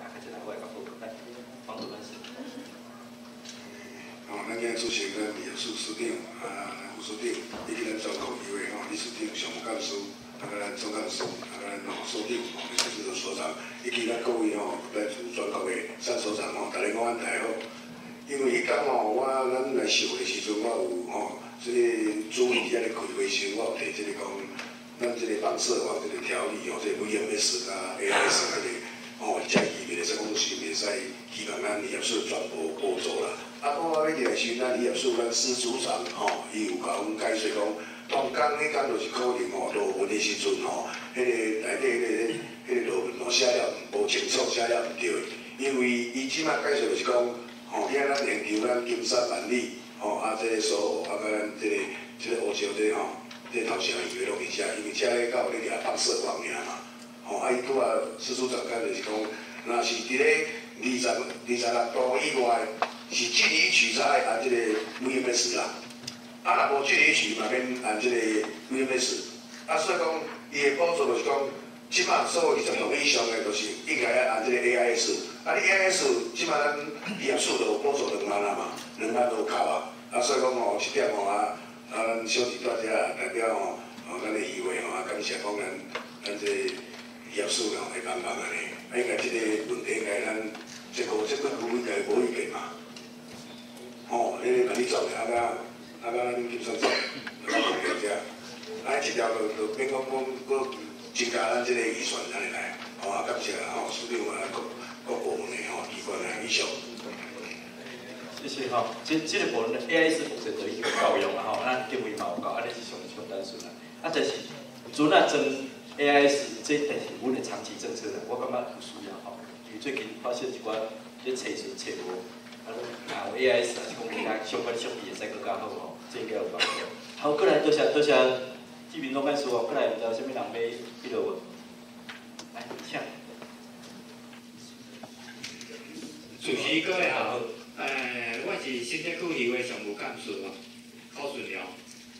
啊，这来我来甲报告，来，方主任是。哦，咱今日出席咱历史司长啊，副司长，以及咱专科医院吼，李司长、常务干事，啊，咱总干事，啊，咱吼所长，吼，甚至所长，以及咱各位吼，咱专科的三所长吼，大家午安，大家好。因为迄天吼，我咱来受的时阵，我有吼，即个主意遐咧开会时，我有提即个讲。咱即个放射吼，即个条例吼，即个 VMS 甲 AIS 迄个吼，遮意味着说讲是袂使希望咱李业士全部补助啦。啊，我迄个时咱李业士咱司组长吼，伊有甲阮解释讲，当工迄工就是可能吼，落文的时阵吼，迄个内底迄个迄个落文吼写了无清楚，写了毋对。因为伊即摆解释就是讲，吼，遐咱研究咱金山万里吼，啊，即个所啊，甲咱即个即个乌石这吼。这头前以为落去遮，因为遮咧到咧遐放射方面嘛，吼，啊伊拄啊，司组长讲就是讲，若是伫咧二十二十六度以外，是距离取材按即个 VMS 啦，啊若无距离取嘛免按即个 VMS，啊所以讲伊的补助就是讲，即码所有二十度以上的，就是应该要按即个 AIS，啊你 AIS 即码咱毕业数就补助两万啊嘛，两万都够啊，啊所以讲吼，即点吼啊。啊，咱小弟大家代表吼，吼，咱的议会吼，啊，感谢讲咱咱这业数吼会帮忙安尼。啊，应该即个问题应该咱即个即个部应该无意见嘛。吼，你甲你做啊，啊，啊，咱金山做，咱同调者，啊，一条路路变讲讲搁增加咱即个预算安尼来。吼，啊，感谢吼，司长啊，各各部门的吼，机关啊，以上。谢谢哈，这这个部分 A I 是负责做一个教育嘛吼，咱定位嘛有教，安尼是上上单纯啦。啊，但是准啊真 A I 是这但是阮的长期政策啦，我感觉有需要吼。因为最近发现一寡咧测试测无，啊，有 A I 是啊是讲其他相关设备会使更加好吼，这应该有帮助。好，过来多谢多谢这边总干事哦，过来毋知啥物人要迄落来，请。主席各位好。呃，我是新店区议会常务干事哦，高顺辽。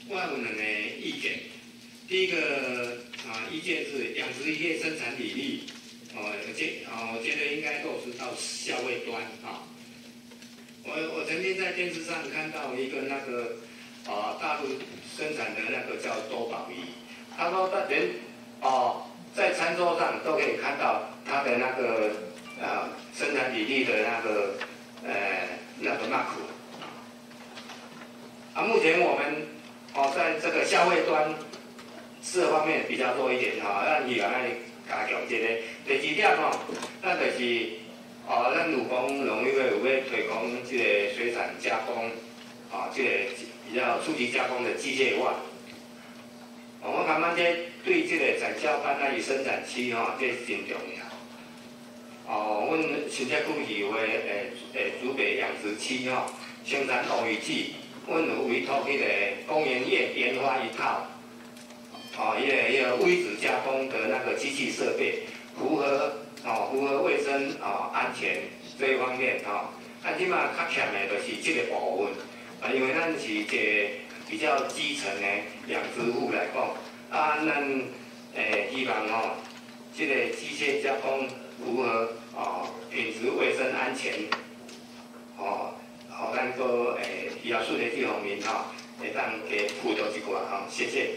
我有两个意见。第一个啊，意见是养殖业生产比例，哦，觉哦，我觉得应该落实到消费端啊。我我曾经在电视上看到一个那个啊，大陆生产的那个叫多宝鱼，他说他连哦，在餐桌上都可以看到他的那个啊生产比例的那个。呃，那个 mark，啊，目前我们哦，在这个消费端这方面比较多一点哈，咱以后来加强这个。第二点哦，咱就是哦，咱鲁工农业会有要推广这个水产加工，啊，这个比较初级加工的机械化。我感觉这对这个产销班那与生产期哈，这真重要。哦，阮新竹区议会诶诶，竹北养殖区吼，生产鱼鱼器，阮有委托迄个工研业研发一套，哦，迄个迄个微子加工的那个机器设备，符合哦符合卫生哦安全这一方面吼。啊，即码较欠的都是即个部分，啊，因为咱是一个比较基层的养殖户来讲，啊，咱诶希望吼，即个机械加工符合。哦，品质、卫生、安全，哦，好，咱个诶，亚数的这方面吼，会当给辅导一寡吼，谢谢。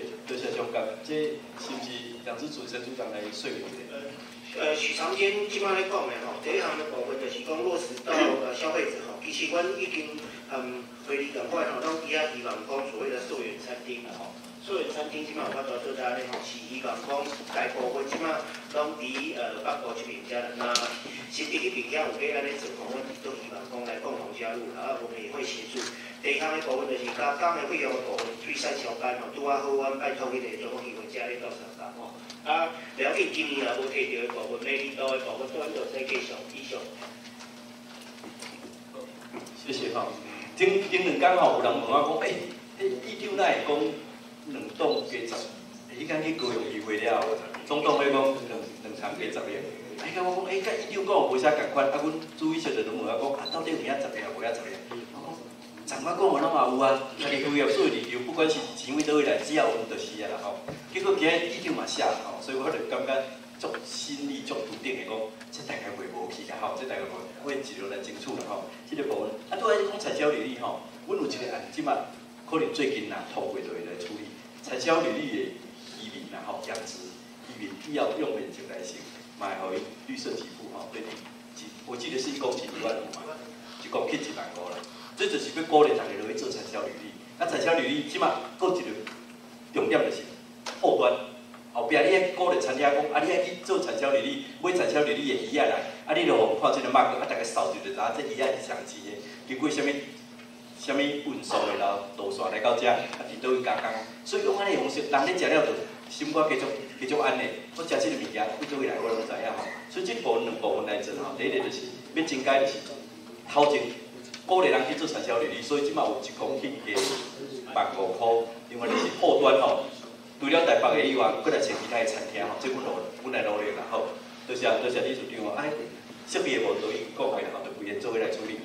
好，谢谢，多谢张干，这是不是养殖组成组长来说明的？呃，许长坚即摆咧讲的吼，第一项的部分就是讲落实到呃消费者吼，其实阮已经嗯，回离赶快吼，咱底下希望讲所谓的溯源餐厅啦吼。所以餐厅即马有法度做大咧吼，是希望讲大部分即马拢伫呃北部这边遮，那新地迄边遐有要安尼做，我们都希望讲来共同加入，啊，我们也会协助。第三个部分就是加工的费用部分，对三小班吼，拄啊好，阮拜托迄个总工议会加咧到三班吼。啊，了解今年也无摕到的部分，每年度的部分，咱就再继续继续。谢谢哈。顶顶两工吼，有人问我讲，诶，迄议长哪会讲？两栋加十，迄间去高雄议会了，总统咧讲两两层加十个。啊，迄间我讲，哎，甲伊有讲无啥共款，啊，阮注意小就拢问我讲，啊，到底有影十个啊，无影十个？我讲，怎啊讲我拢嘛有啊，家己规业所有理由，不管是钱位倒位来，只要有就是啊啦吼。结果今日议长嘛写吼，所以我就感觉足心里足定的讲，这大概袂无去啦吼，这大概会会尽量来争取啦吼。这个部分，啊，拄仔讲产销履历吼，阮有一个案，即嘛可能最近呐，通过就会来处理产销履历的移民啦吼，养殖移民必要用面积来行，买互伊绿色给付吼，对几，我记得是一公顷一万五嘛，一公顷一万五啦。这就是要鼓励大家落去做产销履历，啊，产销履历即马搁一个重点就是后端。后壁你爱鼓励参加讲，啊，你爱去做产销履历，买产销履历的鱼仔来，啊，你就看即个马克，啊，大家扫就知影这鱼仔是上市的，经过什物什物运输的啦，路线来到遮，啊，伫倒位加工，所以用安尼方式，人咧食了就心肝继续继续安尼。我食即个物件，几倒位来我拢知影吼。所以即部分两部分来做吼，第一个就是要增加就是头前鼓励人去做产销履历，所以即马有一公顷加万五箍，因为你是后端吼。除了台北的以外，搁来找其他的餐厅吼，即阮努，阮来努力啦吼。多谢多谢李处长哦，哎，设备的无都已经讲过啦吼，就规个做伙来处理。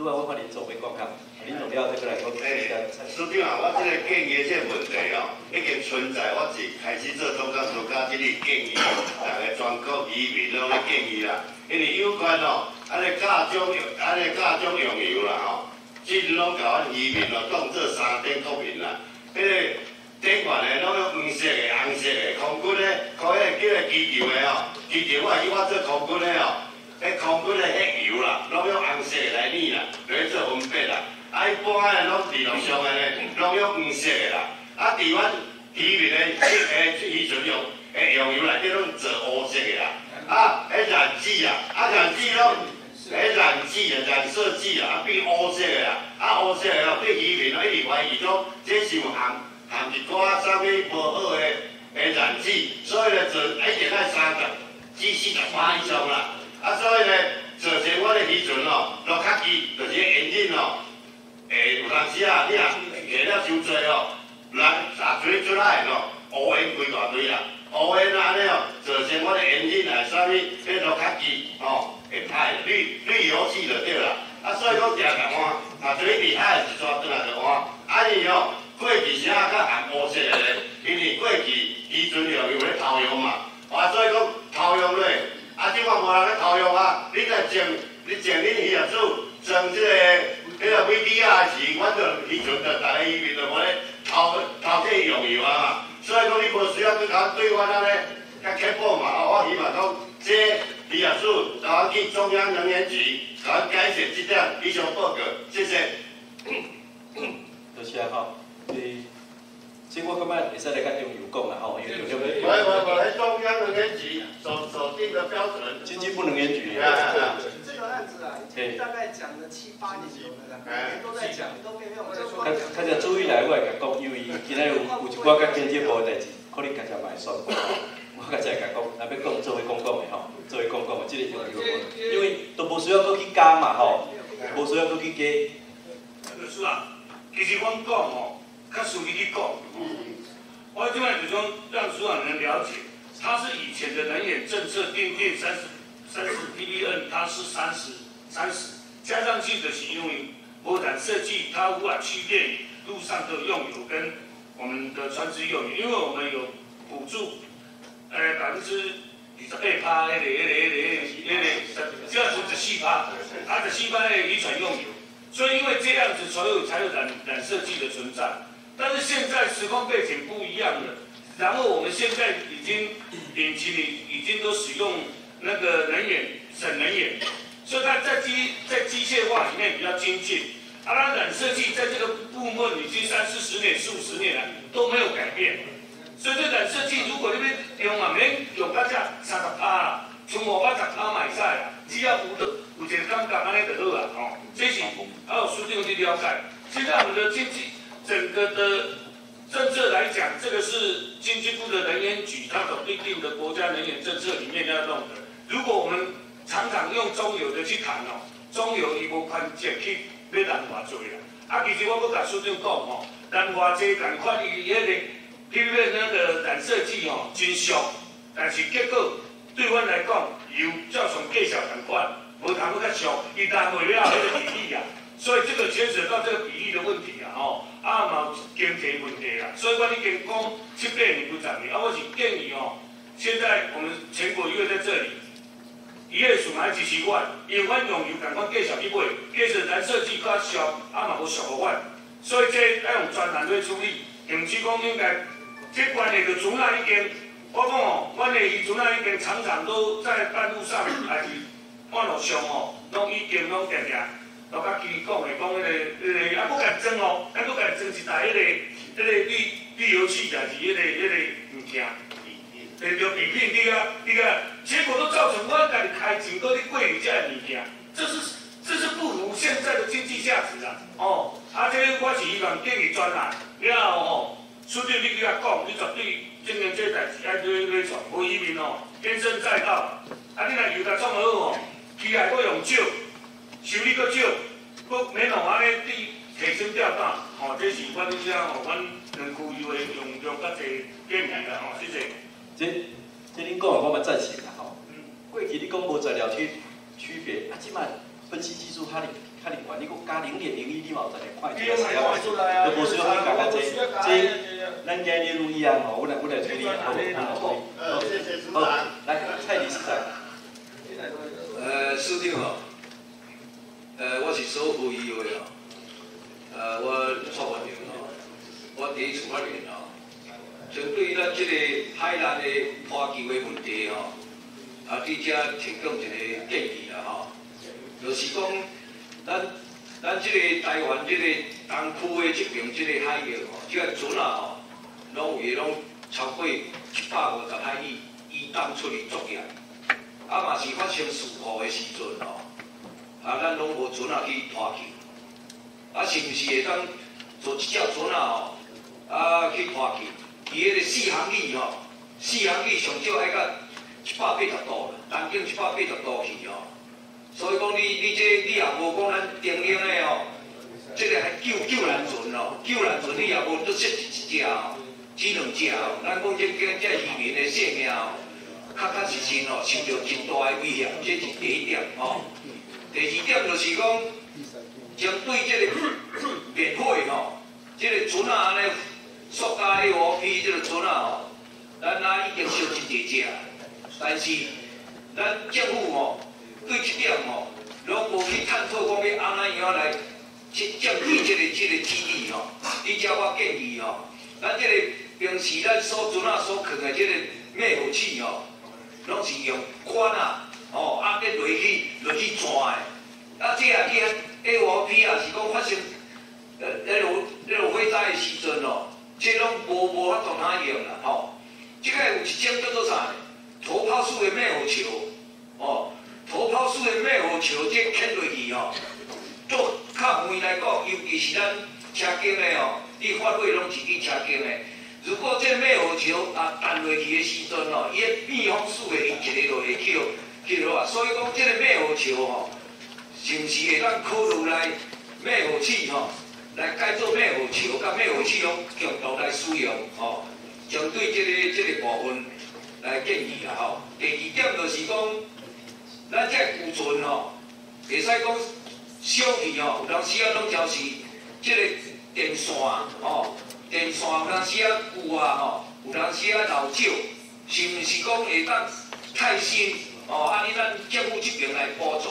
拄啊，我看林总要讲下，林总了再过来讲。诶，处长啊，我即个建议即个问题哦，已经存在，我是开始做总干事，甲即个建议，逐个全国移民拢咧建议。啦。因为有关哦，安尼加种用，安尼加种用油啦吼，即拢甲阮移民哦当做三点国民啦，迄个。顶悬的拢用黄色的、红色的，空军的，可以叫个机油的哦，机油我去我做空军的哦，迄空军的迄油啦，拢用红色来染啦，来做分别啦。啊，一般诶拢地陆上的呢，拢用黄色诶啦。啊，伫阮渔民的迄个渔船用，诶，用油内底拢做乌色诶啦。啊，迄染剂啊，啊染剂拢，迄染剂啊，染色剂啊，变乌色诶啦。啊，乌色的哦，对渔民哦，一直怀疑讲，这是有含。含一寡啥物无好诶诶燃剂，所以咧做一定爱三十至四十码以上啦。啊，所以咧做成我的渔船哦，落卡机就是引擎哦，诶有当时啊，你啊下了伤济哦，人啊水出来咯，乌烟规大堆啦，乌烟安尼哦，做成我的引擎啊，啥物迄落卡机哦，会歹滤滤油器就对啦。啊，所以讲常常换，啊水厉害是抓转来就换，安尼哦。过去时啊，较含乌色的咧，因为过去渔船用用咧偷用嘛，啊，所以讲偷用咧，啊，即款无人咧偷用啊，你来种，你种恁业主种即个迄个 V D R 时，阮着渔船着逐个渔民着无咧偷偷这用油啊，所以讲你无需要去甲对阮安尼甲确保嘛，我希望讲这业主甲我去中央能源局甲我改善即点以上报告，谢谢。多谢哈。诶，即我感觉会使来甲中油讲啦吼，因为中央。我我我来中央能源局所所定的标准。经济部能源局。这个案子啊，大概讲了七八年有了，每年都在讲，都没有我说。他他就注意来我来甲讲，因为今仔有有一寡甲经济部的代志，可能家己买算。我家己来甲讲，若要讲做为公共的吼，做为公共的，即个就有因为都无需要搁去加嘛吼，无需要搁去加。是啊，其实阮讲吼。较属于去讲，我另外就说让所有人了解，它是以前的能源政策定定三十三十 ppm，它是三十三十，加上去的使用无染色剂，它无法去变路上的用油跟我们的船只用油，因为我们有补助，呃百分之二十八趴，那个那个那个那个，只要是十四趴，它的西方的渔船用油，所以因为这样子，所有才有染染色剂的存在。但是现在时空背景不一样了，然后我们现在已经引擎里已经都使用那个人眼省人眼，所以它在机在机械化里面比较精进。啊，它染色剂在这个部分已经三四十年、四五十年了都没有改变，所以这染色剂如果那边用啊，没用大家三十趴啦，从五百十趴买晒啦，只要有的有一个感觉安尼就好啊，哦，这是还有书记去了解。现在我们的经济。整个的政策来讲，这个是经济部的能源局它所定定的国家能源政策里面要弄的。如果我们常常用中油的去谈哦，中油伊无宽节去要南华做啦。啊，其实我要甲苏长讲吼，南华这赶快伊迄个迄个那个染色剂哦真俗，但是结果对阮来讲，油照常介绍同款，无谈要较俗，伊淡化了迄个比例啊。所以这个牵扯到这个比例的问题啊，吼。啊，嘛经济问题啦，所以我已经讲七八年不十年，啊，我是建议吼，现在我们全国医院在这里，厝嘛爱支持阮，因为阮用油共款计算去买，计算咱设计较俗，啊嘛无俗互阮，所以这要用专人去处理，毋是讲应该，这关系就船啊已经，我讲哦，阮的渔船啊已经常常都在半路上还是网络上哦，拢已经拢定定，都甲伊讲的讲迄个迄个，啊，佫甲装哦，啊，佫甲装一台迄个迄个旅旅游器，还是迄个迄个物件。对着比片滴啊滴啊，结果都造成我家己开钱搁去贵你家物件，这是这是不如现在的经济价值啊！哦，啊，这我是希望建议专栏，了后吼，书记你去甲讲，你绝对证明这代志爱去去做，无移民哦，天生载道。啊，你若油甲创好吼，机械搁用少，修理搁少，搁免弄安尼提提升吊档，吼，这是阮这吼，阮两区油的用用较济建议啦，吼，谢谢。这这恁讲的我嘛赞成啦吼。嗯过去你讲无材料区区别，啊，即摆分析技术较哩较哩悬，你讲加零点零一，你嘛有十个快，就无需要你讲啊这这，咱今日录一样吼，我来我来处理好，好，好，谢谢市长。来，蔡理事长。呃，市长吼，呃，我是首富议会哦，呃，我创办人哦，我第一次发言哦。针对咱即个海南的拖球的问题吼，啊，伫遮提供一个建议啦吼，就是讲，咱咱即个台湾即个东区的即边即个海域吼，即个船啊吼，拢有拢超过一百五十海里，伊当出去作业，啊嘛是发生事故的时阵吼，啊咱拢无船啊去拖去，啊是毋是会当做一只船啊吼，啊去拖去？伊迄个四航里吼，四航里上少爱到一百八十度啦，东经一百八十度去吼。所以讲你你这你也无讲咱顶顶的吼，这个还救救难船哦，救难船你也无得设一只吼，只两只哦。咱讲这这这渔民的性命哦，确确实实哦，受到真大的威胁，这是第一点吼。第二点就是讲，针对这个 免费吼，这个船啊安尼。塑胶 A 五 P 这个船啊吼，咱啊已经收真济只，但是咱政府吼对这点吼，拢无去探讨讲要安怎样来去降低这个这个几率吼。你叫我建议吼，咱这个平时咱所船啊所放的这个灭火器吼，拢是用管啊，吼啊咧落去落去转的，啊这啊去 A 五 P 啊是讲发生呃那种那种火灾的时阵哦。这拢无无法度哪用啦，吼！即个有一种叫做啥？头泡式的灭火球，哦，头泡式的灭火球，这牵落去吼，做较远来讲，尤其是咱车间的哦，你发挥拢是伫车间的。如果这灭火球啊弹落去的时阵哦，伊个密封式的，伊一个落会去去落啊。所以讲，即个灭火球吼，是毋是会当考虑来灭火器吼？来改做灭火球，甲灭火器用共同来使用，吼。针对即个即个部分来建议啦，吼。第二点就是讲，咱这旧船吼，袂使讲小去吼，有当时啊拢就是即个电线，吼，电线有当时啊旧啊，吼，有当时啊老旧，是毋是讲会当太新？哦，安尼咱政府这边来补助，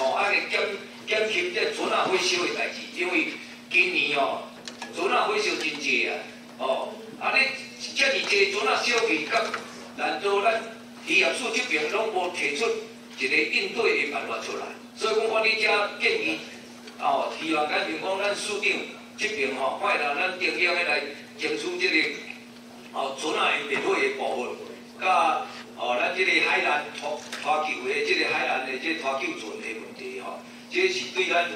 哦，啊来减减轻这船啊维修的代志，因为。今年哦，船啊火烧真济啊，哦，啊你遮尔济船啊烧去，甲难道咱渔业署这边拢无提出一个应对的办法出来？所以讲我伫遮建议，哦，希望咱员讲咱署长这边吼，快来咱中央的来争取这个哦船啊的免费的部分，甲哦咱这个海南拖拖救的这个海南的这拖救船的问题吼，这是对咱。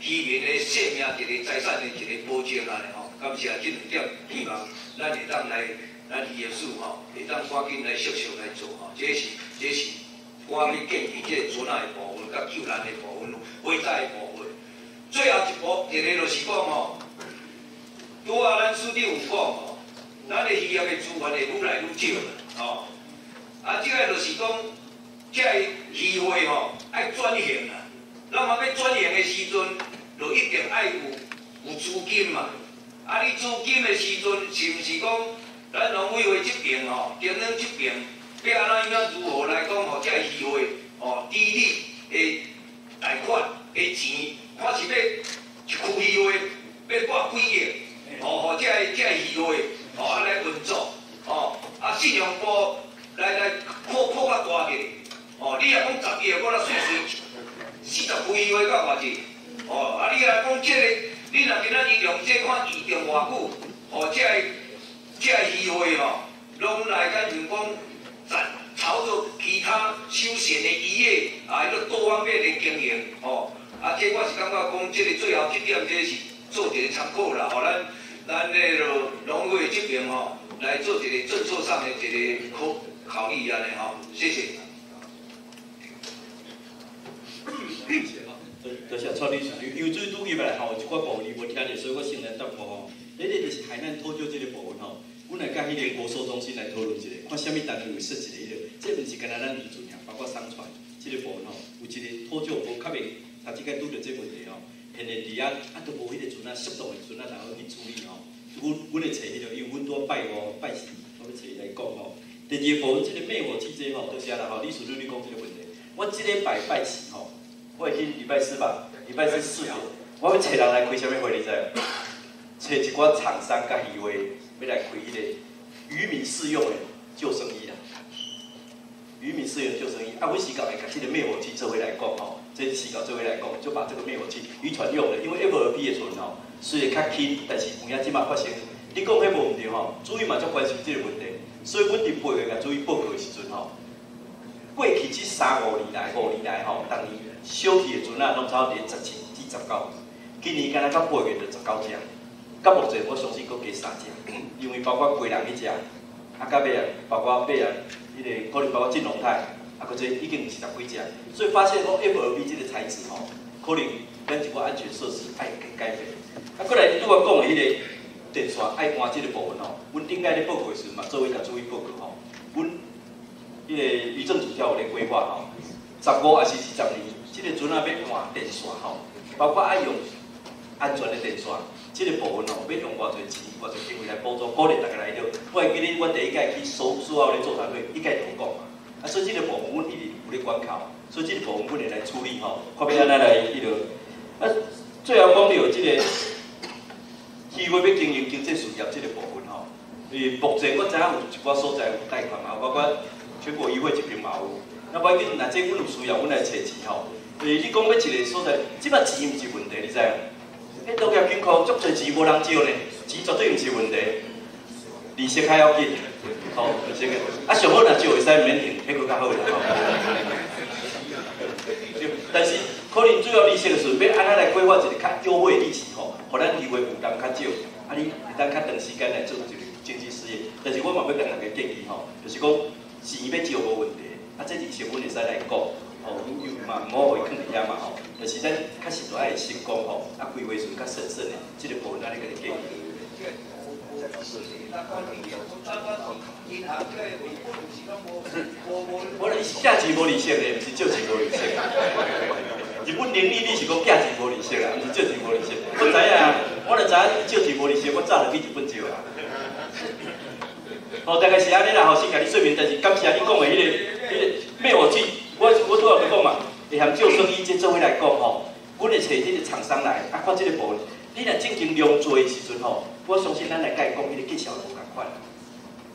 渔民的性命一个财产的一个保障安尼吼，感谢这两点，希望咱会当来咱渔业署吼，会当赶紧来协商来做吼，这是这是我去建议这船啊的部分，甲救难的部分，火灾的部分。最后一步一个就是讲吼，拄啊咱书记有讲吼，咱的渔业的资源会愈来愈少啦，吼。啊，即个就是讲，即个协会吼爱转型啊。那么要转型的时阵，就一定爱有有资金嘛。啊，你资金的时阵是毋是讲咱农委会这边吼，经行这边要安怎样如何来讲，吼即个协会哦，低利的贷款的钱，或是要去开会，要挂几个，哦，吼即个即个协会哦来运作，哦，啊，信用部。来来扩扩大去，哦，你啊讲十个，我来算算，四十几亿到偌济。哦，啊，你来讲这个，你若今仔日用这款移动偌久，哦，这个这个议会吼，拢来干像讲，在朝着其他休闲的医业啊，迄个多方面的经营，哦，啊，这我是感觉讲，这个最后这点，这是做一个参考啦，吼，咱咱那个农会这边吼，来做一个政策上的一个考考虑安尼吼，谢谢。多谢蔡理事，因为最拄入来吼，一寡部你无听着，所以我先来答复吼。你个就是海南土酒这个部分吼，阮来甲迄个国寿中心来讨论一下，看虾米单位会设一个迄个，这毋是干那咱二船尔，包括商船这个部分吼，有一个土酒无较袂，头即个拄着这问题吼，现在伫啊啊都无迄个船啊，适当的船啊，然后去处理吼。阮阮会找迄个，因为阮拄拜五拜四，我要找伊来讲吼。第二部分这个灭火器这吼，多谢啦吼，李署长你讲这个问题，我即个拜拜四吼，我已经礼拜四吧，礼拜四四点，我要找人来开啥物会，你知？找一寡厂商甲议会要来开迄个渔民适用的救生衣啦。渔民适用救生衣，啊，阮时搞来甲即个灭火器做位来讲吼，这洗搞做位来讲，就把这个灭火器渔船用的，因为 F 二 B 的船吼，虽然较轻，但是有影即马发生，你讲迄无毋对吼，注意嘛，足关心即个问题。所以阮伫八月甲注意报告的时阵吼，过去即三五年来五年来吼，逐年小气的船啊，拢差不多十七至十九，今年敢若到八月就十九只。到目前，我相信佫加三只，因为包括贵人迄只，啊，到尾啊，包括尾啊，迄个可能包括金龙泰，啊，佫这已经是十几只，所以发现讲 F L B 这个材质吼，可能咱一个安全设施爱改变。啊，过来，如果讲的迄个电线爱换这个部分吼，阮顶摆咧报告时嘛，作为甲注意报告吼，阮迄个渔政主条有咧规划吼，十五还是二十年，这个船啊要换电线吼，包括爱用安全的电线。这个部分哦，要用偌侪钱、偌侪经费来补助，鼓励大家来着。我会记得我第一届去所所有咧座谈会，一概同讲嘛。啊，所以这个部分阮一直有咧关考，所以这个部分阮会来处理吼，看要安怎来迄落。啊，最后讲到这个，机会要经营经济事业这个部分吼，诶，目前我知影有一寡所在有贷款嘛，包括全国议会这边嘛有。那我记若这阮有需要，阮来找钱吼。诶，你讲要一个所在，即摆钱毋是问题，你知？迄农业金库足侪钱无人借呢，钱绝对毋是问题，利息较要紧，吼，利息个，啊上好若借会使免停，迄个较好啦，吼。但是可能主要利息个时，要安怎来规划一个较优惠利息，互咱机会负担较少，啊你当较长时间来做一个经济事业。但是我嘛要甲大家建议吼，就是讲钱要借无问题，啊这利息阮会使来讲。哦，有嘛，我会肯定遐嘛吼，就是咱确实都爱成功吼，啊规划时较审慎的，即个部分咱咧个建议。我咧是价钱无利息的，毋是借钱无利息。日本盈利你是讲价钱无利息啦，毋是借钱无利息。我知影，我著知影借钱无利息，我早就去日本借啦。哦，大概是安尼啦，吼，先甲你说明，但是感谢你讲的迄个、迄个灭火器。我我拄仔要讲嘛，会向救生意这做伙来讲吼，阮会找即个厂商来，啊看即个部分，你若正经量做的时阵吼，我相信咱来甲伊讲，伊个绩效无共款。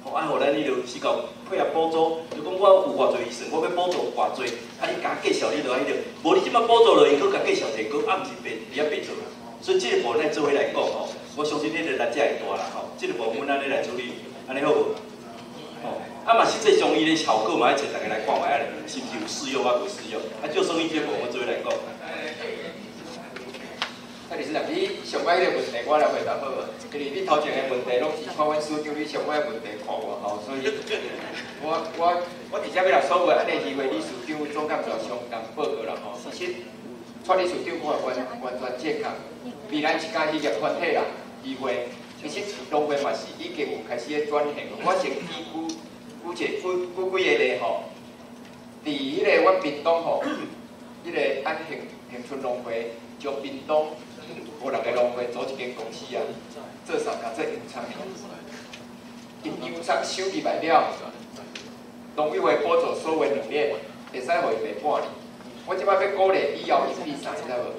吼，啊，互咱你著是讲配合补助，就讲我有偌侪医生，我要补助偌侪，啊，你甲绩效你著爱迄个，无你即摆补助落，伊佫甲绩效提高，啊，毋是变，伊也变做啦。所以即个部分来做伙来讲吼，我相信你个力只会大啦吼，即个部分咱来处理，安尼好无？吼。啊嘛，实际上伊的效果嘛，要找大家来看卖啊，是毋是有适用啊？无适用？啊，就生意这部分做来讲。啊，李市长，你上摆迄个问题我来回答好无？因为你头前的问题拢是看阮书长你上摆问题看我吼，所以，我我我直接要来所有安尼机会，李市长总干做相当报告啦吼。其实，蔡李市长我完完全健康，未来一家企业团体啦，机会，其实农会嘛是已经有开始咧转型，我先提估。估计估估几个咧吼，伫迄个阮屏东吼，迄个安恒恒春农会将屏东五六个农会做一间公司啊，做啥甲做油厂的，因油厂收入来了，农委会补助所有两年，会使互伊卖半年。我即摆要鼓励以后因比啥，知道无？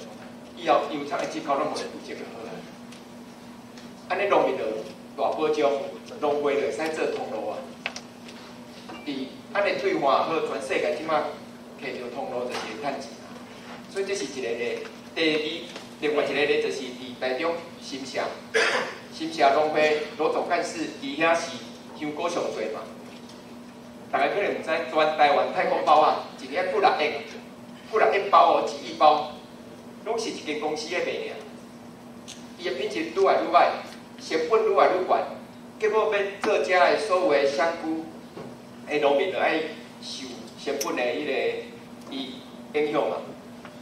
以后油厂的进口拢无负责就好啦。安尼农民就大保障，农会就会使做通路啊。伫安尼对换好，全世界即马客流通路就是趁钱啊。所以这是一个咧，第二，另外一个咧就是伫台中新社，新社农会罗总干事伫遐是香菇上多嘛。大家可能毋知，全台湾太空包啊，一日几六亿，几六亿包哦，一亿包，拢是一间公司咧卖尔。伊的品质愈来愈歹，成本愈来愈悬，结果要做遮的所有的香菇，诶农民就爱受成本的迄个伊影响嘛。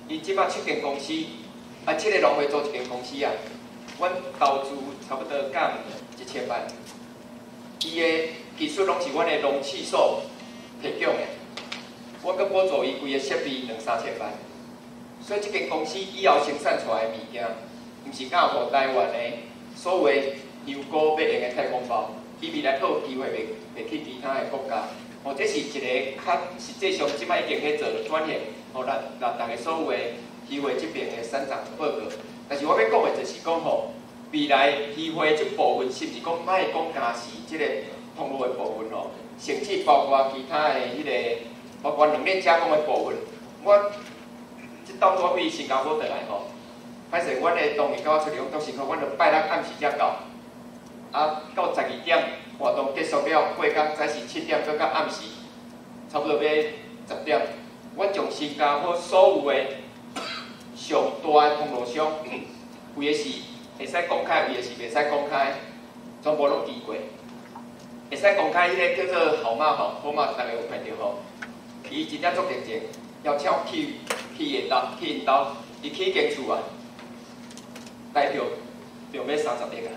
伊即摆七间公司，啊，七个农会做一间公司啊，阮投资差不多减一千万。伊的技术拢是阮的农气所提供的，我阁补助伊规个设备两三千万，所以即间公司以后生产出来的物件，毋是甲互台湾的所有的牛果要用的太空包，伊未来阁有机会卖卖去其他的国家。哦，这是一个较实际上即摆已经喺做转型，哦，咱咱逐个所有的机会即边的三长报告。但是我要讲的就是讲吼。未来机会即部分，是毋是讲莫讲家是即个通路的部分哦？甚至包括其他的迄个，包括冷链加工的部分。我即当初飞新加坡回来吼，反正阮的同事甲我出粮，都是讲阮着拜六暗时才到，啊到十二点活动结束了，过工才是七点，再到暗时，差不多要十点。我从新加坡所有的上大的通路商，规个是。会使公开，有的是袂使公开，全部拢记过。会使公开迄个叫做号码吼，号码大家有看到吼。伊真正做认真，要请去去因兜，去因兜，伊去间厝啊，代表着要三十个。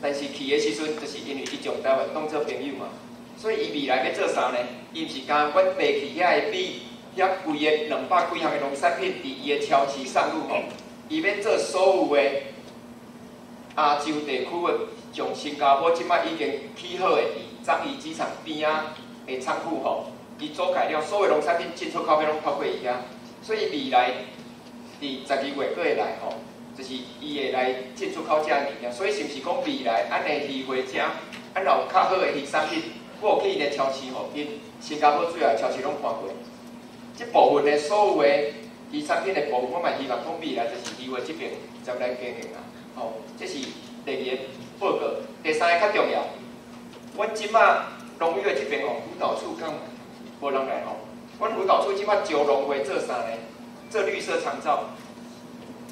但是去的时阵，就是因为伊将台湾当做朋友嘛，所以伊未来要做啥呢？伊毋是讲阮卖去遐个比遐贵个两百几项个农产品，伫伊个超市上路吼。伊要做所有的亚洲地区的，从新加坡即摆已经起好的，伫樟宜机场边仔的仓库吼，伊做改了，所有农产品进出口要拢透过伊遐，所以未来伫十二月过会来吼，就是伊会来进出口遮物件，所以是毋是讲未来安尼鱼会遮，安有较好的鱼产品，我去伊个超市吼，因新加坡主要超市拢看过，即部分的所有的。伊产品的部分，我嘛希望讲未来就是机会这边再来经营啦。吼，这是第二个报告。第三个较重要，阮即马农业这边吼，辅导处讲无人来吼。阮辅导处即马招农会做啥呢？做绿色长照。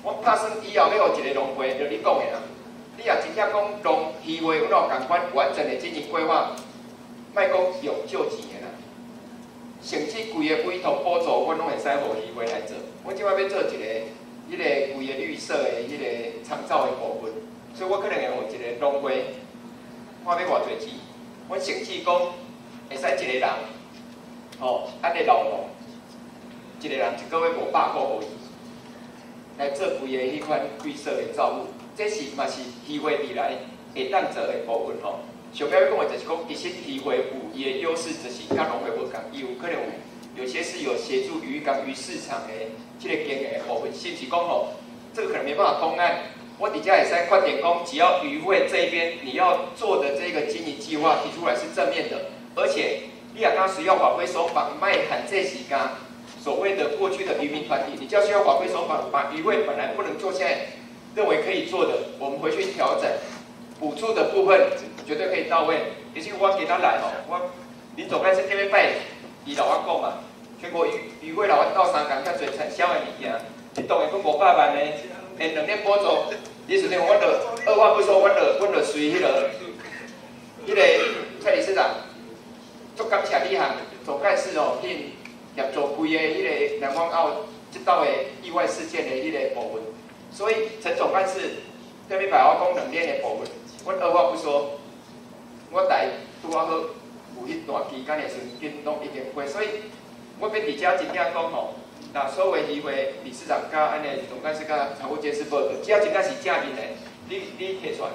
我打算以后要有一个农会，就你讲的啦。你也真正讲农渔会，阮有共款完整的经营规划，卖讲用救济的。甚至规个委托补助，阮拢会使互渔会来做。我即摆要做一个，迄个规个绿色的、迄个参照的部分，所以我可能会有一个农会，看要偌侪钱。我甚至讲，会使一个人，吼，安尼劳动，一个人一个月五百块互伊，来做规个迄款绿色的造物。这是嘛是渔会未来会当做的部分吼。小标要讲的就是讲，其实渔会有伊的优势，就是甲农会无共，伊有可能有些是有协助渔港鱼市场的。这个经营的部分，甚至讲吼，这个可能没办法通案。我底下也在观点讲，只要渔会这一边你要做的这个经营计划提出来是正面的，而且你也当时要法规守法，卖喊这几家所谓的过去的渔民团体，你就要需要法规守法，把渔会本来不能做，现在认为可以做的，我们回去调整，补助的部分绝对可以到位。也是我给他来吼，我你总该是这边拜，你老我讲嘛。全国渔渔会老到三港较侪产销的物件，你当然讲五百万的，诶，两年补助，意思讲，我着二话不说，我着我着随迄个，迄个蔡理事长，足感谢你哈，总干事哦，去协助规个迄个南方澳即道的意外事件的迄个部分，所以陈总干事特别白话讲两年的部分，我二话不说，我来拄啊好有迄段期间的时间拢已经过，所以。我要伫遮真正讲吼，那所谓议会理事长甲安尼总干事甲财务监事报告，只要真正是正面的，你你提出来，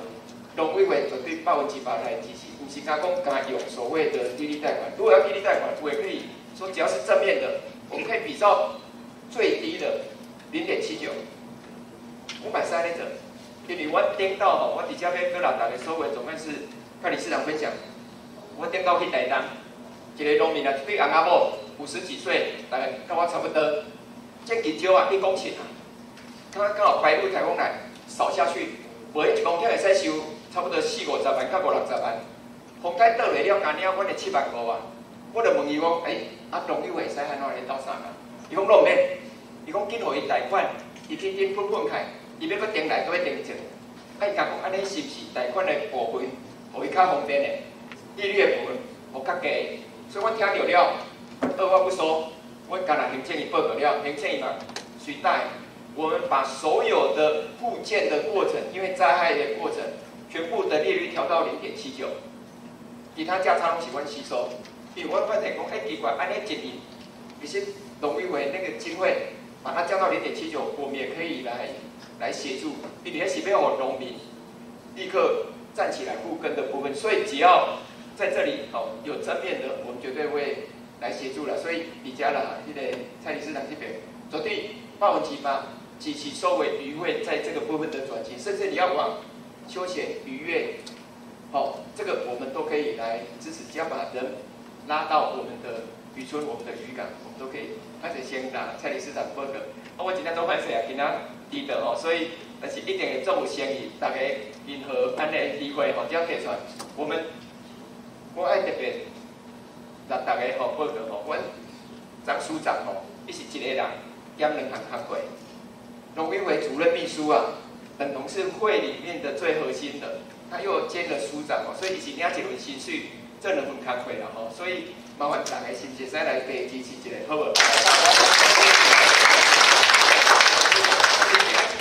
农委会绝对百分之百来支持。毋是讲讲敢用所谓的低利贷款，如果要低利贷款，我也可以说只要是正面的，我们可以比照最低的零点七九，五百三那者。因为我顶到吼，我伫遮要跟老大的所谓总干事甲理事长分享，我顶到去台东。一个农民啊，一对阿某五十几岁，大概跟我差不多，这金蕉啊一公顷啊，刚刚好白雾台风来扫下去，每一公顷会使收差不多四五十万到五六十万，风台倒来了，干了，阮的七万五啊，我就问伊讲，哎，啊农友会使安怎来斗相啊？伊讲拢免，伊讲紧互伊贷款，伊天天分分开，伊要搁顶来，搁要顶钱，啊伊讲安尼是不是贷款的部分，互伊较方便的，利率的部分，互较低。所以我听到了，二话不说，我刚才行政伊报告了，行政伊嘛随带我们把所有的附件的过程，因为灾害的过程，全部的利率调到零点七九，其他价差拢喜欢吸收。比如我发现讲，哎，奇怪，安尼一年，其实农委会那个经费把它降到零点七九，我们也可以来来协助，并且是要我农民立刻站起来护根的部分。所以只要在这里哦，有正面的，我们绝对会来协助了。所以李家了，那个蔡理事长这边，昨天发文启发，积极收为渔会在这个部分的转型，甚至你要往休闲渔业，好，这个我们都可以来支持，只要把人拉到我们的渔村、我们的渔港，我们都可以。开始先拿蔡理事长报告，啊，我今天都反正也跟他低的哦，所以但是一定会做有生意，大家任何安尼机会，或者提出来，我们。我爱特别让大家吼报告吼，阮张署长吼，伊是一个人兼两项工作，农委会主任秘书啊，等同是会里面的最核心的，他又兼了署长哦，所以伊是领一轮薪水，这两份工作啦吼，所以麻烦大家先先来给支持一下，好无？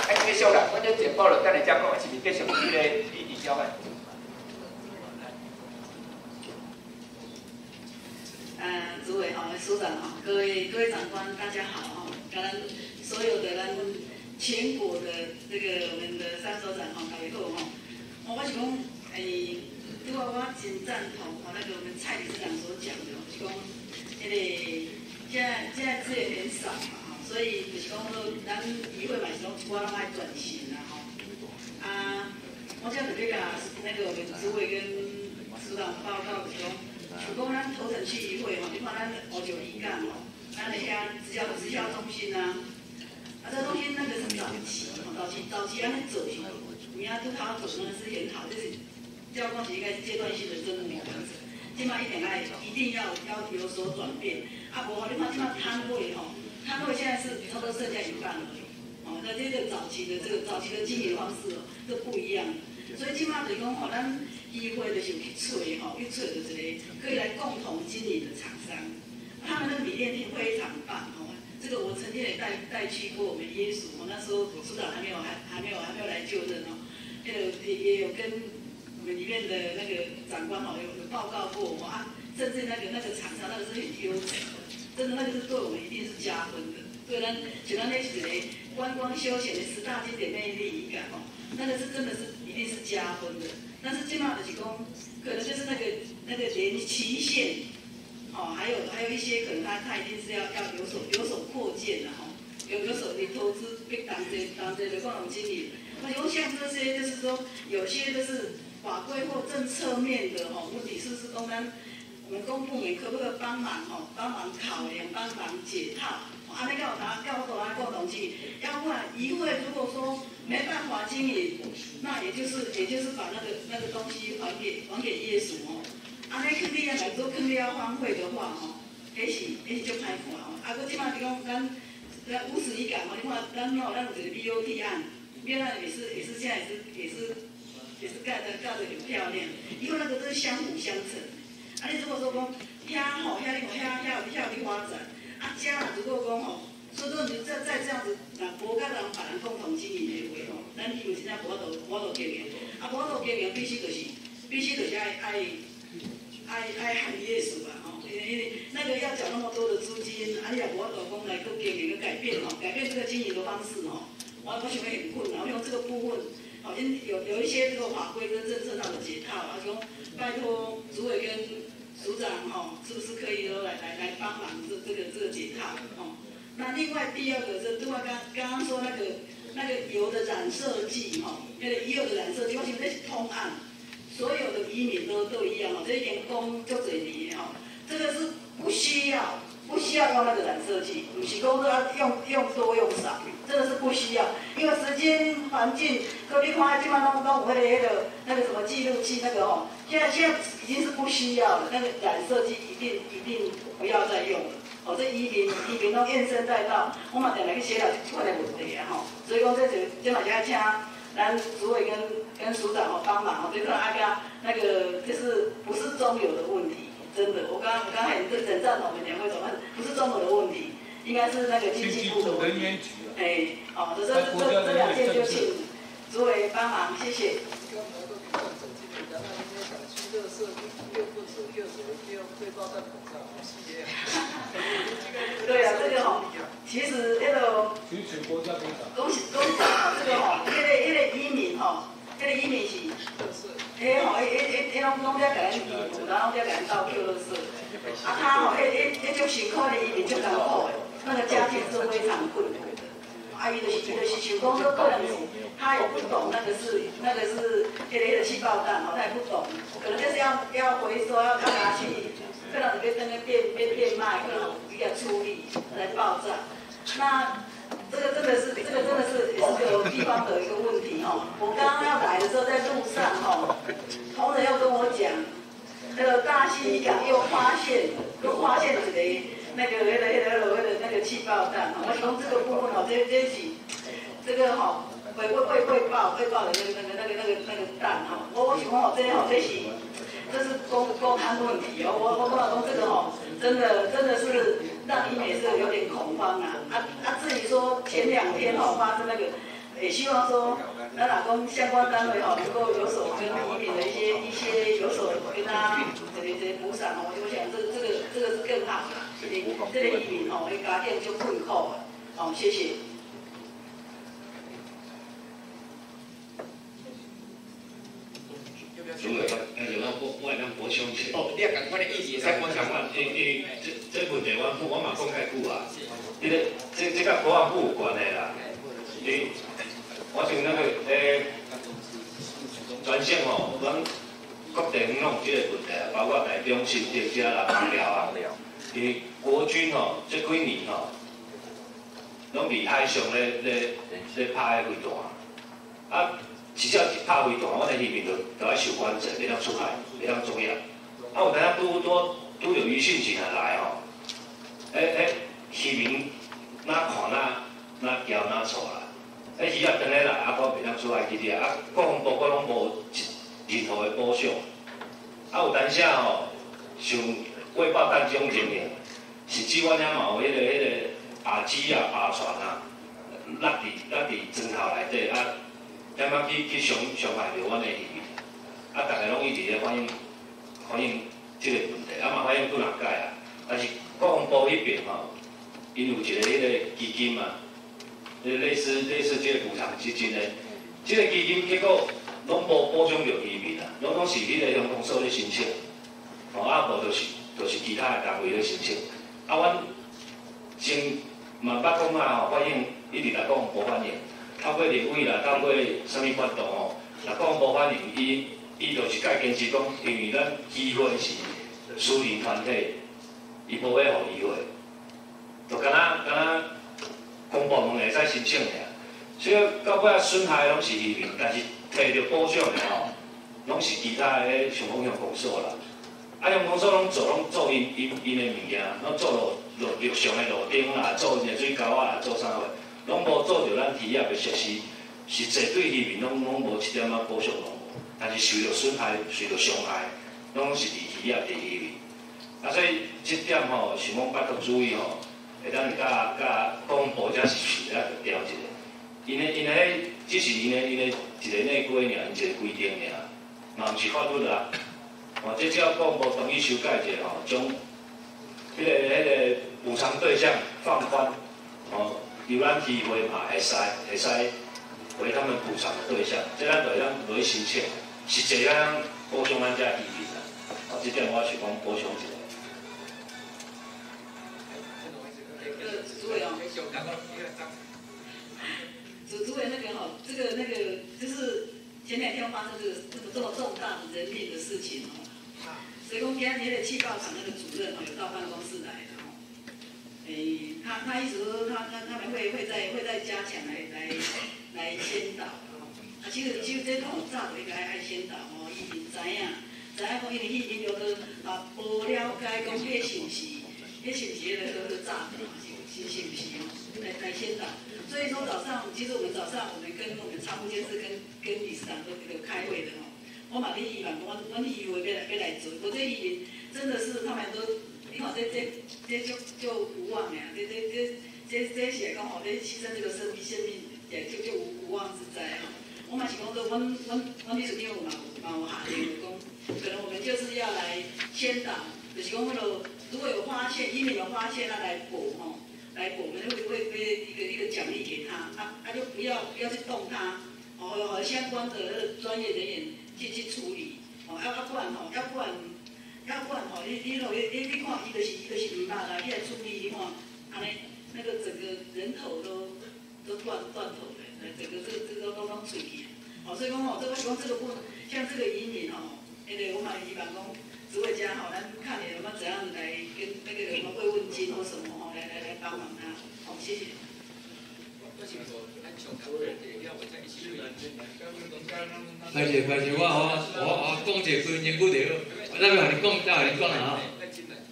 哎，继续啦，我这简报了，等下再讲，一是继续这个议题交换。呃，诸位哈，署长哈，各位各位长官，大家好哈，跟咱所有的咱全国的这个我们的三所长哈，大家好哈。我我是讲，诶，如果我真赞同哈，那个我们蔡理事长所讲的，是讲，因为现在现在资源很少嘛哈，所以就是讲，咱议会嘛是讲，我拢爱转型啦吼。啊，我这样特别甲那个我们诸位跟署长报告是讲。如果咱头城区议会吼，你看咱五九一干吼，咱那遐直销直销中心啊，啊，这中心那个是早期，早期早期安尼做是，你要都他做呢是很好，就是交工是应该阶段性的任务完成，起码一点爱一定要要有所转变。啊，无吼，你看起码摊位吼，摊位现在是差不多剩下一半了，哦，那这个早期的这个早期的经营方式哦，都不一样。所以起码就是讲，吼，咱议会就是去找吼，去找着一个可以来共同经营的厂商，他们的理念非常棒，哦。这个我曾经也带带去过我们耶稣，我，那时候署长还没有还还没有还没有来就任哦，个也也有跟里面的那个长官吼有有报告过我，啊，甚至那个那个厂商那个是很优质的，真的那个是对我们一定是加分的，对咱就咱那几个观光休闲的十大经典魅力一个吼，那个是真的是。一定是加分的，但是最码的提供，可能就是那个那个连期限，哦，还有还有一些可能他他一定是要要有所有所扩建的哈，有有所你投资被当这当这的共同经理，那有像这些就是说有些就是法规或政策面的吼，问题是不是公安我们公部门可不可以帮忙吼，帮忙考量，帮忙解套。啊，那告他告诉他共同去，要不然一会如果说没办法经营，那也就是也就是把那个那个东西还给还给业主哦。啊，那肯定要来做，肯定要荒废的话吼，也是也是就歹看哦。啊，佮即马就讲咱咱五十一港哦，你看咱那，咱有一个 BOT 案，BOT 案也是也是现在也是也是也是盖的盖的很漂亮，因为那个都是相辅相成。啊，你如果说讲遐吼遐哩遐遐有遐有发展。啊，家如果讲吼，所以说你再再这样子，那无甲人别人共同经营的话吼，咱因为现在无法度无法度经营，啊无法度经营必须就是必须就是爱爱爱爱行业数啊吼，因为因为那个要缴那么多的租金，啊你也无法度讲来去经营去改变吼，改变这个经营的方式吼，我我想会很困难，用这个部分，好因有有一些这个法规跟政策上的解套，啊讲拜托主委跟。组长哈，是不是可以都来来来帮忙这这个这个解套哦？那另外第二个是，另外刚刚刚说那个那个油的染色剂哈，那个油的染色剂，我想那是通案，所有的移民都都一样哦，这员工就这里哈，这个是不需要，不需要用那个染色剂，不是讲要用用多用少，真的是不需要，因为时间环境，各你看基本上都有那个那个那个什么记录器那个哦，现在现在已经是不需要了，那个染色剂一定一定不要再用了。哦，这移民移民拢验证在到，我嘛定来去写了出来问题啊吼，所以讲这就这嘛就要请咱主委跟跟署长哦帮忙哦，这个阿家那个就是不是中油的问题，真的，我刚刚刚才这整站我们两位怎么不是中国的问题，应该是那个经济部的问题。哎，哦，这这这这两件就请主委帮忙，谢谢。对啊，这个吼，其实那个，恭喜恭喜啊！这个吼，那个那个移民吼，那个移民是，迄吼，迄迄迄拢拢在给人移民，然后在给人倒扣的是，啊，他吼，迄迄迄种辛苦的移民就艰苦的，那个家境是非常困苦的。啊，伊就是伊就是想讲，说可能是他也不懂那个是那个是迄个迄个气爆弹吼，他也不懂，可能就是要要回收要要拿去。可能会等个变变变卖，可能比较出力来爆炸。那这个真的是，这个真的是也是有地方的一个问题哦。我刚刚要来的时候，在路上哦，同仁又跟我讲，那个大溪港又发现又发现了一个那个那个那个所谓的那个气爆弹。我从这个部分哦，这这起这个哈，会会会会爆会爆的那个那个那个那个那个弹哈。我我想讲哦，这哦这是。这是公公安问题哦，我我老公这个哦，真的真的是让医美是有点恐慌啊。啊啊，至于说前两天哦发生那个，也希望说那老公相关单位哦能够有所跟移民的一些一些有所跟他这个这个补偿哦，我想这这个这个是更好的，这个这个移民哦，一家店就困扣了，哦，谢谢。谢。主委，那就咱我我来咱补充一下。哦，你也赶快的意思，再补充嘛。因因这这问题我我嘛讲太久啊。因为这这甲国防部有关的啦。因我像那个诶，专线吼，咱各地方拢有即个问题啊，包括台中、新竹、遮啦、南寮啊。因为国军吼，这几年吼，拢伫海上咧咧咧拍飞弹啊。只要一拍飞弹，我哋渔民就就爱受关制，袂当出海，袂当作业。啊，有当下拄拄拄有余讯进来吼，诶诶，渔民哪看哪哪叫哪错啦。诶，鱼啊，等下来啊，我袂当出海去滴。啊，国防部我拢无任何的补偿。啊，有当下吼，像喂爆弹这种情形，是只阮遐嘛有迄个迄个阿机啊、阿船啊，落伫落伫砖头内底啊。点仔去去伤伤害着阮的渔民，啊，逐个拢一直咧反映反映即个问题，啊嘛反映不难改啊。但是国防部迄边吼，因有一个迄个基金嘛，类类似类似即个补偿基金的，即个基金结果拢无补偿着渔民啊，拢拢是迄个向公所咧申请，吼啊无就是就是其他的单位咧申请，啊阮先嘛捌讲啊吼，反映一直来国防部反映。到尾立委啦，到尾什物管道吼，若讲无反应，伊伊就是甲坚持讲，因为咱机会是私人团体，伊无要互伊会，就敢若敢若公部门会使申请尔，所以到尾损害拢是渔民，但是摕着保障的吼，拢是其他的像讲向公所啦，啊向公所拢做拢做因因因的物件，拢做路路陆上的路顶啦，做因的水沟啊，做啥货。拢无做着咱渔业的设施，实际对渔民拢拢无一点仔补偿拢无，但是受着损害、受着伤害，拢是伫渔业伫渔民。啊，所以即点吼，想讲拜托注意吼，会当甲甲国防部才是是咧调一下。因诶因诶，只是因诶因诶一个内规尔，因一个规定尔，嘛毋是法律啦。哦，即只要国防部同意修改者吼，将迄个迄个补偿对象放宽，哦。有咱机会嘛，会使会使为他们补偿的对象，即咱对咱落去申请，实际咱补偿咱遮渔民啊。啊，即点我是讲补充一下。主委哦，主主委那个哈，这个那个就是前两天发生这个这么这么重大的人命的事情哦。所以讲今天那个气爆厂那个主任哦，有到办公室来的哦。诶，他他意思说他他他们会会在会在加强来来来先导哦。啊，其实其实这种早应该爱先导哦，伊知影知影讲因为伊因着都啊无了解讲迄是毋是，迄是毋是迄个个诈骗是是是毋是哦？来来先导。所以说早上，其实我们早上我们跟我们常务监事跟跟理事长都有开会的哦。我马丽姨嘛，我我以为要来要来做，我这以为真的是他们都，你看这这这就就无望呀，这这这这这写讲吼，这牺牲这个生命生命也就就无无望之灾哈。我嘛是讲说，阮阮阮秘书长嘛嘛有下令讲，可能我们就是要来宣导，就是讲迄落如果有发现，因为有发现，那来补吼。来，我们会会会一个一个奖励给他，他他就不要不要去动他，哦，相关的那个专业人员去去处理，哦，要要不然吼，要不然要不然吼，你你若你你看伊就是伊就是唔捌啦，你来处理，你看，安尼那个整个人头都都断断头的，整个这这个都都碎去，哦，所以讲吼，这个希望这个部像这个移民吼，那个我嘛希望讲，指挥家吼，咱看你有没怎样来跟那个什么慰问金或什么吼，来来来帮忙他。好。谢谢。快些快些，我我我我讲一句言句条，我再甲你讲，再甲你讲啦吼。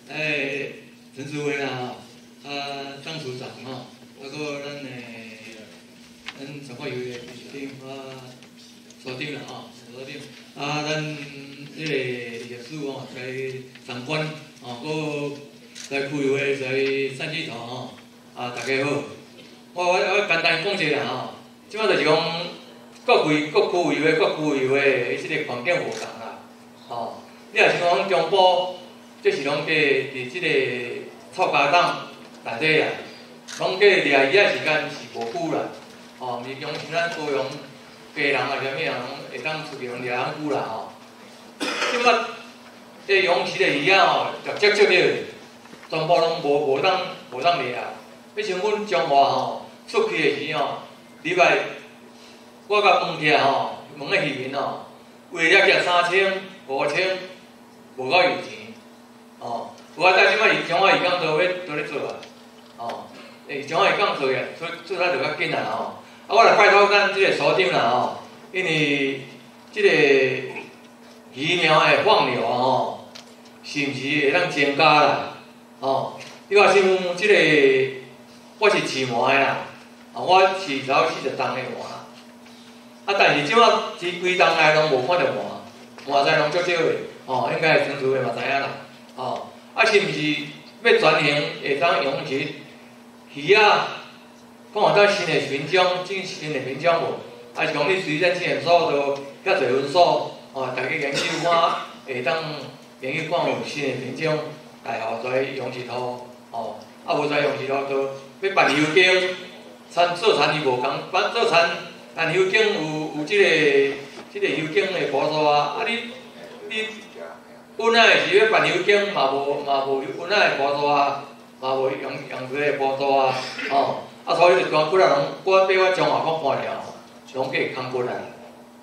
诶，陈志伟啦吼，啊张处长吼，啊个咱诶，咱上海有个秘书长啊，所长啦吼，所长，啊咱迄个律师吼，在上官吼，个在开会在三鸡头吼。啊，大家好，我我我简单讲一下吼，即摆就是讲各区各区域的各区域的即个环境无同啦，吼，你若是讲中部，即是拢计伫即个臭家档内底啊，拢计掠鱼仔时间是无久啦，吼，毋是讲像咱高雄家人啊，啥物啊，拢会当出去掠掠久啦吼。即摆即养殖的鱼仔吼，直接接着，全部拢无无当无当掠啊。迄像阮中华吼出去的时吼，礼拜我甲问起吼，问个渔民吼，为了价三千、五千，无够有钱，哦，我啊，但即摆伊中华渔港都要都咧做啊，哦，诶，中华渔港做嘅，做做咱就较紧啦吼，啊，我来拜托咱即个所长啦吼，因为即个鱼苗的放流吼，是毋是会当增加啦？哦，你话像即个。我是饲鳗的啦，啊，我饲超四十担的鳗，啊，但是即摆饲规冬来拢无看到麻，麻在拢足少的，哦，应该会成熟的嘛知影啦，哦，啊，是毋是要转型会当养殖鱼啊？讲下咱新的品种，进新的品种无？啊，是讲你随咱试验所都较侪分数，哦，大家研究看会当研究看有新的品种来后再养殖土，哦，啊，无再养殖土都。要办油井，产做田伊无共，办做田办油井有有即个即个油井的补助啊，啊你你本来是要办油井嘛无嘛无本来的补助啊，嘛无用用这个补助啊，哦，啊所以就讲几人拢，我对我中华讲看了，拢计空过来，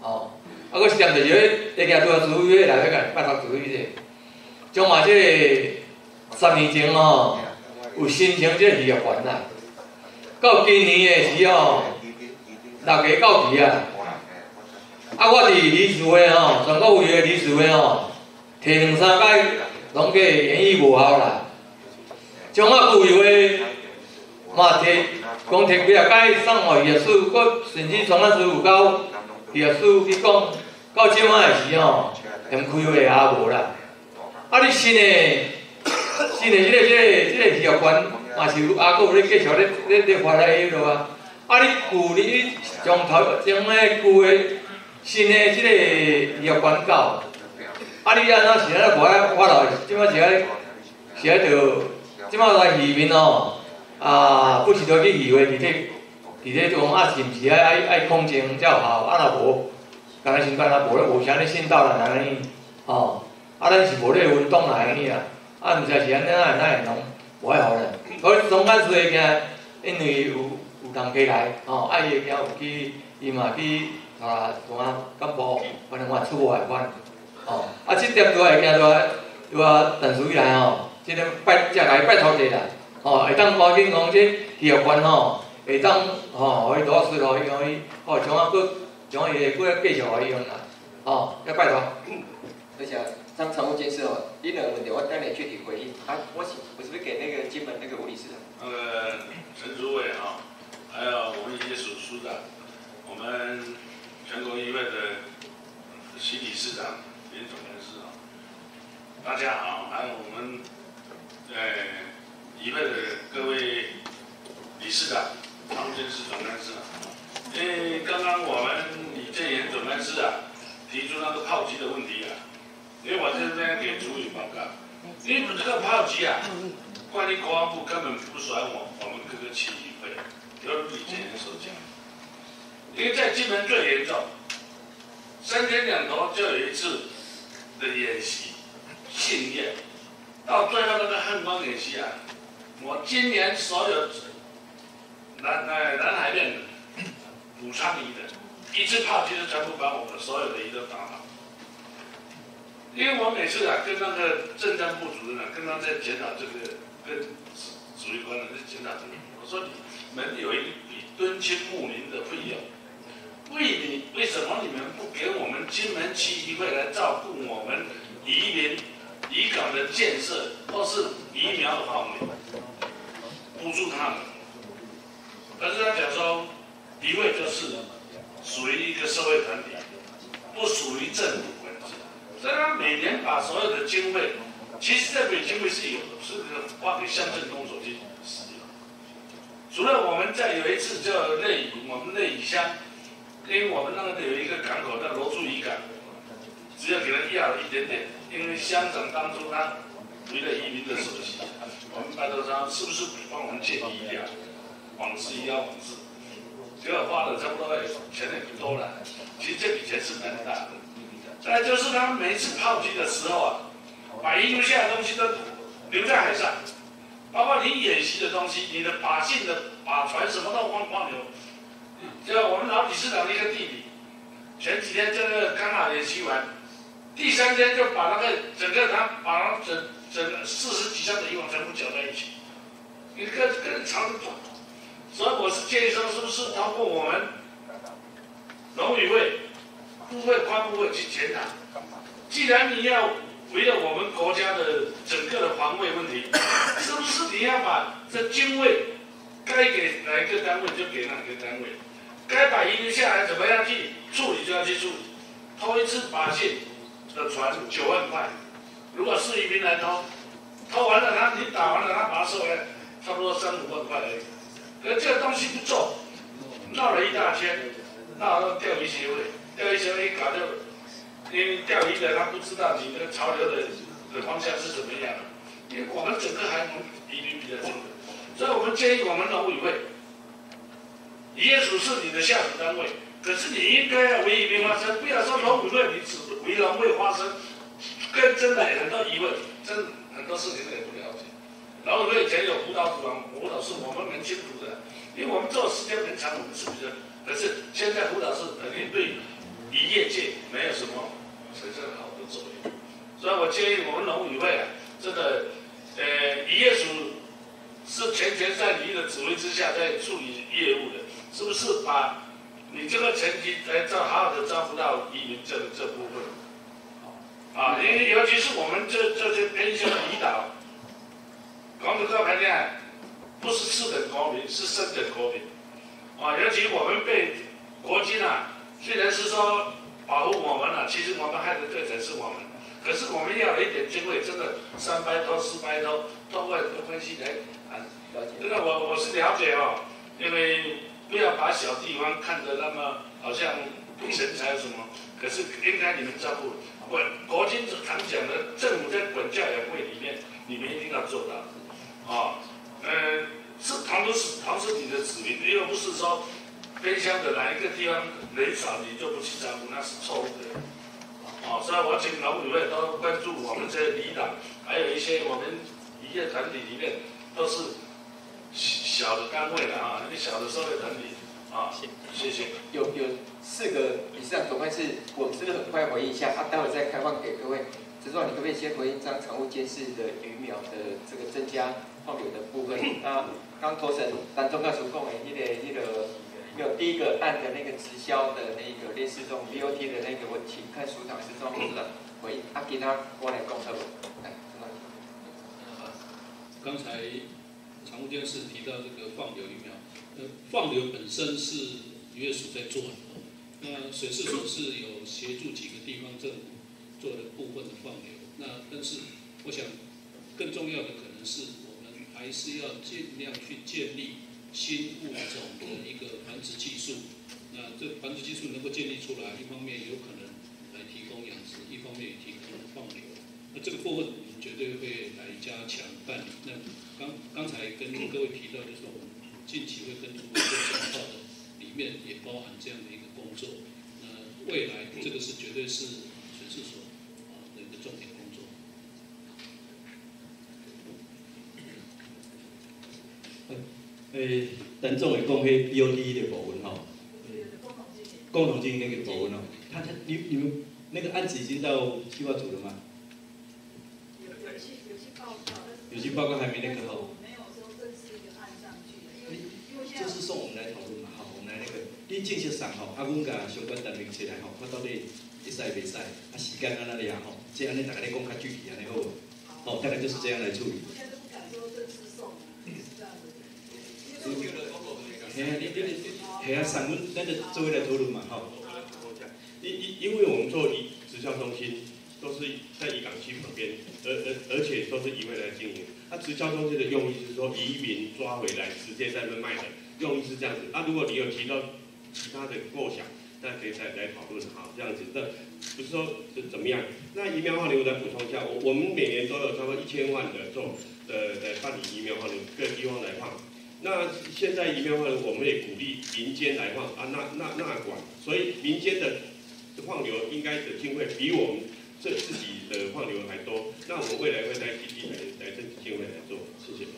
哦，啊佫是踮着是咧，伫遐做主委来要甲拜托主委者，中华即十年前哦。有申请这渔业权啦，到今年的时候，六月到期啊。啊，我伫理事会吼，全国会的理事会吼，提两三摆，拢计演绎无效啦。中华区委会嘛提，讲提几啊摆送互业主，搁甚至从那时有到业主去讲，到即摆的时吼，连开会也无啦。啊，你新的。新的即个、即个、即个渔业权，嘛是有阿有咧继续咧咧咧发来迄落啊。啊，你旧你从头从咧旧的新的即个渔业权到，啊，你安怎是安尼无爱发落？即摆是爱是爱着，即摆来渔民哦，啊，不是着去渔会伫咧伫咧讲啊，是毋是爱爱爱空情才有效？啊，若无，干若是干若无咧，无啥咧信道啦，安尼，哦，啊，咱是无咧运动啦，安尼啊。啊，毋知是安怎啊，哪会拢无爱互咧？所以总干事会惊，因为有有同家来，吼，啊伊会惊有去，伊嘛去啊，怎啊干部，反正我出外款，吼，啊，即点多会惊着，对啊，陈书记来吼，即点拜，即来拜托者啦，吼，会当赶紧讲即体育馆吼，会当吼，互伊多水咯，伊可以，吼，像啊佫，从伊会佫继续互伊用啦，吼，要拜托。而且张常务监事哦，你两个问题我等你具体回应。啊，我是我是不是给那个金门那个吴理事长？那个陈主委哈，还有我们一些署署长，我们全国议会的习理事长、大家好，还有我们呃议会的各位理事长、常务监事、总干事，因为刚刚我们李建言总干事啊提出那个炮击的问题啊。因为我这边给主委报告，因为这个炮击啊，关于国防部根本不甩我，我们各个区议会，有李建言所讲。因为在金门最严重，三天两头就有一次的演习信念，到最后那个汉光演习啊，我今年所有南呃南海面的武昌鱼的，一次炮击就全部把我们所有的鱼都打好。因为我每次啊跟那个政战部主任啊，跟他在检讨这个，跟指挥官呢在检讨这个，我说你们有一笔敦亲睦邻的费用，为你为什么你们不给我们金门区议会来照顾我们移民、渔港的建设，或是疫苗的方面，补助他们？可是他讲说，议会就是属于一个社会团体，不属于政府。所以他每年把所有的经费，其实这笔经费是有的，是发给乡镇公所去使用。除了我们在有一次叫内屿，我们内屿乡，因为我们那个有一个港口叫罗珠渔港，只要给他要了一点点，因为香港当初他为了移民的首席，我们拜托他是不是帮我们建医疗，往事医疗往事，结果花了差不多钱也不多了，其实这笔钱是蛮大的。再就是他每次炮击的时候啊，把遗留下的东西都留在海上，包括你演习的东西，你的靶信的靶船什么都光光留。就我们老理事长的一个弟弟，前几天这个刚好演习完，第三天就把那个整个他把整整个四十几箱的遗网全部搅在一起，你跟跟长短，所以我是建议说，是不是通过我们农委会？部会、跨部会去检讨。既然你要为了我们国家的整个的防卫问题，是不是你要把这经费该给哪一个单位就给哪个单位？该把移民下来怎么样去处理就要去处理。偷一次把信的船九万块，如果是移民来偷，偷完了他你打完了他把它收回来，差不多三五万块而已。可这个东西不做，闹了一大圈，闹到钓鱼协会。钓鱼协会一搞就，因为钓鱼的他不知道你那个潮流的的方向是怎么样，因为我们整个还农移民比较多，所以我们建议我们农委会，业主是你的下属单位，可是你应该要为移民发声，不要说农委会你只为农会发声，跟真的很多疑问，真很多事情也不了解。农委会以前有辅导组啊，辅导是我们很清楚的，因为我们做时间很长，我们是不是？可是现在辅导是肯定对。渔业界没有什么产生好的作用，所以我建议我们农委会啊，这个呃渔业署是全权在你的指挥之下在处理业务的，是不是把你这个成绩来照好好的照顾到移民这这部分？啊，因为尤其是我们这这些偏乡的离岛，广州高牌店不是次等国民，是升等国民，啊，尤其我们被国军啊。虽然是说保护我们了，其实我们害的对才是我们。可是我们要一点机会，真的三白头四白头，都会都分析来啊。这个我我是了解哦，因为不要把小地方看得那么好像不成才什么。可是应该你们照顾，管国军常讲的，政府在管教养会里面，你们一定要做到。啊，嗯，是唐都是唐是你的子民，又不是说。偏乡的哪一个地方人少，你就不去照顾，那是错误的。哦，所以我请老委会都关注我们这些离岛，还有一些我们渔业团体里面都是小的单位了啊，那个小的社会团体啊。谢谢。有有四个以上，总该是我们是不是很快回应一下？啊，待会再开放给各位陈总，你可不可以先回应张常务监事的鱼苗的这个增加放流的部分？那刚投审当中告诉讲的，那个那个有第一个案的那个直销的那个类似这种 BOT 的那个问题，看署长是庄部长回应。啊，给他我来讲好不？来，刚才常务监事提到这个放流疫苗，呃，放流本身是渔业署在做的，那水事所是有协助几个地方政府做的部分的放流，那但是我想更重要的可能是我们。还是要尽量去建立新物种的一个繁殖技术。那这繁殖技术能够建立出来，一方面有可能来提供养殖，一方面也提供放流。那这个部分我们绝对会来加强办理。那刚刚才跟各位提到，就是我们近期会跟主管做讲话的，里面也包含这样的一个工作。那未来这个是绝对是全市所啊的一个重点工作。诶，陈总会讲迄 B O D 的部分吼，共同经营那个部分哦，他他你你们那个案子已经到计划组了吗？有有去有去报告，报告还没那个吼。没有说正式一个案上去的，因为因为现在。就是送我们来讨论嘛，好，我们来那个，你正式上吼，啊，阮甲相关单位起来吼，看到底会使袂使，啊，时间安那里啊吼，即安尼大家咧讲较具体安尼好，好，大概就是这样来处理。嘿啊，你你你，嘿啊，三分，咱就做位来讨论嘛，吼。因因因为我们做移直销中心，都是在移港区旁边，而而而且都是移回来经营。那直销中心的用意是说，移民抓回来直接在那卖的，用意是这样子。那如果你有提到其他的构想，那可以再来讨论，好，这样子。那不是说是怎么样？那疫苗化流我再补充一下，我我们每年都有超过一千万的做的的办理疫苗化流，各地方来放。那现在移民放流，我们也鼓励民间来放啊，纳纳纳管，所以民间的放流应该的经费比我们这自己的放流还多。那我们未来会再积极来来争取经费来做，谢谢。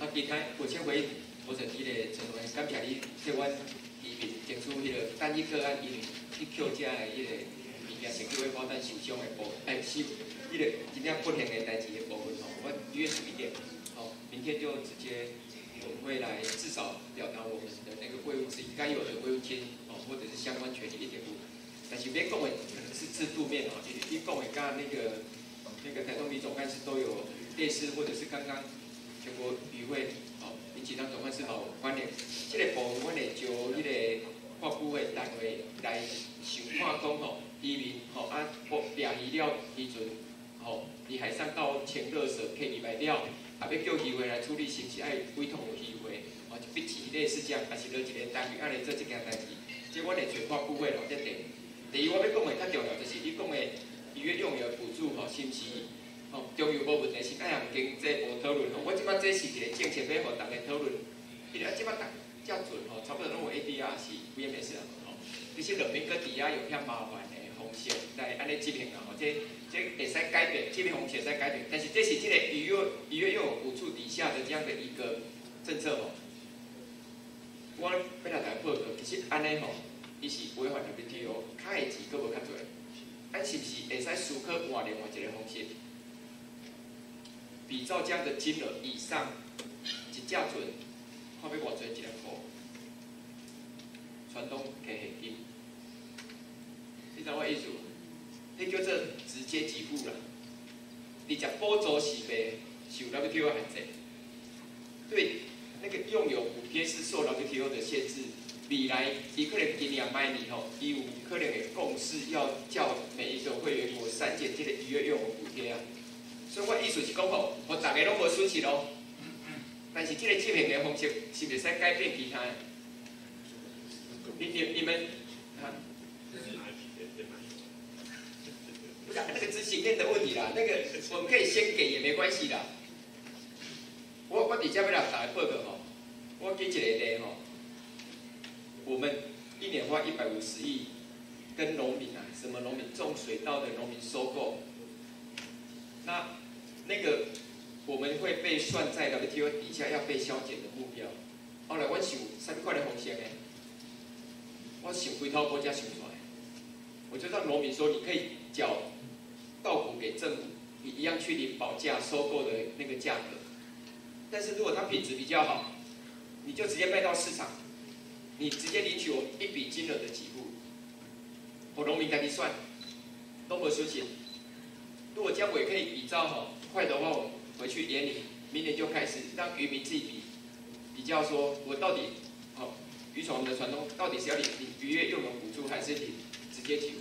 啊，其他我先回我这提的陈委员，感谢你替我移民提出迄个单一个案移民去扣加的迄个物件，先叫我保单受伤的部哎受。这个今天不幸的代志的部分吼，我约十一点，好，明天就直接我们会来至少表达我们的那个贵务自己该有的贵务金哦，或者是相关权益一点五。但是别讲的可能是制度面哦，你你讲的刚那个那个台东米总干事都有类似，或者是刚刚全国与会哦，民进党总干事好观念，这个部分我哋就迄个发布的单位来想看讲吼，移民吼啊，不便宜了时阵。哦，你海上到前热舍可以买料，啊，要叫渔会来处理，是不是爱委托渔会？哦，就必须类似这样，还是落一个单位，安尼做这件代志。即我哋全发布会咯，一定。第二，我要讲的较重要就是你讲的渔业用药补助吼，是不是？吼，中油无问题，是爱用经济无讨论吼。我即摆这是一个政策要互大家讨论。因为即摆大较准吼，差不多拢有 ADR 是不也没事啊。吼，其实两边搁底下有偏麻烦的风险来安尼执行啊，吼，这。这会使改变，即边红线在改变，但是这是即个渔业渔业用补助底下的这样的一个政策吼。我要来报告，其实安尼吼，伊是违反 WTO，卡的钱佫无较多，咱是毋是会使思考换另外一个方式？比照这样的金额以上，一只船，看要偌济一两块，传统给现金，你知我意思？迄叫做直接给付啦，你只补助是被受 WTO 限制，对那个用友补贴是受 WTO 的限制。未来伊可能今年卖你吼，伊有可能会共识要叫每一个会员国删减这个一月用户补贴啊。所以我意思是讲吼，我大家拢无损失咯。但是这个执行的方式是袂使改变其他的。你你你们啊？那个执行面的问题啦，那个我们可以先给也没关系的。我我底下要来打报告吼，我给一个例吼，我们一年花一百五十亿跟农民啊，什么农民种水稻的农民收购，那那个我们会被算在 WTO 底下要被削减的目标。后来我想三块的红线呢，我想回头国家想出来，我就让农民说，你可以缴稻谷给政府，你一样去领保价收购的那个价格。但是如果它品质比较好，你就直接卖到市场，你直接领取我一笔金额的给付。我农民赶紧算，都不休息。如果姜伟可以比照好快的话，我回去年里明年就开始让渔民自己比，比较说我到底，好渔船的传统到底是要领领渔业用的补助，还是领直接给付？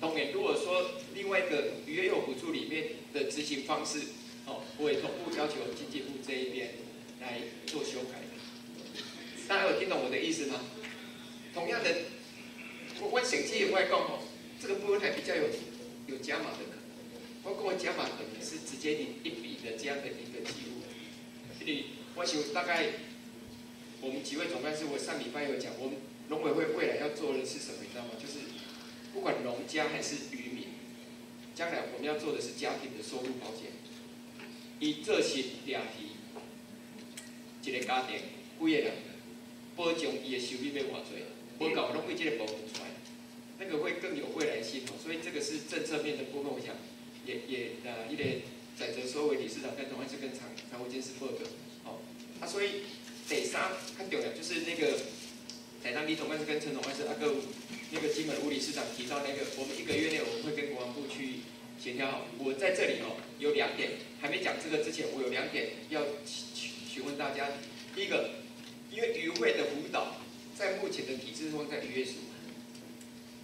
当然，如果说另外一个渔业用补助里面的执行方式，哦，我也同步要求经济部这一边来做修改。大家有听懂我的意思吗？同样的，我我审计外讲哦，这个部分还比较有有加码的可能。我跟我加码可能是直接领一笔的这样的一个记录。所以，我想大概我们几位总干事，我上礼拜有讲，我们农委会未来要做的是什么，你知道吗？就是不管农家还是渔民，将来我们要做的是家庭的收入保险。以这些两题，一个家庭几个人保障伊的收入要偌济，我搞拢会这个部分出来，那个会更有未来性哦。所以这个是政策面的部分，我想也也呃，一个在座所有理事长跟同样是跟常常务监事报告，好，啊，所以第三较重要就是那个在当李总干事跟陈总干事啊，个那个基本物理市长提到那个，我们一个月内我们会跟国防部去。协调好，我在这里哦，有两点还没讲这个之前，我有两点要询询问大家。第一个，因为渔会的辅导在目前的体制中在约束，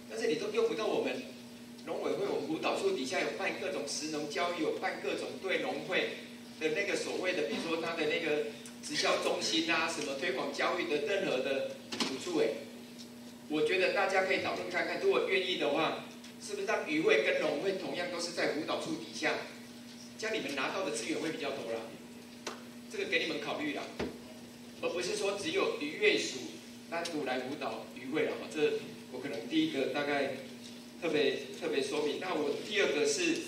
但是你都用不到我们农委会，我们辅导处底下有办各种实农教育，有办各种对农会的那个所谓的，比如说他的那个职教中心啊，什么推广教育的任何的辅助哎，我觉得大家可以讨论看看，如果愿意的话。是不是让渔会跟农会同样都是在辅导处底下，这样你们拿到的资源会比较多啦？这个给你们考虑了，而不是说只有渔业署单独来辅导渔会啊。这我可能第一个大概特别特别说明。那我第二个是，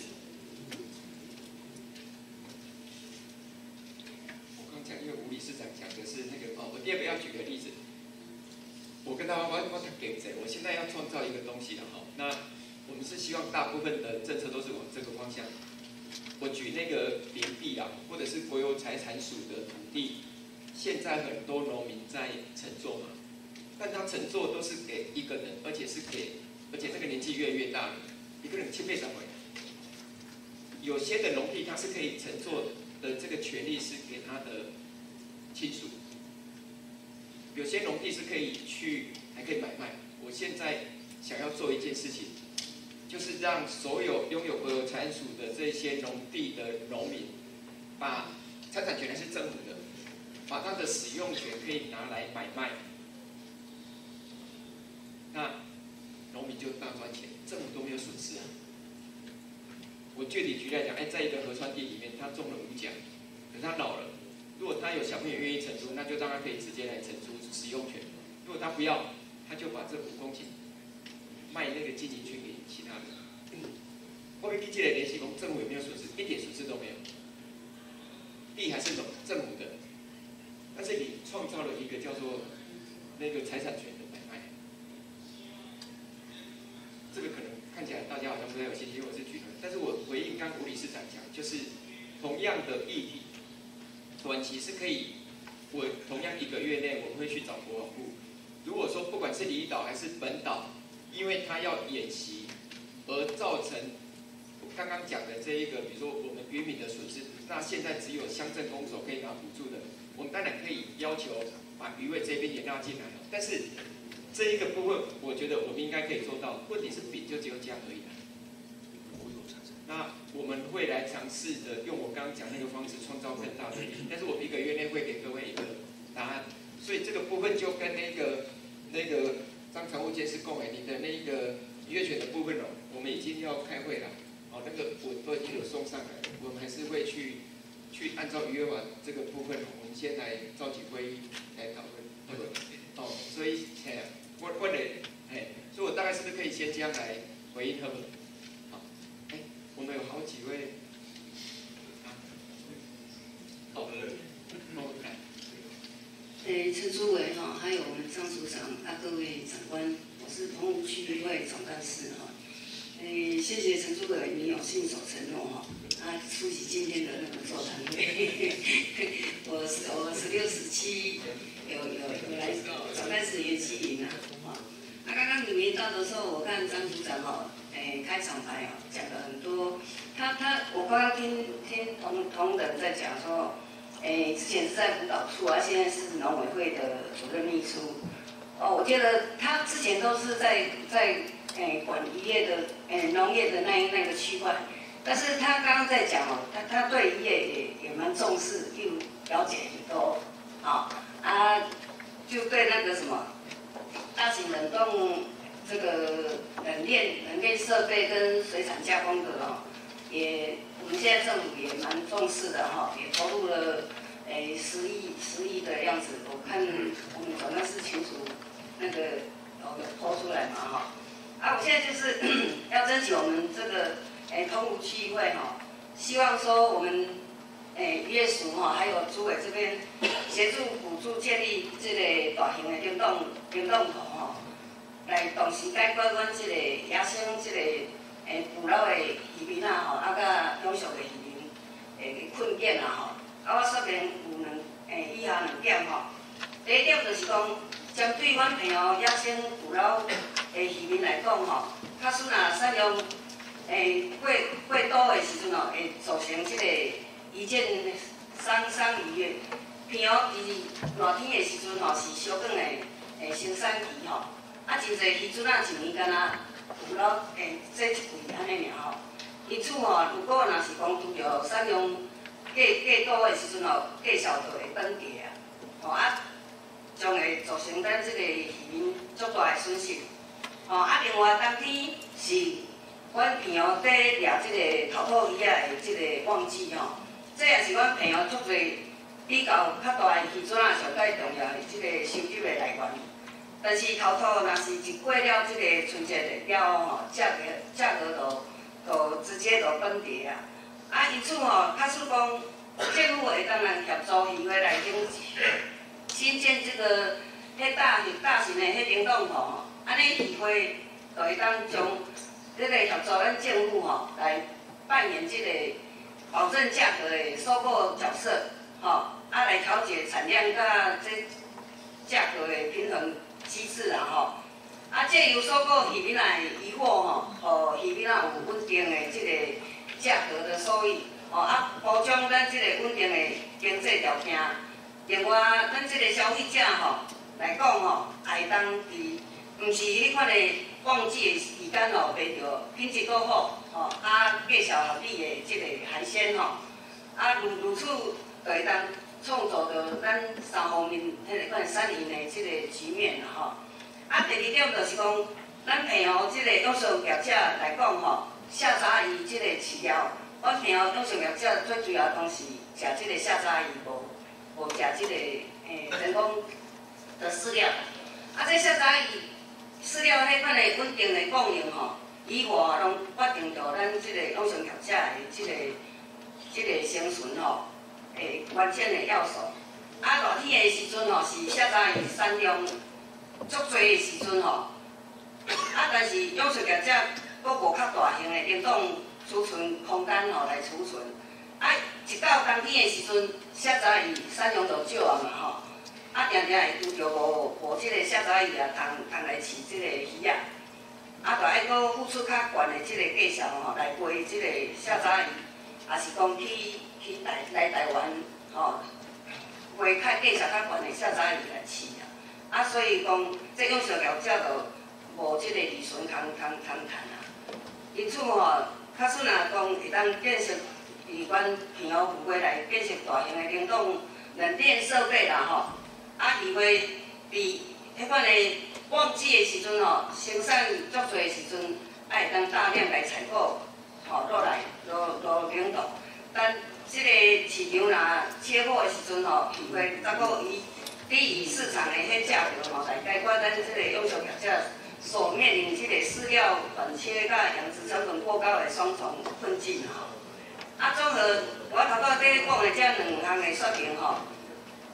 我刚讲因为吴理事长讲的是那个哦，我第二个要举个例子，我跟他我我他给谁？我现在要创造一个东西的哈，那。我们是希望大部分的政策都是往这个方向。我举那个林地啊，或者是国有财产署的土地，现在很多农民在乘坐嘛，但他乘坐都是给一个人，而且是给，而且这个年纪越来越大，一个人七倍上回。有些的农地他是可以乘坐的，这个权利是给他的亲属。有些农地是可以去，还可以买卖。我现在想要做一件事情。就是让所有拥有国有财产属的这些农地的农民，把财产权还是政府的，把他的使用权可以拿来买卖，那农民就大赚钱，政府都没有损失啊。我具体举例来讲，哎，在一个河川地里面，他种了五甲，可他老了，如果他有小朋友愿意承租，那就让他可以直接来承租使用权；如果他不要，他就把这五公顷卖那个经营权给。其他人，后面地界的联系工，政府有没有损失？一点损失都没有，地还是农政府的，但是你创造了一个叫做那个财产权的买卖，这个可能看起来大家好像不太有信心，我是举例，但是我回应刚吴理事长讲，就是同样的议题，短期是可以，我同样一个月内我会去找国防部，如果说不管是离岛还是本岛，因为他要演习。而造成刚刚讲的这一个，比如说我们渔民的损失，那现在只有乡镇公所可以拿补助的，我们当然可以要求把余位这边也纳进来。但是这一个部分，我觉得我们应该可以做到。问题是饼就只有这样而已啦。那我们会来尝试的用我刚刚讲那个方式创造更大的，但是我一个月内会给各位一个答案。所以这个部分就跟那个那个张常务监事共委你的那个。约权的部分哦，我们已经要开会了，哦，那个我都已经有送上来，我们还是会去去按照约完这个部分，我们先来召集会议来讨论，哦，所以哎，我我嘞，哎，所以我大概是不是可以先这样来回应他们？好，哎，我们有好几位，啊，好的，好，哎，陈主委哈，还有我们张组长啊，各位长官。我是澎湖区议会总干事哈。诶，谢谢陈主委，你有信守承诺哈，啊，出席今天的那个座谈会。我十我十六十七有有有来总干事袁希莹啊，哈。啊，刚刚你们到的时候，我看张组长哈，诶，开场白哦，讲了很多。他他，我刚刚听听同同仁在讲说，诶，之前是在辅导处啊，现在是农委会的主任秘书。哦，我觉得他之前都是在在诶管渔业的诶农业的那那个区块，但是他刚刚在讲哦，他他对渔业也也蛮重视，又了解很多，啊啊，就对那个什么。大型冷冻这个冷链冷链设备跟水产加工的哦，也我们现在政府也蛮重视的哈，也投入了诶十亿十亿的样子。我看我们总干事群组那个有抛出来嘛哈，啊，我现在就是 要争取我们这个诶通湖区议会哈，希望说我们诶约署哈，还有主委这边协助辅助建立这个大型的冷冻冷冻库。来同时解决阮即个野生即个诶捕捞的渔民啊吼，啊甲养殖的渔民诶困境啊吼，啊我说明有两诶以下两点吼。第一点就是讲，针对阮平湖野生捕捞的渔民来讲吼，假使若使用诶过过多的时阵哦，会造成即个渔建伤伤鱼的平湖伫热天的时阵吼，是小短的诶生产期吼。啊，真侪渔船啊，一年敢若有了诶，这一季安尼尔吼。因此吼，如果若是讲拄着产量过过多的时阵吼，过销就会断价啊。吼啊，将会造成咱即个渔民足大的损失。吼啊，另外当天是阮平湖在掠即个头套鱼仔的即个旺季吼，这也是阮平湖足侪比较较大的渔船啊上介重要的即个收入的来源。但是头套若是一过了即个春节的了吼，价格价格就就直接就崩跌啊！啊，因此吼，假使讲政府会当来协助渔会来种新建这个迄大型大型的迄冷冻吼，安尼渔会就会当将这个协助咱政府吼来扮演即个保证价格的收购角色，吼啊来调节产量甲这价格的平衡。机制啊吼，啊，借由收购渔民来渔获吼，互渔民啊有稳定的即个价格的收益，吼啊，保障咱即个稳定的经济条件。另外，咱即个消费者吼来讲吼，会当伫毋是迄款的旺季的时间吼，买到品质够好，吼啊，价小合理的即个海鲜吼，啊，如如此就会当。创造着咱三方面迄个款产业的即个局面啦吼。啊，第二点就是讲，咱平湖即个养殖业者来讲吼，下杂鱼即个饲料，阮平湖养殖业者最主要拢是食即个下杂鱼，无无食即个诶人工的饲料。啊，这下杂鱼饲料迄款的稳定的供应吼，以外拢决定着咱即个养殖业者的即个即个生存吼。诶，关键的要素。啊，热天的时阵吼，是下早鱼产量足多的时阵吼。啊，但是养殖业者佫无较大型的冷冻储存空间吼来储存。啊，一到冬天的时阵，下早鱼产量就少啊嘛吼。啊，定定会拄着无无即个下早鱼啊，通通来饲即个鱼啊。啊，着爱佫付出较悬的即个价钱吼，来买即个下早鱼，也是讲去。去台来台湾，吼，买较价钱较悬的下早鱼来饲啊，啊，所以讲，这养殖业者就无即个利润通通通赚啊。因此吼，假使若讲会当建设伫阮平湖渔会来建设大型的冷冻冷链设备啦，吼，啊，渔会伫迄款的旺季的时阵吼，生产足多的时阵，爱当大量来采购，吼，落来落落冷冻，但即个市场若缺货的时阵吼，鱼会再个以低于市场的迄价格吼来解决咱即个养殖业者所面临即个饲料短缺甲养殖成本过高的双重困境吼。啊，综合我头拄在讲的这两项的说明吼，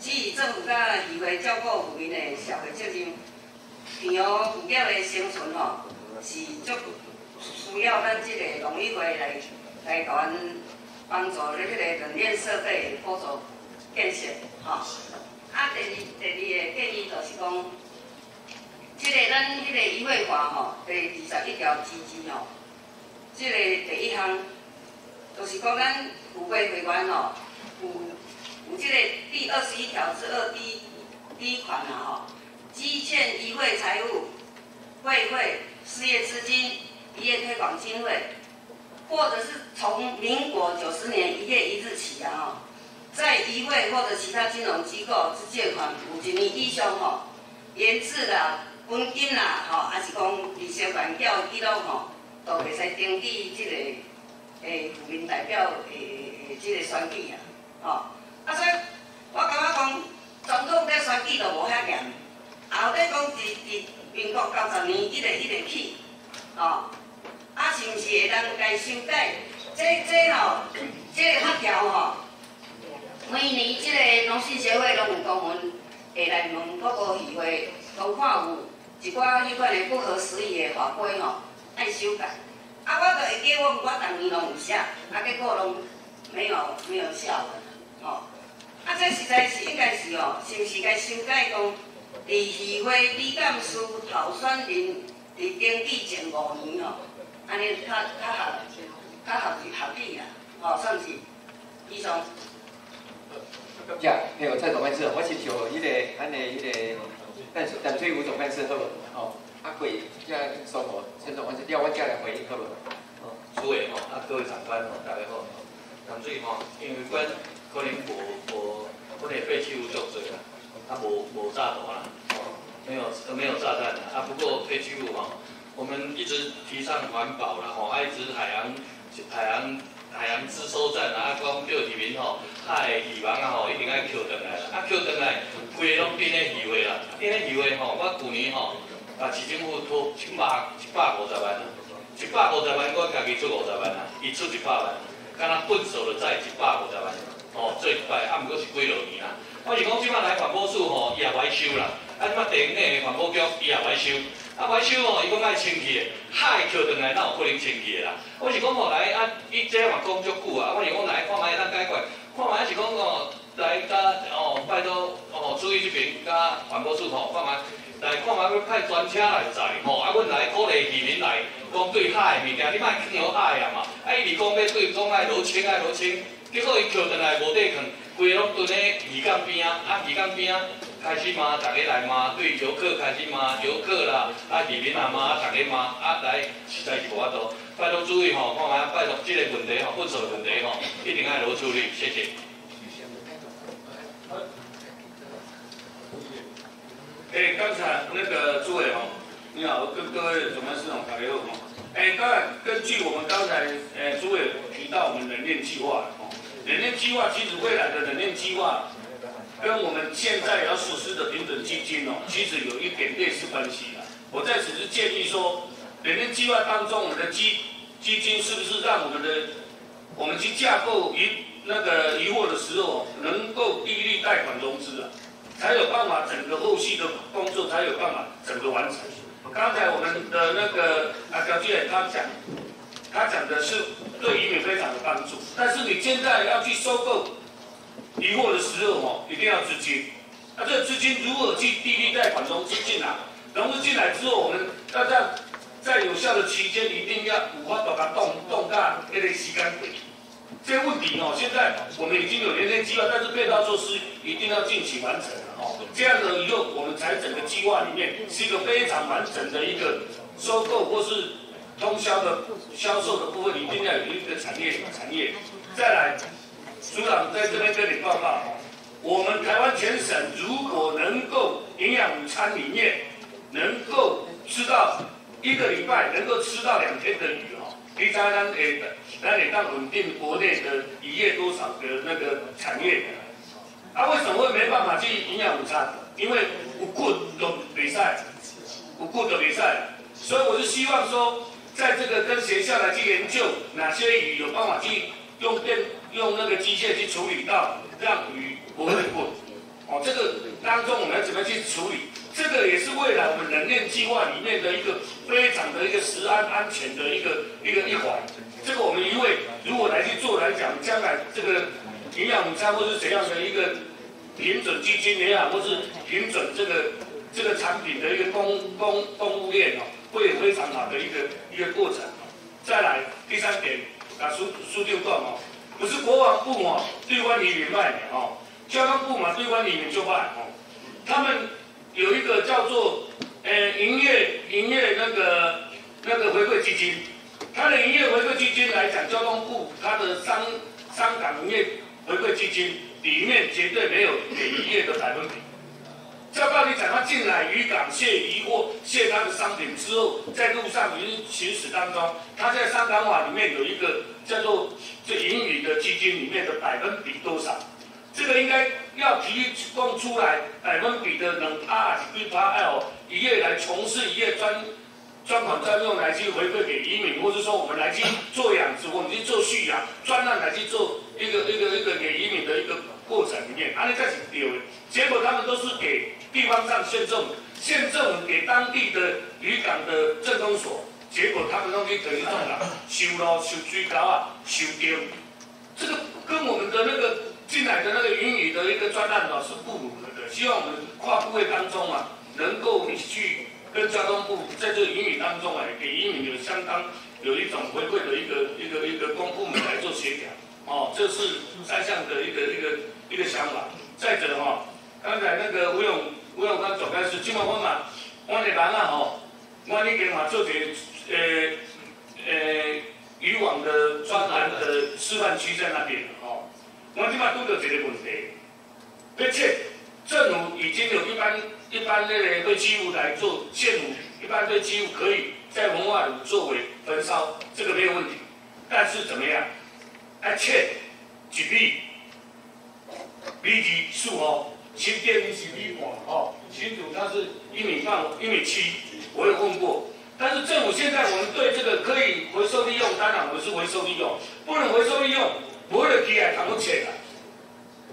基于政府甲渔会照顾渔民的社会责任，鱼苗的生存吼，是足需要咱即个农业会来来甲阮帮助咧，迄个冷链设备辅助建设吼。啊，第二第二个建议就是讲，即个咱迄个渔会法吼，第二十一条之之吼，即个第一项，就是讲咱渔会会员吼，有有即个第二十一条之二第第一款啦吼，积欠渔会财务、会费、事业资金、渔业推广经费，或者是从民国九十年一月一日起啊吼。在议会或者其他金融机构之借款有一年以上吼，延滞啦、本金啦，吼，还是讲利息还缴记录吼，都袂使登记即个诶负面代表诶诶即个选举啊，吼。啊所以，我感觉讲总统在选举都无遐严，后底讲自自民国九十年一直一直起，吼，啊是毋是会当该修改？这这吼，这个法条吼。每年即个农信协会拢有公文会来问各个议会，都看有一寡迄款的不合时宜的法规吼，爱修改。啊，我著会记，我我逐年拢有写，啊，结果拢没有没有效，啊，这实在是应该是哦，是毋是该修改讲，伫议会理干事候选人伫登记前五年哦，安尼较较合较合合理啦，吼，算是以上。呀，迄个蔡总干事，我是像迄个咱的迄个淡水淡水吴总干事好无？吼，啊贵遮说无，陈总干事，要我遮来回应好无？哦，诸位吼，啊各位长官吼，大家好。淡水吼，因为阮可能无无，阮的废弃物足多啦，啊无无炸弹啦，没有没有炸弹啦，啊不过废弃物吼，我们一直提倡环保啦，吼，啊一直海洋海洋。海洋自收站啊，讲钓渔民吼，海渔网啊吼，一定爱扣回来啦。啊，扣回来，规个拢变咧渔会啦。变咧渔会吼，我去年吼，啊市政府拖一百一百五十万，一百五十万我家己出五十万啊，伊出一百万，敢若分手了再一百五十万，哦，做一摆，啊，毋过是几落年啦。我是讲即摆来环保署吼，伊也维修啦。啊，即摆地方的环保局伊也维修。啊，维修哦，伊讲爱清气的，海扣转来，哪有可能清气的啦？我是讲吼来啊，伊这嘛讲足久啊，我是讲来看卖当解决，看卖是讲哦，来甲哦拜托哦，注意这边甲环保署吼，看卖来看卖要派专车来载吼，啊，阮来鼓励渔民来讲对海的物件，你莫放落海啊嘛，啊，伊是讲要对讲爱落清爱落清，结果伊扣转来无地放，规拢蹲咧鱼港边啊，啊鱼港边啊。开始嘛，大家来嘛，对游客开始嘛，游客啦，啊，渔民啊嘛，大家嘛，啊来实在是无法度，拜托注意吼，看下拜托这个问题吼，粪扫问题吼，一定要落处理，谢谢。哎，刚才那个诸位吼，你好，跟各位总干事长打个招呼。哎，当然根据我们刚才哎诸位提到我们冷链计划吼，冷链计划其实未来的冷链计划。跟我们现在要实施的平准基金哦，其实有一点类似关系的。我在此是建议说，每年计划当中，我们的基基金是不是让我们的我们去架构渔那个渔获的时候，能够低利率贷款融资啊，才有办法整个后续的工作才有办法整个完成。刚才我们的那个啊小俊他讲，他讲的是对渔民非常的帮助，但是你现在要去收购。疑惑的时候哦，一定要资金。那这个资金如何去低利贷款融资进来？融资进来之后，我们要在在有效的期间，一定要五花把它动动干，一个时间点。这些问题哦，现在我们已经有连连计划，但是配套措施一定要尽起完成了哦。这样的以后，我们才整个计划里面是一个非常完整的一个收购或是通销的销售的部分，一定要有一个产业产业。再来。组长在这边跟你报告，我们台湾全省如果能够营养午餐里面能够吃到一个礼拜能够吃到两天的鱼哦，你才能诶，来得到稳定国内的渔业多少的那个产业。啊，为什么会没办法去营养午餐？因为不顾的比赛，不顾的比赛，所以我是希望说，在这个跟学校来去研究哪些鱼有办法去用电。用那个机械去处理到让鱼不会滚，哦，这个当中我们要怎么去处理？这个也是未来我们冷链计划里面的一个非常的一个食安安全的一个一个一环。这个我们因为如果来去做来讲，将来这个营养午餐或是怎样的一个平准基金也好，或是平准这个这个产品的一个供供供应链哦，会有非常好的一个一个过程。再来第三点，啊苏苏就断哦，不是国防部哦对关移民卖的哦，交通部嘛对关移民就卖哦，他们有一个叫做呃营业营业那个那个回馈基金，它的营业回馈基金来讲，交通部它的商商港营业回馈基金里面绝对没有给营业的百分比。照道理讲，他进来渔港卸渔货、卸他的商品之后，在路上行行驶当中，他在商港法里面有一个叫做这盈余的基金里面的百分比多少？这个应该要提供出来百分比的能趴几趴 L 一夜来从事一夜专专款专用来去回馈给渔民，或者说我们来去做养殖，我们去做蓄养，专案来去做一个一个一个给渔民的一个过程里面，安尼才是对的。结果他们都是给地方上县政府，县政府给当地的渔港的政工所，结果他们都去等于种了，修路、修水沟啊、修电，这个跟我们的那个进来的那个英语的一个专案哦是不符合的。希望我们跨部会当中啊，能够去跟交通部在这个英语当中啊，给英语有相当有一种回馈的一个一个一个公部门来做协调。哦，这是三项的一个一个一个想法。再者哈，刚才那个吴勇吴永刚总干事，金毛峰嘛，我的人啊吼，我已经嘛做一个呃呃渔网的专栏的示范区在那边哦。我今嘛拄到一个问题，而且政府已经有一般一般那个对机务来做现务，一般对机务可以在文化里作为焚烧，这个没有问题。但是怎么样？而且举例，比如数哦，新店你是米管哦，新竹它是一米半一米七，我有问过。但是政府现在我们对这个可以回收利用，当然我们是回收利用，不能回收利用，不会的起来谈不钱的，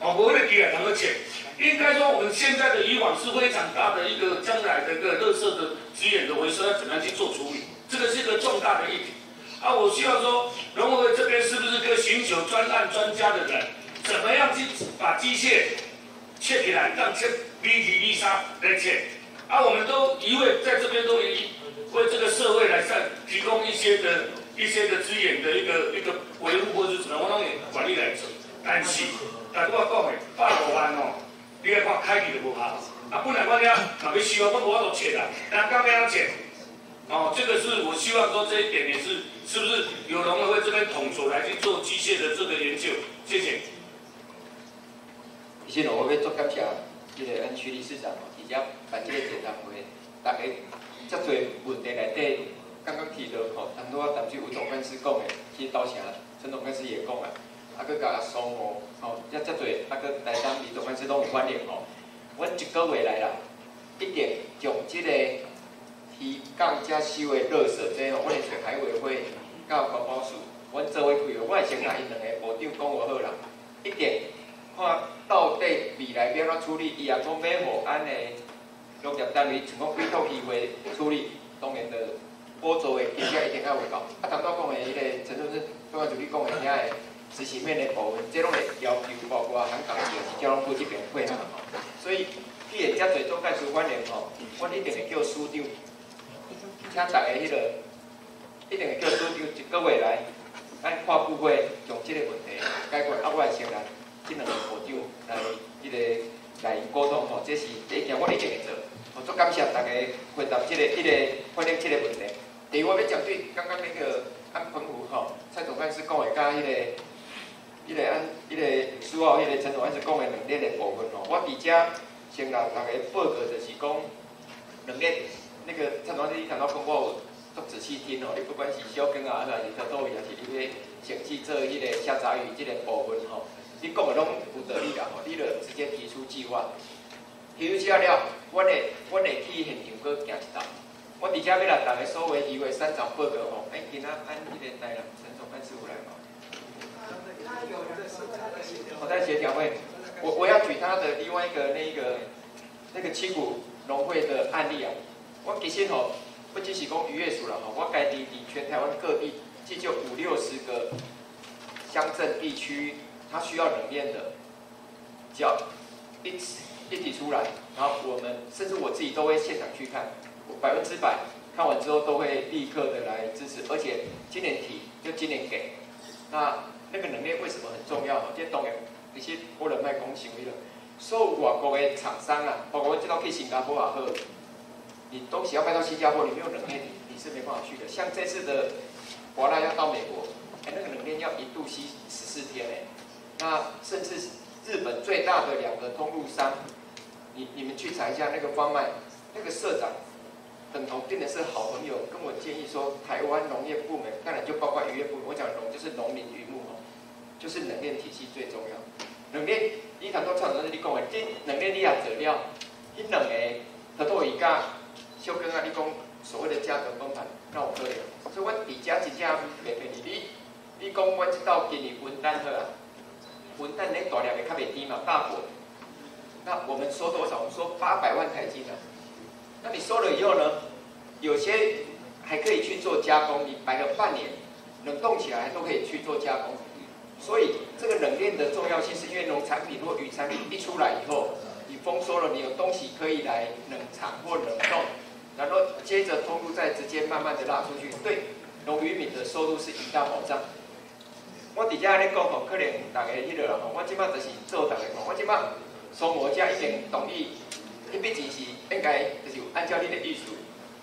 哦，不会的起来谈不钱。应该说我们现在的渔网是非常大的一个将来的一个垃圾的资源的回收，要怎么样去做处理？这个是一个重大的议题。啊，我希望说，农委会这边是不是可以寻求专案专家的人，怎么样去把机械切起来，让切 B 级 B 沙来切？啊，我们都一味在这边都以为这个社会来上提供一些的一些的资源的一个一个维护或者什么，我拢管理来做。但是，但我讲的百五万哦，你来看开起就无效。啊，本来我了，若要收，我无法度切啦，但刚要切。哦，这个是我希望说这一点也是，是不是有农委会这边统筹来去做机械的这个研究？谢谢。其实我要做感谢，这个安区理事长哦，直接办这个座谈会，大家遮多问题内底，刚刚提到吼，很多当初吴总干事讲的，其实到时陈总干事也讲啊，啊，佮甲双哦，吼，遮遮多，啊，佮台当李总干事拢有关联吼。阮一个月来啦，一定将这个。提降加收的垃圾，即吼，阮会找海委会、甲环保署，阮做伙开会，我先甲因两个部长讲话好啦。一定看到底未来要怎处理，伊也讲要互安尼农业单位像讲委托机会处理，当然的补助的金额一定要会到。啊，头拄讲的迄个陈总是刚刚就你讲的遐个执行面的部分，即拢会要求包括香港市交通部这边配合吼。所以，既然遮侪总干事反映吼，阮一定会叫司长。请大家迄个一定会叫司长一个月来，按跨部会将即个问题解决。啊，我会先来即两个部长来即个来沟通吼，这是第一件我一定会做。我足感谢大家回答即个、迄个反映即个问题。第二，我要针对刚刚那个安澎湖吼，蔡总干事讲的甲迄个、迄个安、迄个苏澳、迄个陈总干事讲的两点的部分吼，我伫遮先来大家报告就是讲两点。那个蔡总你听到讲我有仔细听哦，你不管是小根啊，还是特多位，还是你要想去做迄个下杂鱼即个部分吼，你讲的拢有道理啦吼，你著直接提出计划，提出计划了，阮会阮会去现场搁行一趟，我伫遮要来大家所谓以为三场报告吼，哎，今仔按迄个台人陈总干事傅来嘛。我在协调会，我我要举他的另外一个那个那个七股。农会的案例啊，我其实吼不只是讲渔业署了吼，我该地地全台湾各地，即就五六十个乡镇地区，它需要冷链的，只要一一起出来，然后我们甚至我自己都会现场去看，我百分之百看完之后都会立刻的来支持，而且今年提就今年给，那那个冷链为什么很重要？今天懂的，其实我人卖公行为了，所有外国的厂商啊，包括我这道去新加坡也好，你东西要卖到新加坡，你没有冷链，你你是没办法去的。像这次的华纳要到美国，哎，那个冷链要一度吸十四天哎，那甚至日本最大的两个通路商。你你们去查一下那个方脉，那个社长等同变的是好朋友，跟我建议说，台湾农业部门当然就包括渔业部门，我讲农就是农民渔牧哦，就是冷链体系最重要。冷链，你谈到创总是你讲的，这冷链你也做了，迄两个合作鱼甲小根啊，你讲所谓的价格崩盘，那我可能。所以我比价真正袂便宜。你你讲我这道今年文旦好啊，文旦你大量的较袂低嘛，大果。那我们收多少？我们收八百万台斤的。那你收了以后呢？有些还可以去做加工，你摆了半年，冷冻起来都可以去做加工。所以这个冷链的重要性，是因为农产品或渔产品一出来以后，你丰收了，你有东西可以来冷藏或冷冻，然后接着通路再直接慢慢的拉出去，对农渔民的收入是一大保障。我底下咧讲吼，可能大家迄个啦吼，我即摆就是做大家讲，我即摆。双模家已经同意，迄笔钱是应该就是按照你的意思，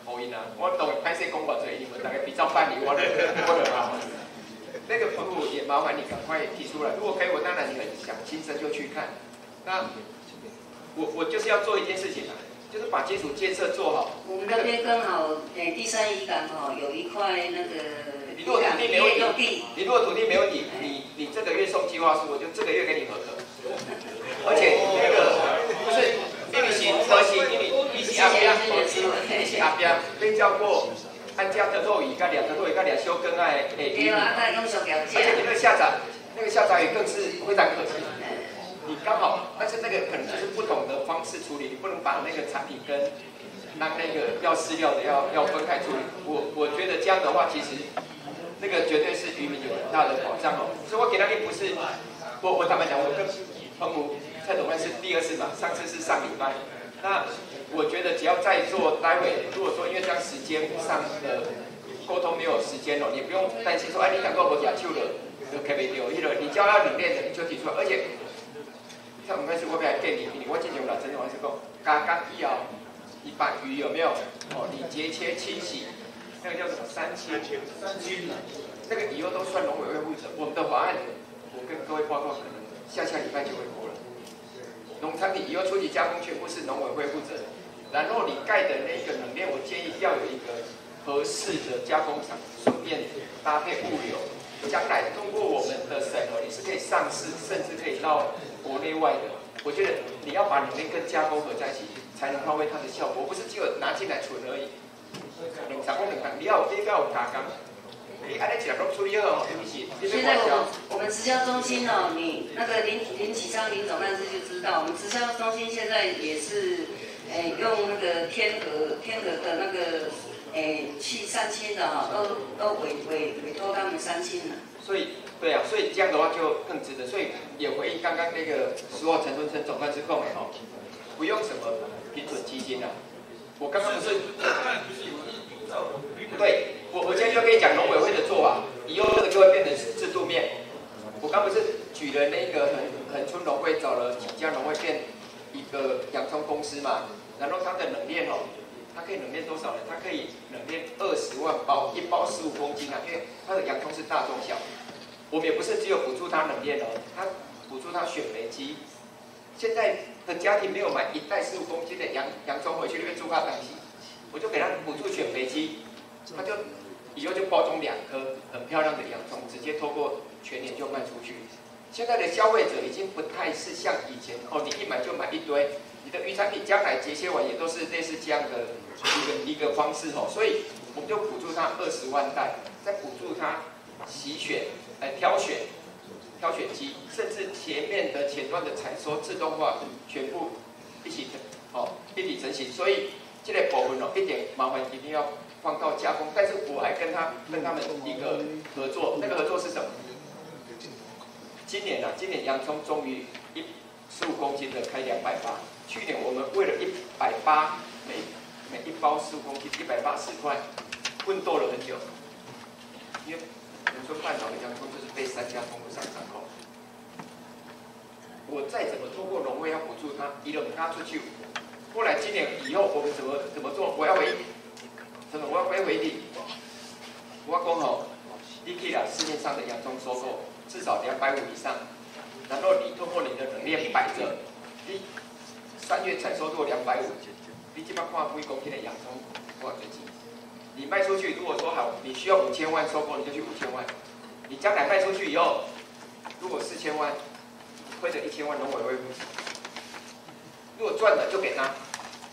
好因啊。我当然拍摄公报做，你们大概比较办理我的 我的啊。那个服务也麻烦你赶快提出来。如果可以，我当然你们想亲身就去看。那我我就是要做一件事情啊，就是把基础建设做好。我们那边刚好诶，第三渔港哈有一块那个。你如果土地没问题，你如果土地没问题，你你这个月送计划书，我就这个月给你合格。而且那个不是秘密型核心，秘密秘密阿边核心，秘密阿边被叫过安家的肉鱼，跟两个肉鱼，跟两修更爱诶。对啊，那用手表而且你那个下载，那个下载也更是非常可惜。你刚好，但是那个可能就是不同的方式处理，你不能把那个产品跟那那个要饲料的要要分开处理。我我觉得这样的话，其实那个绝对是渔民有很大的保障哦。所以我给他们不是，我我坦白讲，我跟澎湖。蔡总干是第二次嘛，上次是上礼拜。那我觉得只要在座，待会如果说因为这样时间上的沟通没有时间了，你不用担心说，哎，你想跟我讲就了，就开袂掉，一了，你只要要冷链的，你就提出来。而且蔡总干是我不要建议你，我建议我老真的我是讲，刚刚以后你把鱼有没有？哦，你节切清洗，那个叫什么三清？三清。那个以后都算农委会负责。我们的法案，我跟各位报告，可能下下礼拜就会过了。农产品以后初级加工全部是农委会负责，然后你盖的那个冷链，我建议要有一个合适的加工厂，顺便搭配物流，将来通过我们的审核，你是可以上市，甚至可以到国内外的。我觉得你要把里面跟加工合在一起，才能发挥它的效果，不是只有拿进来存而已。冷藏工冷藏，你要有要有加工。现在我我们直销中心哦，你那个林林启昌林总干事就知道，我们直销中心现在也是，诶用那个天河天河的那个诶去三清的哈，都都委委委托他们三清了。所以对啊，所以这样的话就更值得。所以也回应刚刚那个十号陈春生总干事讲的哦，不用什么平准基金啊，我刚刚不是。对，我我现在就跟你讲农委会的做法，以后这个就会变成制度面。我刚不是举了那个恒恒春农会找了几家农会变一个洋葱公司嘛，然后它的冷链哦，它可以冷链多少呢？它可以冷链二十万包，一包十五公斤啊，因为它的洋葱是大中小。我们也不是只有补助它冷链哦，它补助它选煤机。现在的家庭没有买一袋十五公斤的洋洋葱回去，那边住怕担心。我就给他补助选肥机，他就以后就包装两颗很漂亮的洋葱，直接透过全年就卖出去。现在的消费者已经不太是像以前哦，你一买就买一堆，你的鱼产品将来结切完也都是类似这样的一个一个方式哦，所以我们就补助他二十万袋，再补助他洗选、来挑选、挑选机，甚至前面的前端的采收自动化全部一起。哦，一体成型。所以这个部分哦，一点麻烦一定要放到加工。但是我还跟他跟他们一个合作，那个合作是什么？今年啊，今年洋葱终于一十五公斤的开两百八。去年我们为了一百八每每一包十五公斤一百八十块，奋斗了很久。因为我说半岛的洋葱就是被三家通路商掌控。我再怎么通过农会要补助他，一路他出去。不然今年以后我们怎么怎么做？我要回，真的我要回回你。我讲吼，你去了市面上的洋葱收购。至少两百五以上，然后你通过你的能力摆着，你三月采收做两百五，你基本上看贵公斤的洋葱多少钱？你卖出去，如果说好，你需要五千万收购，你就去五千万。你将来卖出去以后，如果四千万，或者一千万，农委会负责。如果赚了就给他，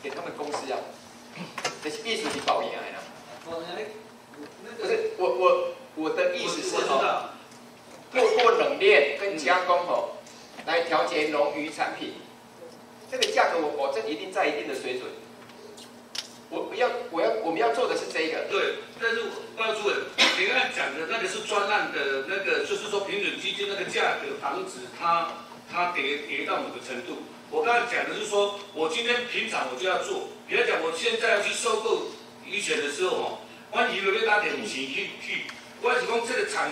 给他们公司啊，这是艺术是保赢来了。不是我我我的意思是哦。透过冷链跟加工哦，来调节农渔产品，这个价格我保证一定在一定的水准。我不要，我要，我们要做的是这个。对，但是高主任，你刚才讲的那个是专案的那个，就是说平准基金那个价格防止它它跌跌到某个程度。我刚才讲的是说，我今天平常我就要做，比如讲我现在要去收购鱼权的时候哦，我以为要打点钱去去，我是讲这个厂。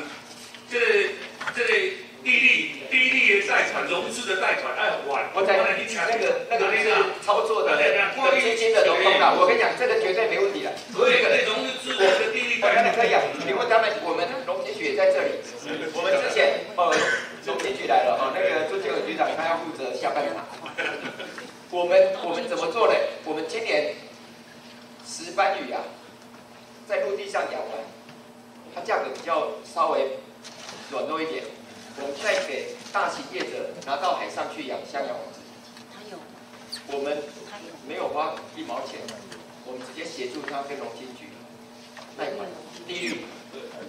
这个这个利率低利的贷款、融资的贷款还还，我在那个那个是操作的，的基金的融通的。我跟你讲，这个绝对没问题的。所以，融资的利率当然可以啊。你问他们，我们农经局也在这里。我们之前呃，农经局来了哦，那个朱建伟局长他要负责下半场。我们我们怎么做呢？我们今年石斑鱼啊，在陆地上养完，它价格比较稍微。软弱一点，我们再给大型业者拿到海上去养香洋王子。他有，我们没有花一毛钱，我们直接协助他跟农经局贷款，利率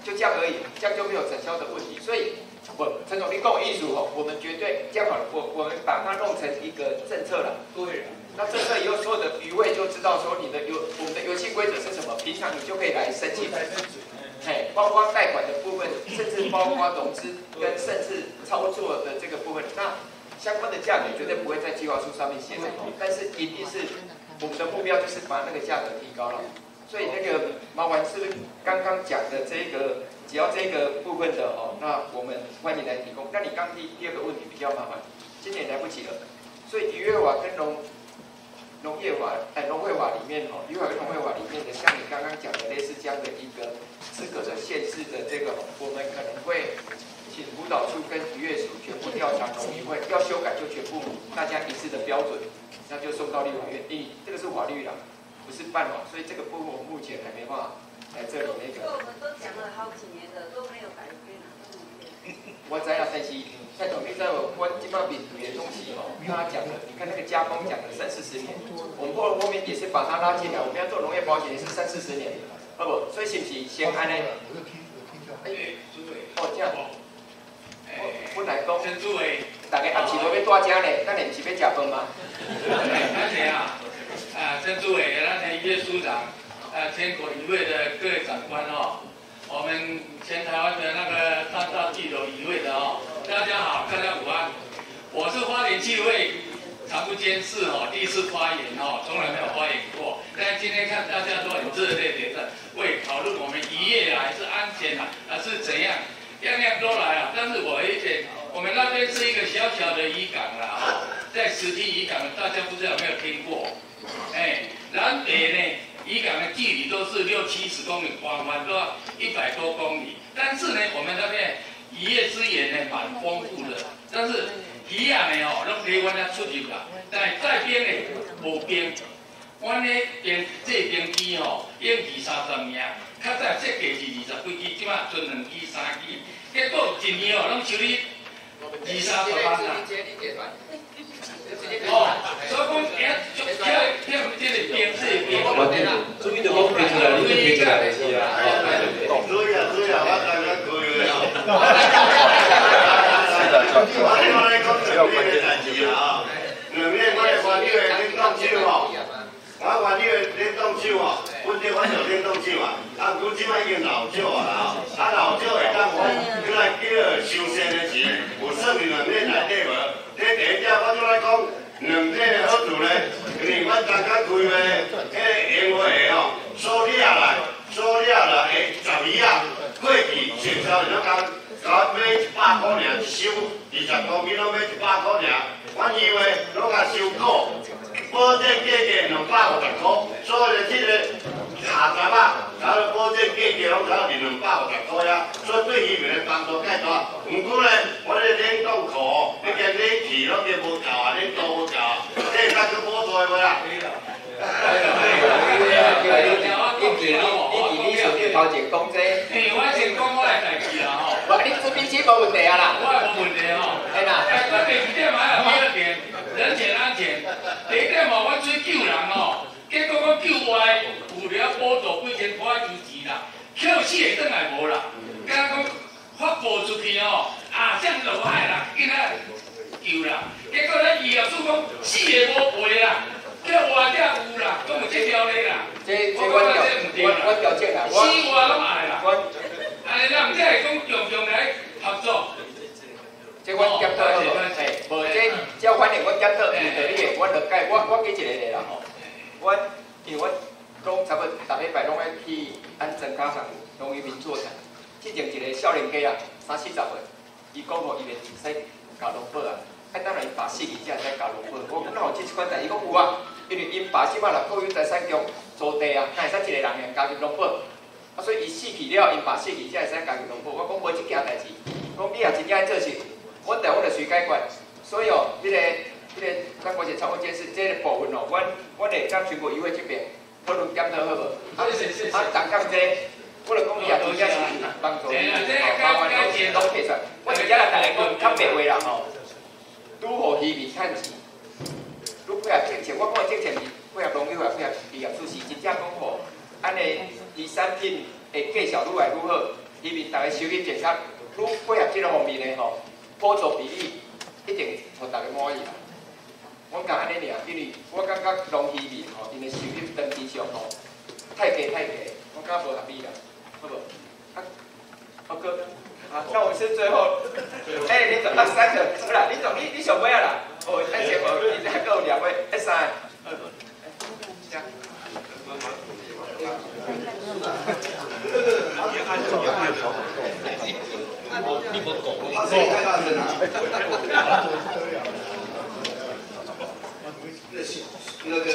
就这样而已，这样就没有承销的问题。所以，我陈总，你跟我艺术哦，我们绝对这样好了，我我们把它弄成一个政策了。对。那政策以后，所有的渔位就知道说你的游我们的游戏规则是什么，平常你就可以来申请。哎，包括贷款的部分，甚至包括融资跟甚至操作的这个部分，那相关的价格绝对不会在计划书上面写的，但是一定是我们的目标就是把那个价格提高了。所以那个麻烦是刚刚讲的这个，只要这个部分的哦，那我们欢迎来提供。那你刚第第二个问题比较麻烦，今年来不及了，所以渔业瓦跟农农业法哎农会法里面哦，渔法跟农会法里面的，像你刚刚讲的类似这样的一个。资格的限制的这个，我们可能会请辅导处跟渔业署全部调查农委会，要修改就全部大家一致的标准，那就送到立法院。你这个是法律了，不是办法，所以这个部分我目前还没办法来这里那个。我们都讲了好几年了，都没有改变啊，我知啊，但是蔡总，你知道我今麦比别的东西哦，他讲的，你看那个加工讲的三四十年，我们后后面也是把它拉进来，我们要做农业保险也是三四十年。好不，所以是不是先安尼？哎，哦，这样。我本来讲，大家暗时要要带家呢，咱你不是要食饭吗？而且啊，啊，郑主委，咱的叶书长，啊，全国一位的各位长官哦，我们全台湾的那个大大地楼一位的哦，大家好，大家午安，我是花莲纪委。常不监视哦，第一次发言哦，从来没有发言过。但今天看大家都很热烈的在为讨论我们渔业啊还是安全啊，还是怎样，样样都来啊。但是我一点我们那边是一个小小的渔港啦，哦，在石梯渔港，大家不知道有没有听过？哎，南北呢渔港的距离都是六七十公里，往返都要一百多公里。但是呢，我们那边渔业资源呢蛮丰富的，但是。鱼啊呢哦，拢离阮遐出入啦，但在边呢无边，阮呢边这边机哦用二三十名，较早设计是二十几机，即马剩两机三机，结果一年哦拢收你二三十万啦。哦，所以讲，遐就遐遐即个边这边，注意着讲平出来，你就平出来是啊。可以啊，可以啊，我刚刚可以啊。我另外讲，两面的代志啊，两面我我原你的电动手哦，我原你的电动手哦，阮这款就电动手啊，啊，阮即摆已经老少啊，啊老少会当阮过来叫收钱的时，有算面两面内底无？这第一我就来讲两点的好处咧，因为阮刚刚开会，迄个烟花的吼，数了来，数了来会十二啊，过去前朝人讲。甲买一百块尔，一收二十公斤拢买一百块尔。阮以为拢甲收股，保证价格两百五十块，所以即个下十啊，甲保证价格拢搞是两百五十块啊，所以对渔民的帮助介大。毋过呢，我咧冷冻库，你见冷气拢计无够啊，冷冻无够啊，这才去补助袂啦。头前讲这，嘿，我先讲我的代志啦吼。我你这边钱无问题啊啦。我无问题吼。哎啦。哎，我第二点嘛，第二点，人钱安全。第一点嘛，我做救人吼，结果我救歪，有了补助几千块支持啦，扣死会转来无啦。刚讲发布出去吼，啊，这样就歹啦，今仔救啦。结果咱医疗处讲死个无赔啦。叫活者有啦，都有这条咧啦。这这我调，我我调整啦。死我拢爱啦。安尼咱毋只会讲共同来合作。这我检讨好无？嘿，无这这反正我检讨，遇到你个，我着改，我我记一个咧啦吼。我因为我拢差不多逐礼拜拢爱去安镇加上农渔民座谈。之前一个少年家啊，三四十岁，伊讲吼伊袂使搞农保啊，啊当然伊爸死去才使搞农保。我讲哪有即款代，伊讲有啊。因为因爸即摆若国有财产局租地啊，哪会使一个人用加入农保？啊，所以伊死去了，因爸死去才会使加入农保。我讲无即件代志，讲你也真正爱做事，阮台阮着随解决。所以哦，迄个、迄个咱国际财务监视这个部分哦，阮阮会甲全国议会这边讨论检讨好无？啊，啊，谈讲这，我着讲伊也真正是帮助，好，包括拢拢提出。我真正来大家讲较白话啦吼，拄好渔民趁钱。如配合政策，我讲政策是配合农业，配合配合渔业措施，真正讲吼，安尼二产品会继续愈来愈好，因为逐个收益政策愈配合即个方面的吼，补助比例一定互逐个满意啦。我讲安尼尔，因为我感觉农渔民吼，因为收益登记上吼太低太低，我感觉无合理啦，好无？啊，好哥，啊，那我是最后，哎，你总啊三个，好啦，你总你你上尾啊啦。哦，一节无，你再有两位，一三。那个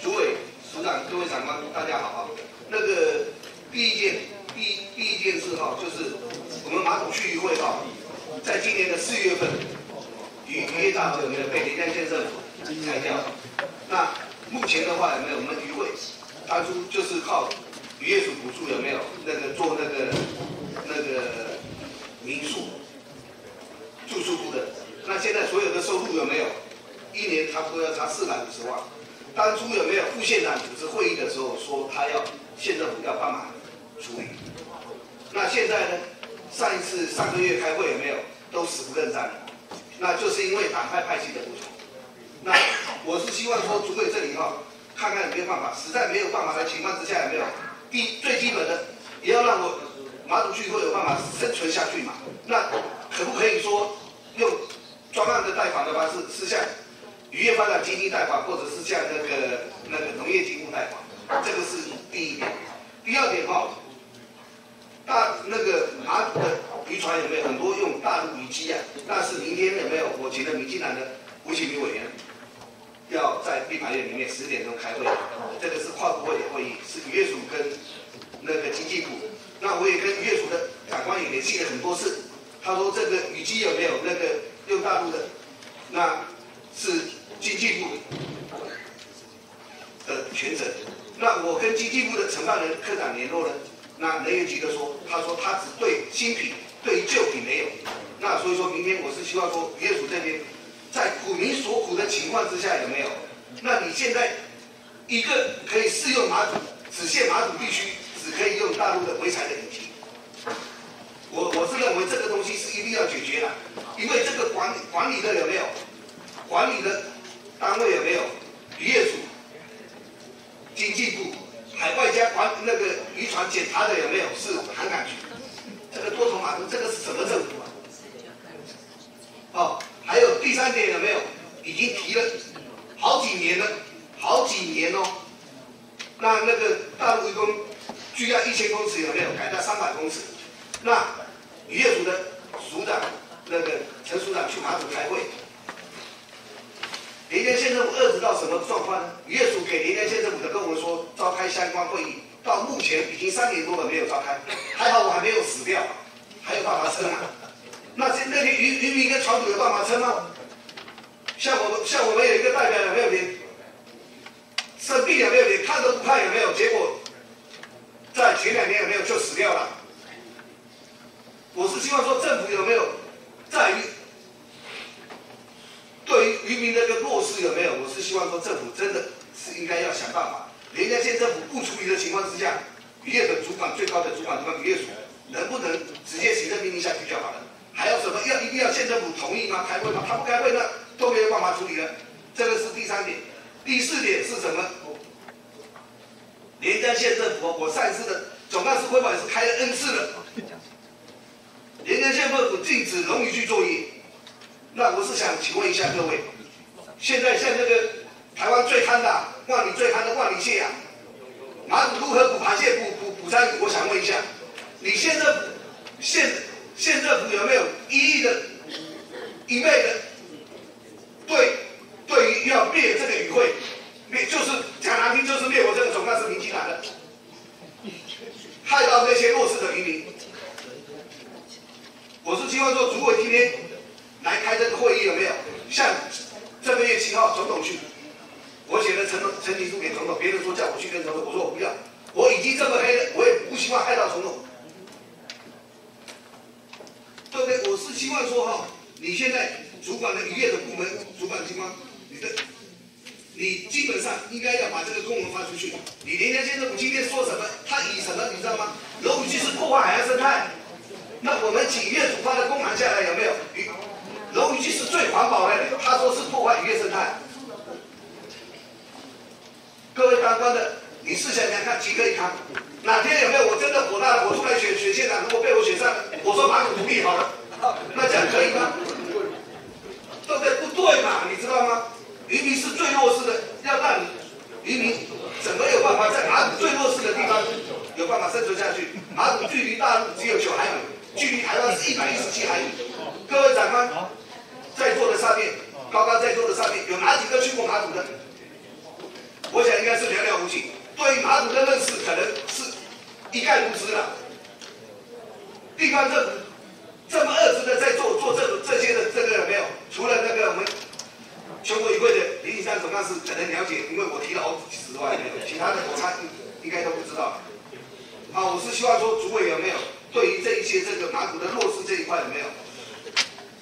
主委、署长、各位长官，大家好啊。那个第一件，第第一件事哈，就是我们马祖区域会哈，在今年的四月份。与渔业大楼有没有被连江县政府拆掉？那目前的话有没有？我们渔会当初就是靠渔业署补助有没有？那个做那个那个民宿住宿部的，那现在所有的收入有没有？一年差不多要差四百五十万。当初有没有副县长组织会议的时候说他要县政府要帮忙处理？那现在呢？上一次上个月开会有没有？都死不认账。那就是因为党派派系的不同。那我是希望说，主委这里哈，看看有没有办法。实在没有办法的情况之下，有没有？第最基本的，也要让我马祖区会有办法生存下去嘛。那可不可以说用专案的贷款的方式，是像渔业发展基金贷款，或者是像那个那个农业金库贷款？这个是第一点。第二点哈。大那个马祖的渔船有没有很多用大陆渔机啊？但是明天有没有？我觉得民进党的吴启明委员，要在立法院里面十点钟开会。这个是跨部会的会议，是渔业署跟那个经济部。那我也跟渔业署的长官也联系了很多次。他说这个渔机有没有那个用大陆的？那是经济部的全责。那我跟经济部的承办人科长联络了。那能源局的说，他说他只对新品，对旧品没有。那所以说明天我是希望说渔业署这边，在苦民所苦的情况之下有没有？那你现在一个可以适用马祖，只限马祖地区，只可以用大陆的潍柴的引擎。我我是认为这个东西是一定要解决的，因为这个管理管理的有没有？管理的。单位有没有？渔业署、经济部、海外加管那个渔船检查的有没有？是航港局。这个多头马车，这个是什么政府啊？哦，还有第三点有没有？已经提了好几年了，好几年哦。那那个大陆渔工巨要一千公尺有没有？改到三百公尺。那渔业署的署长那个陈署长去马祖开会。连江县政府遏制到什么状况呢？渔业署给连江县政府的跟我们说，召开相关会议。到目前已经三年多了没有召开，还好我还没有死掉，还有办法撑啊。那些那些渔渔民跟船主有办法撑吗？像我们像我们有一个代表有没有连生病有没有连看都不看有没有？结果在前两年有没有就死掉了？我是希望说政府有没有在于对于渔民的一个弱势有没有？我是希望说政府真的是应该要想办法。连江县政府不处理的情况之下，渔业的主管最高的主管机关渔业署，能不能直接行政命令下去就好了？还有什么要一定要县政府同意吗？开会吗？他不开会，那都没有办法处理了。这个是第三点。第四点是什么？连江县政府，我上次的总干事汇报也是开了 N 次了。连江县政府禁止龙鱼去作业，那我是想请问一下各位，现在像这个台湾最贪的。万里最贪的万里蟹啊，马祖如何捕螃蟹、捕捕捕章鱼？我想问一下，你县政府、县政府有没有一一的、一倍的对对于要灭这个渔会，灭就是讲难听，就是灭我这个总干事民进党的，害到那些弱势的渔民。我是希望说，如果今天来开这个会议有没有？像这个月七号总统去。我写的陈陈情书给总统，别人说叫我去跟总统，我说我不要，我已经这么黑了，我也不希望害到总统，对不对？我是希望说哈，你现在主管的渔业的部门主管机关，你的，你基本上应该要把这个公文发出去。你连江县政府今天说什么？他以什么？你知道吗？龙鱼机是破坏海洋生态，那我们请业主发的公函下来有没有？鱼龙鱼是最环保的，他说是破坏渔业生态。各位当官的，你试想想看，几个一扛？哪天有没有我真的火大了，我出来选选县长，如果被我选上了，我说马祖独立好了，那这样可以吗？对不对？不对嘛，你知道吗？渔民是最弱势的，要让你渔民怎么有办法在马祖最弱势的地方有办法生存下去？马祖距离大陆只有九海里，距离台湾是一百一十七海里。各位长官在座的上面，高高在座的上面，有哪几个去过马祖的？我想应该是寥寥无几，对于马祖的认识可能是一概不知了。地方政府这么恶质的在做做这这些的这个有没有？除了那个我们全国议会的林义山总干事可能了解，因为我提了好几十万，其他的我看应该都不知道。啊，我是希望说主委有没有对于这一些这个马古的弱势这一块有没有？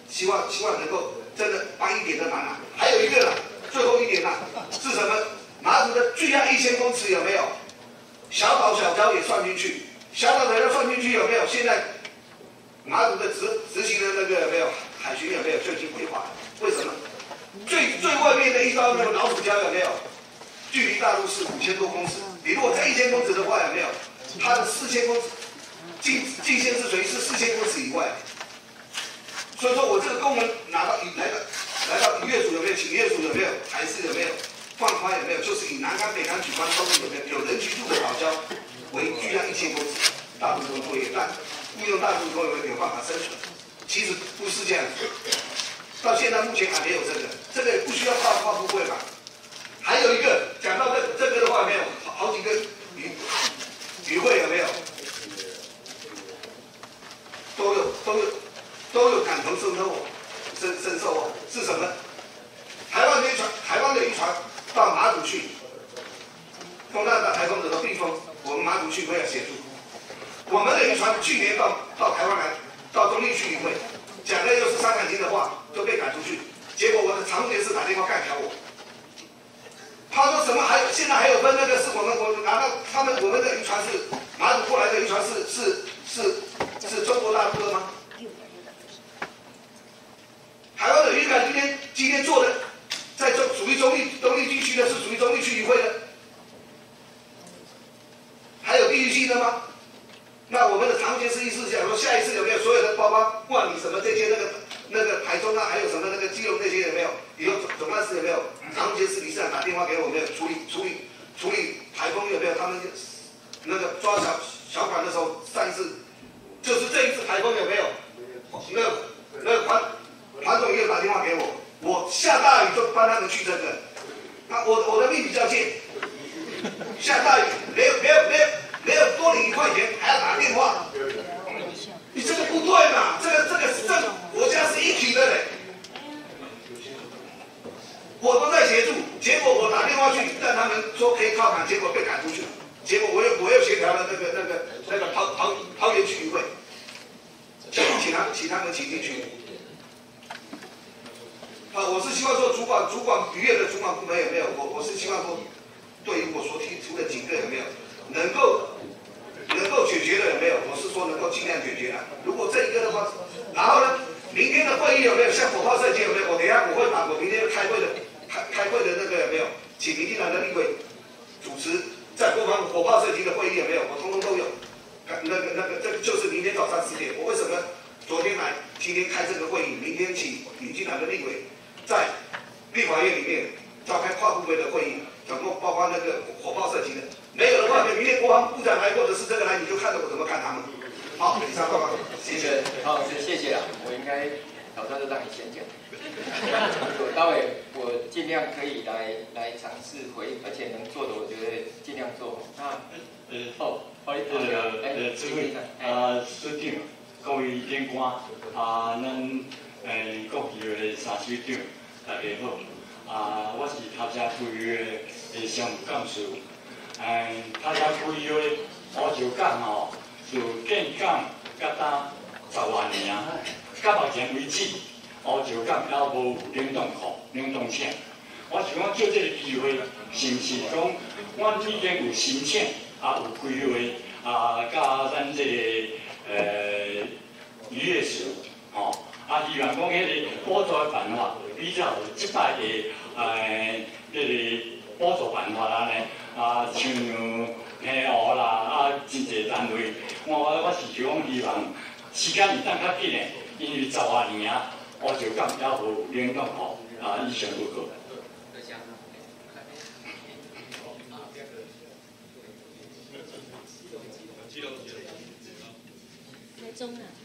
希望希望能够真的帮一点的忙啊！还有一个呢，最后一点呢是什么？马祖的巨量一千公尺有没有？小岛小礁也算进去，小岛小礁算进去有没有？现在马祖的执执行的那个没有海巡有没有就已经规划？为什么？最最外面的一道那个老鼠礁有没有？距离大陆是五千多公尺，你如果在一千公尺的话有没有？它的四千公尺近近线是属于是四千公尺以外，所以说我这个公文拿到来到来到渔业署有没有？请渔业署有没有？还是有没有？放宽有没有？就是以南港、北港举办都是有没有？有人居住的岛礁为巨量一千公尺，大部分作业，但利用大部分有没有办法生存？其实不是这样子，到现在目前还没有这个，这个不需要跨跨部会吧。还有一个讲到这这个的话，没有好好几个与与会有没有？都有都有都有感同身受，深深受啊！是什么？台湾渔船，台湾的渔船。到马祖去，风大到台风的时候避风，我们马祖去会要协助。我们的渔船去年到到台湾来，到中立区渔会，讲的又是三港金的话，就被赶出去。结果我的常务监事打电话干掉我，他说什么还现在还有分那个是我们我拿到他们我们的渔船是马祖过来的渔船是是是是中国大陆的吗？台湾的渔港今天今天做的。在中属于中立中立地区的是属于中立区议会的，还有地域性的吗？那我们的常务监事意思讲说，下一次有没有所有的包包不管你什么这些那个那个台中啊，还有什么那个基隆那些有没有？以后总总干事有没有？常务监事理事长打电话给我没有？处理处理处理台风有没有？他们那个抓小小款的时候，上一次就是这一次台风有没有？那那个团团总又打电话给我，我下大雨就帮他们去这个。他我我的命比较贱，下大雨没有没有没有没有多你一块钱还要打电话，你这个不对嘛？这个这个是这国家是一体的嘞。我都在协助，结果我打电话去让他们说可以靠港，结果被赶出去了。结果我又我又协调了那个那个那个桃桃桃园区议会，请请他请他们请进去。啊，我是希望说主管主管渔业的主管部门有没有？我我是希望说，对于我所提出的几个有没有能够能够解决的有没有？我是说能够尽量解决的。如果这一个的话，然后呢，明天的会议有没有？像火炮射击有没有？我等下我会把我明天开会的开开会的那个有没有？请民进党的立委主持在国防火炮射击的会议有没有？我通通都有。那个那个，这就是明天早上十点。我为什么昨天来，今天开这个会议？明天请民进党的立委。在立法院里面召开跨部会的会议，总共包括那个火炮射击的，没有的话，就明天国防部长来或者是这个来，你就看着我怎么看他们。好，以上报告，谢谢。好，谢谢了，我应该挑战就让你先讲。我待会我尽量可以来来尝试回，而且能做的，我觉得尽量做。那呃，好，好，呃呃，这位啊，书记，各位长官啊，咱。呃，国旗的三首长，大家好。啊，我是塔家区的商务干事。诶，塔家区的乌石港吼，就建港甲搭十万年，到目前为止，乌石港还无有冷冻库、冷冻厂。我想讲，借这个机会，是毋是讲，我已经有申请，啊有规划，啊，甲咱这个呃渔业署，吼。啊，希望讲迄个补助办法比较即摆的诶，迄个补助办法安尼啊，像黑湖啦啊，真济单位，我我是想讲希望时间会当较紧的，因为十外年啊，我就感觉无冷冻库啊，以上不够。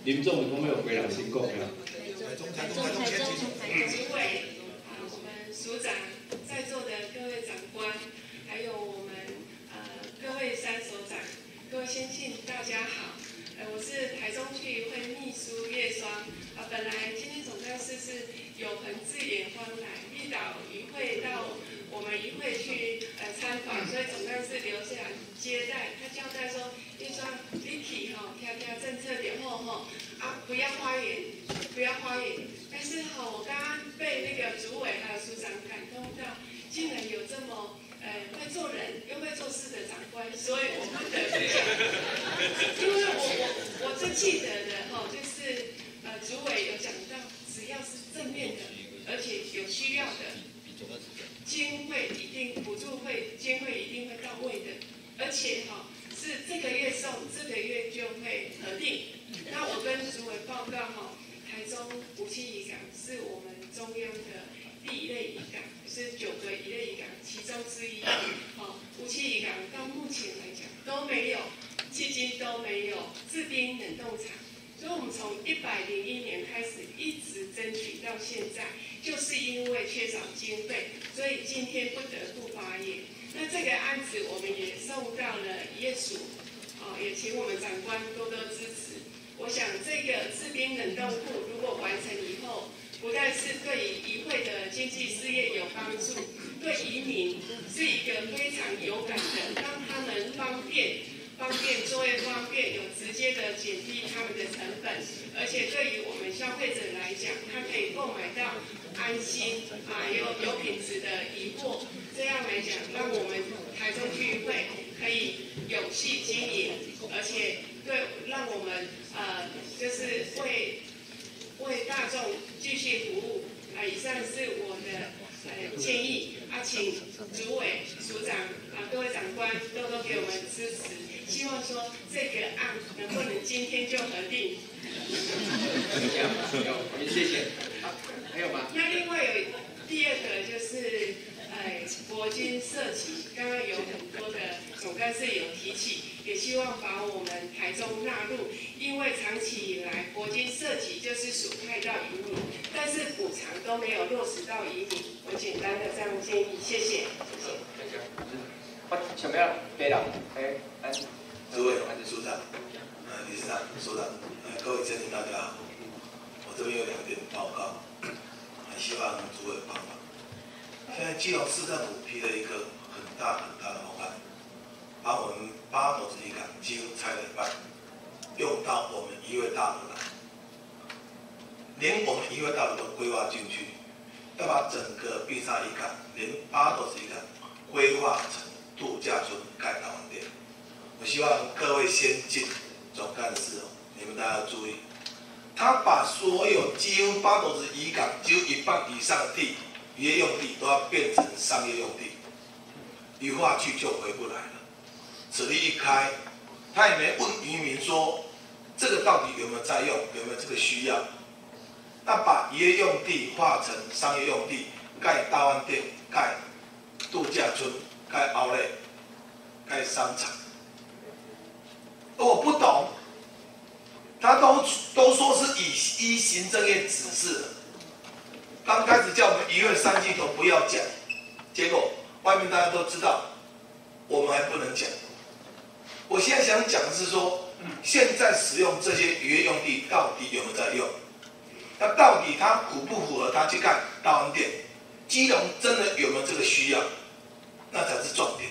林总，我们有回来新讲呀。台中台中主委，啊，我们署长，在座的各位长官，还有我们呃各位三所长，各位先进，大家好。呃，我是台中区议会秘书叶双。啊，本来今天总干事是有朋自远方来，一导一会到我们一会去呃参访，所以总干事留下来接待。他交代说，叶双，你去吼，听听政策点后吼，啊，不要发言。不要怀疑，但是哈，我刚刚被那个主委还有署长感动到，竟然有这么呃会做人又会做事的长官，所以我不得不讲，因为我我我最记得的哈，就是呃主委有讲到，只要是正面的，而且有需要的，经费一定补助会经费一定会到位的，而且哈是这个月送，这个月就会核定。那我跟主委报告哈。台中无期渔港是我们中央的第一类渔港，是九个一类渔港其中之一。哦，无期渔港到目前来讲都没有，迄今都没有制冰冷冻厂。所以我们从一百零一年开始一直争取到现在，就是因为缺少经费，所以今天不得不发言。那这个案子我们也送到了业署，哦，也请我们长官多多支持。我想这个制冰冷冻库如果完成以后，不但是对于渔会的经济事业有帮助，对移民是一个非常有感的，让他们方便、方便作业方便，有直接的减低他们的成本，而且对于我们消费者来讲，他可以购买到安心啊，有有品质的渔货，这样来讲，让我们台中区会可以有序经营，而且。对，让我们呃，就是为为大众继续服务。啊，以上是我的呃建议，啊请主委、署长啊各位长官多多给我们支持，希望说这个案能不能今天就核定。谢谢。还有吗？那另外有第二个就是，哎，国军社旗，刚刚有很多的总干事有提起，也希望把我们台中纳入，因为长期以来国军社旗就是属派到移民，但是补偿都没有落实到移民。我简单的这样建议，谢谢。谢谢。我想要别了，哎，来，诸位署长，呃，理事长、所长，呃，各位先生大家好，我这边有两点报告。希望诸位帮忙。现在基隆市政府批了一个很大很大的方案，把我们八斗子渔港几乎拆了一半，用到我们渔业大楼来，连我们渔业大楼都规划进去，要把整个碧沙渔港连八斗子渔港规划成度假村盖大饭店。我希望各位先进总干事哦，你们大家要注意。他把所有几乎八斗子渔港几乎一半以上的地渔业用地都要变成商业用地，一划去就回不来了。此地一开，他也没问渔民说这个到底有没有在用，有没有这个需要。那把渔业用地划成商业用地，盖大湾店、盖度假村、盖奥莱、盖商场，我不懂。他都都说是以依行政院指示，刚开始叫我们一月三巨头不要讲，结果外面大家都知道，我们还不能讲。我现在想讲的是说，现在使用这些渔业用地到底有没有在用？那到底它符不符合他去干大湾店？基隆真的有没有这个需要？那才是重点。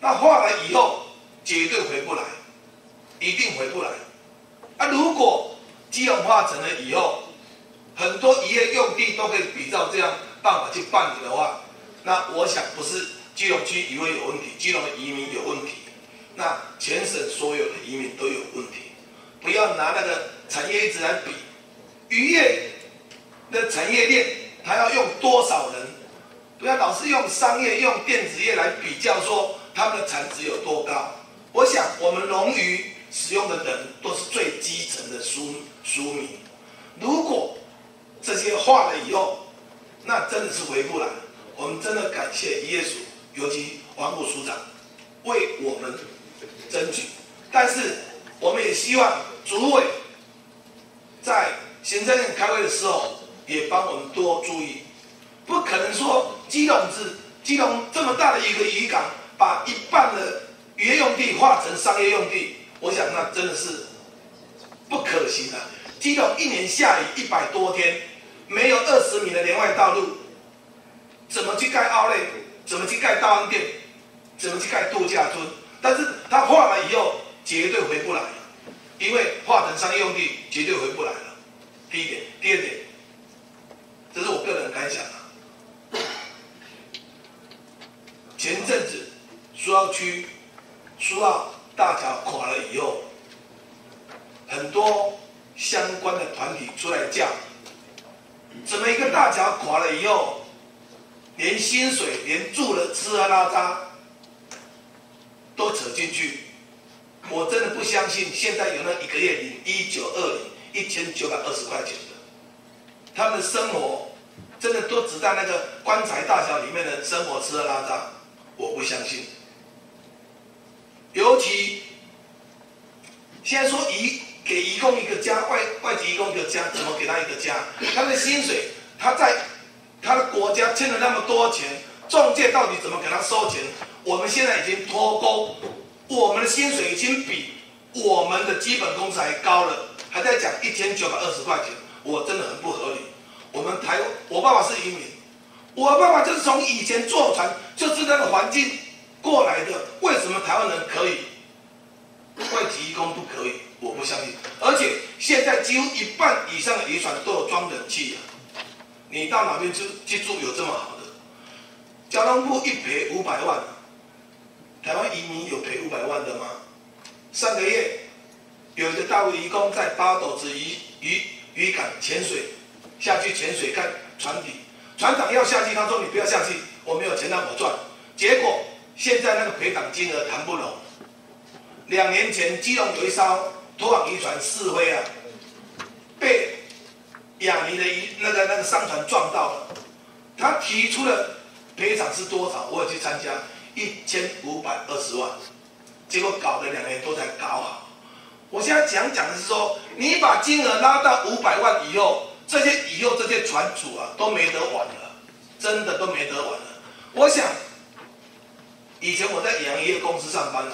那画了以后绝对回不来，一定回不来。那如果基隆化成了以后，很多渔业用地都可以比照这样办法去办理的话，那我想不是基隆区渔业有问题，基隆的移民有问题，那全省所有的移民都有问题。不要拿那个产业一直来比，渔业的产业链它要用多少人？不要老是用商业、用电子业来比较，说他们的产值有多高。我想我们龙渔。使用的人都是最基层的书书民，如果这些化了以后，那真的是回不来。我们真的感谢耶稣，尤其王部署长为我们争取。但是我们也希望主委在行政院开会的时候也帮我们多注意，不可能说基隆子基隆这么大的一个渔港，把一半的渔业用地划成商业用地。我想那真的是不可行的。基隆一年下雨一百多天，没有二十米的连外道路，怎么去盖奥莱？怎么去盖大湾店？怎么去盖度假村？但是他画了以后，绝对回不来，因为画成商业用地，绝对回不来了。第一点，第二点，这是我个人感想啊。前阵子苏澳区苏澳。大桥垮了以后，很多相关的团体出来叫，怎么一个大桥垮了以后，连薪水、连住的吃喝拉撒都扯进去？我真的不相信，现在有那一个月领一九二零一千九百二十块钱的，他们的生活真的都只在那个棺材大小里面的生活吃喝拉撒，我不相信。尤其现在说一给移工一个家，外外籍移工一个家，怎么给他一个家？他的薪水，他在他的国家欠了那么多钱，中介到底怎么给他收钱？我们现在已经脱钩，我们的薪水已经比我们的基本工资还高了，还在讲一千九百二十块钱，我真的很不合理。我们台，我爸爸是移民，我爸爸就是从以前坐船，就是那个环境。过来的为什么台湾人可以，外籍移工不可以？我不相信。而且现在几乎一半以上的渔船都有装冷气啊，你到哪边去去住有这么好的？交通部一赔五百万，台湾移民有赔五百万的吗？上个月有一个大陆义工在八斗子渔渔渔港潜水下去潜水看船底，船长要下去，他说你不要下去，我没有钱让我赚。结果现在那个赔偿金额谈不拢。两年前，基隆有一艘昨晚渔船示威啊被养鱼的鱼那个那个商船撞到了他提出了赔偿是多少我也去参加一千五百二十万结果搞了两年都才搞好我现在讲讲的是说你把金额拉到五百万以后这些以后这些船主啊都没得玩了真的都没得玩了。我想以前我在养鱼的公司上班了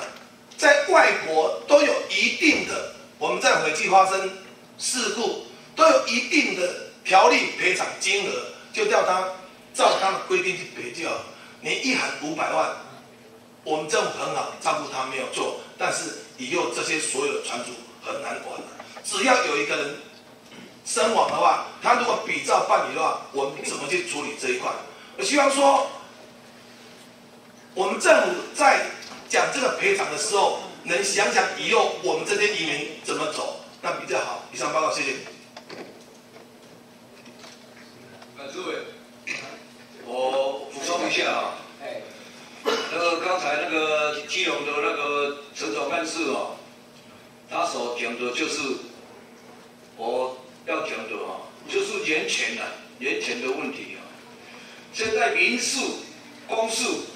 在外国都有一定的我们在回去发生事故都有一定的条例赔偿金额，就叫他照他的规定去赔就好。你一喊五百万，我们政府很好照顾他，没有错。但是以后这些所有的船主很难管，只要有一个人身亡的话，他如果比照办理的话，我们怎么去处理这一块？我希望说我们政府在讲这个赔偿的时候。能想想以后我们这些移民怎么走，那比较好。以上报告，谢谢。呃，诸位，我补充一下啊，哎，那个刚才那个基隆的那个陈总干事哦，他所讲的就是我要讲的啊，就是人权的、啊、人权的问题啊，现在民事、公诉。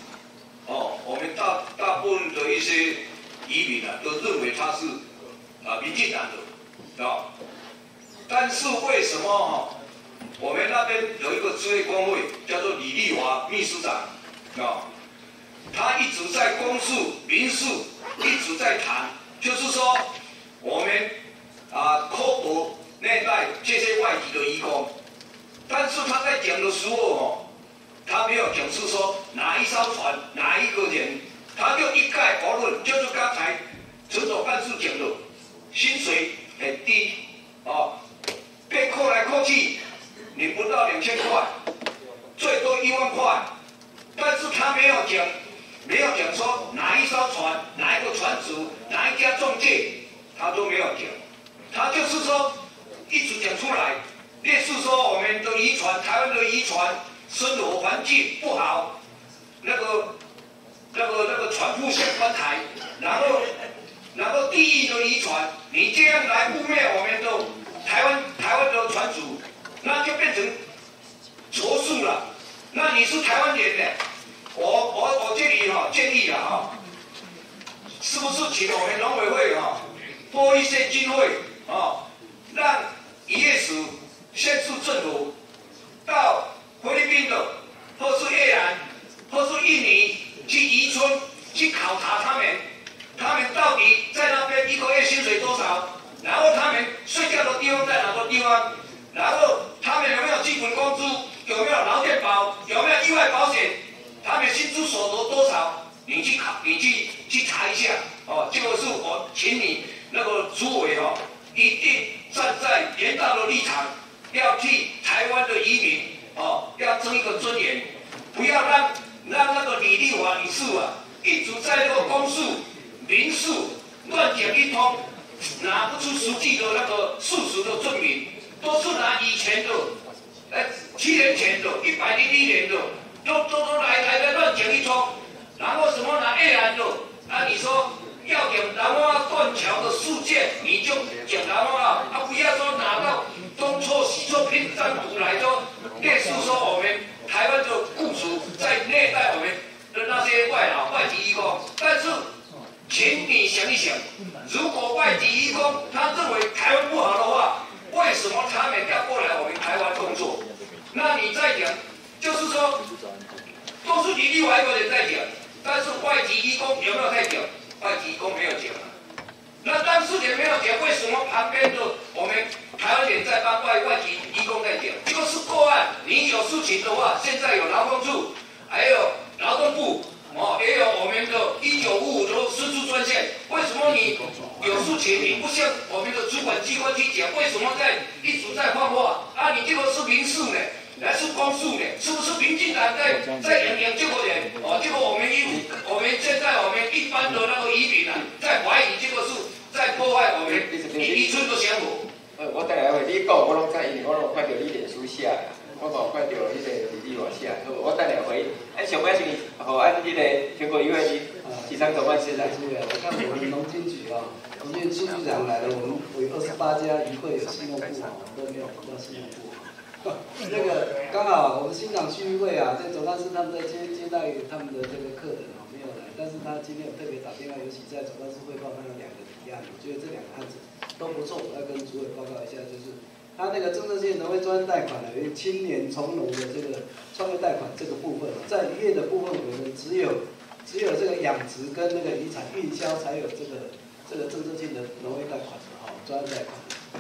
他那个政策性农业专贷款呢，为青年从农的这个创业贷款这个部分，在渔业的部分，我们只有只有这个养殖跟那个渔产运销才有这个这个政策性的农业贷款的，好专业贷款。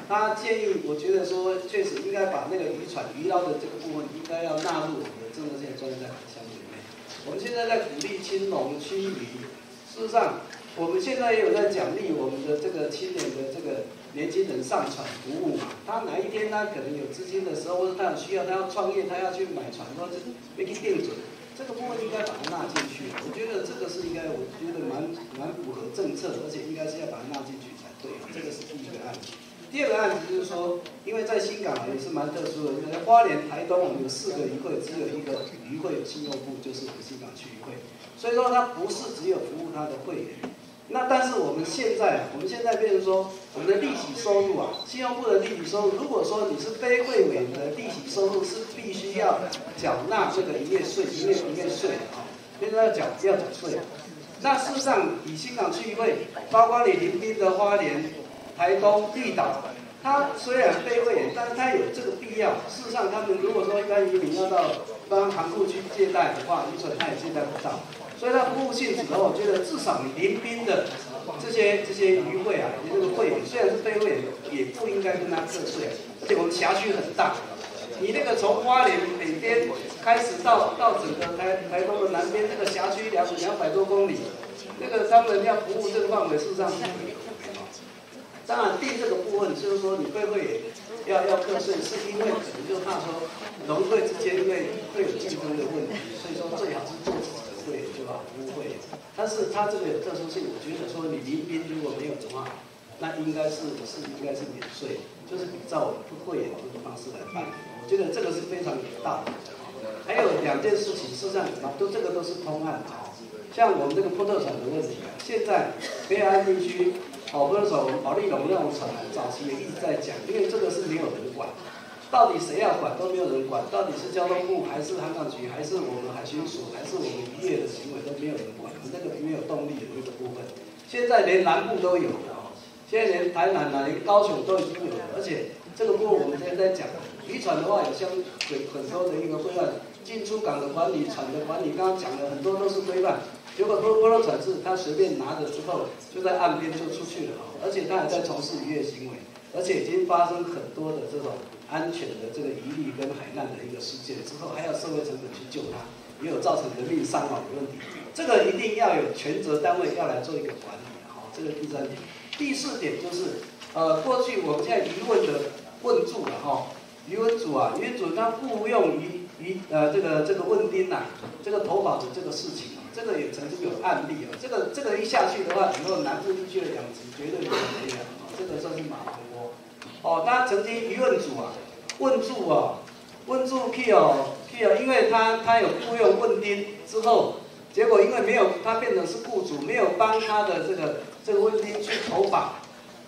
他建议，我觉得说确实应该把那个渔船渔捞的这个部分，应该要纳入我们的政策性专业贷款项目里面。我们现在在鼓励青农区渔，事实上，我们现在也有在奖励我们的这个青年的这个。年轻人上船服务嘛，他哪一天他可能有资金的时候，或者他有需要，他要创业，他要去买船，或者没给定准，这个部分应该把它纳进去。我觉得这个是应该，我觉得蛮蛮符合政策，而且应该是要把它纳进去才对。这个是第一个案子。第二个案子就是说，因为在新港也是蛮特殊的，因为花莲、台东我们有四个渔会，只有一个渔会有信用部，就是新港区渔会，所以说它不是只有服务它的会员。那但是我们现在，我们现在变成说，我们的利息收入啊，信用部的利息收入，如果说你是非会员的利息收入是必须要缴纳这个营业税、营业营业税啊，现在要缴要缴税。那事实上，以新港区域会，包括你临滨的花莲、台东、绿岛，它虽然非会员，但是它有这个必要。事实上，他们如果说一般渔民要到帮航库去借贷的话，你说他也借贷不到。所以他服务性质的话，我觉得至少你临滨的这些这些渔会啊，你这个会虽然是非会，也不应该跟他课税。而且我们辖区很大，你那个从花莲北边开始到到整个台台东的南边，那个辖区两两百多公里，那个他们要服务这个范围，事实上是当然定这个部分就是说，你非会要要课税，是因为可能就怕说农会之间因为会有竞争的问题，所以说最好是做。但是它这个有特殊性，我觉得说你临宾如果没有的话，那应该是是应该是免税，就是比照不会这个方式来办。我觉得这个是非常有道理的。还有两件事情，事实上都这个都是通案啊。像我们这个破特产的问题啊，现在北海地区，好多时候保利龙那种产早期也一直在讲，因为这个是没有人管。到底谁要管都没有人管，到底是交通部还是航港局还是我们海巡署还是我们渔业的行为都没有人管，那个没有动力的那个部分。现在连南部都有了，现在连台南、连高雄都已经有了，而且这个部分我们现在在讲，渔船的话有相有很多的一个规范，进出港的管理、船的管理，刚刚讲的很多都是规范。结果拖拖罗船是他随便拿着之后就在岸边就出去了，而且他还在从事渔业行为，而且已经发生很多的这种。安全的这个疑虑跟海难的一个事件之后，还要社会成本去救他，也有造成人命伤亡的问题。这个一定要有全责单位要来做一个管理。好，这个第三点，第四点就是，呃，过去我们现在疑问的问住了哈，渔问组啊，渔问组他雇佣渔渔呃这个这个问丁呐，这个投保的这个事情啊，这个也曾经有案例啊，这个这个一下去的话，以后南部地区的养殖绝对没有问啊，这个算是马蜂窝。哦，他曾经渔问组啊。问住哦，问住去哦，去哦，因为他他有雇佣问丁之后，结果因为没有他变成是雇主，没有帮他的这个这个问丁去投保，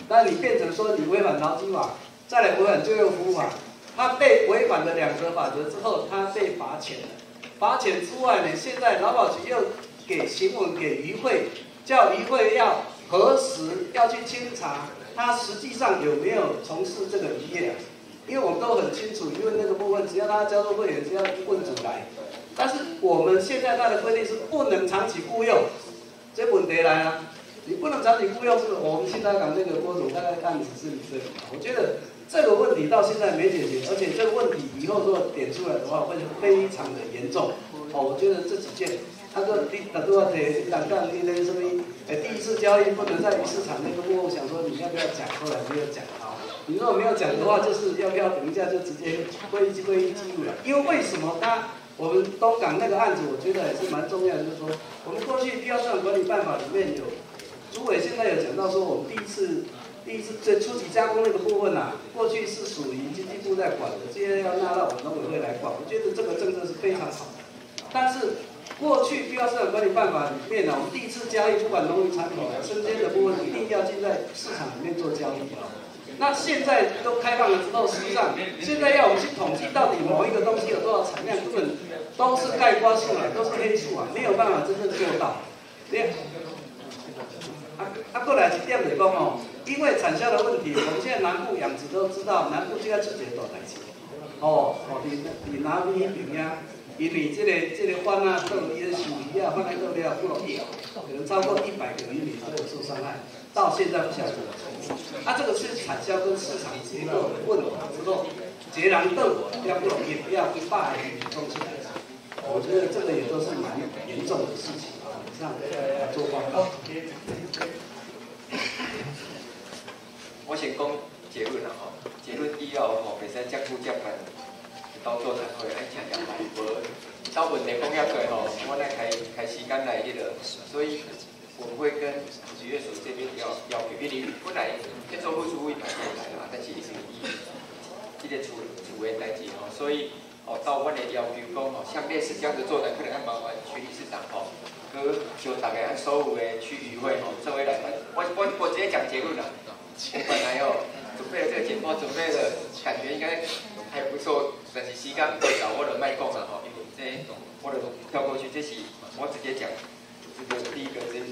那你变成说你违反劳基法，再来违反就业服务法，他被违反了两个法则之后，他被罚钱了。罚钱之外呢，现在劳保局又给行文给渔会，叫渔会要核实，要去清查他实际上有没有从事这个渔业。因为我们都很清楚，因为那个部分只要他交入会员，只要问主来。但是我们现在他的规定是不能长期雇佣，这问题来啊！你不能长期雇佣，是我们现在讲那个郭总大概看只是你这里。我觉得这个问题到现在没解决，而且这个问题以后如果点出来的话，会非常的严重。哦，我觉得这几件，他说第很多的两杠一那什么，哎，第一次交易不能在鱼市场那个部分想说你要不要讲，后来没有讲。你如果没有讲的话，就是要不要等一下就直接会议会议记录了？因为为什么他我们东港那个案子，我觉得也是蛮重要的，就是说我们过去标准管理办法里面有，主委现在有讲到说，我们第一次第一次在初级加工那个部分呐，过去是属于经济部在管的，现在要纳到我们农委会来管，我觉得这个政策是非常好的。但是过去标示管理办法里面呢，我们第一次交易，不管农渔产品、生鲜的部分，一定要进在市场里面做交易啊。那现在都开放了之后，实际上现在要我们去统计到底某一个东西有多少产量，根本都是盖瓜数啊，都是黑数啊，没有办法真正做到。对。啊啊，过来一点就讲哦，因为产销的问题，我们现在南部养殖都知道，南部就要自己大代志。哦哦，你你南部那边呀，因为这个这个番啊，豆伊的树皮啊，番来豆了不容易，可能超过一百个厘米都有受伤害，到现在不晓得。啊，这个是产销跟市场结构的问题之后，截然豆要不容易，不要一百种起来。我觉得这个也都是蛮严重的事情。做广告。我先讲结论啦吼，结论以后吼，袂使接久接慢，到座谈会爱听两百无，到问题讲遐多吼，我来开开时间来迄个，所以我们会跟职业所这边要要求，因为本来建筑会处会排过来嘛，但是伊是以这个处处为代志吼，所以哦，到阮的要求讲吼，像类似这样子做的，可能要麻烦区理事长吼。哥，就大概按所有的区域会吼，作为来谈。我我我直接讲结论了。本来哦，准备了这个节目，准备了，感觉应该还不错。但是时间不够，我就卖讲了吼，因为这我就跳过去。这是我直接讲这个第一个这个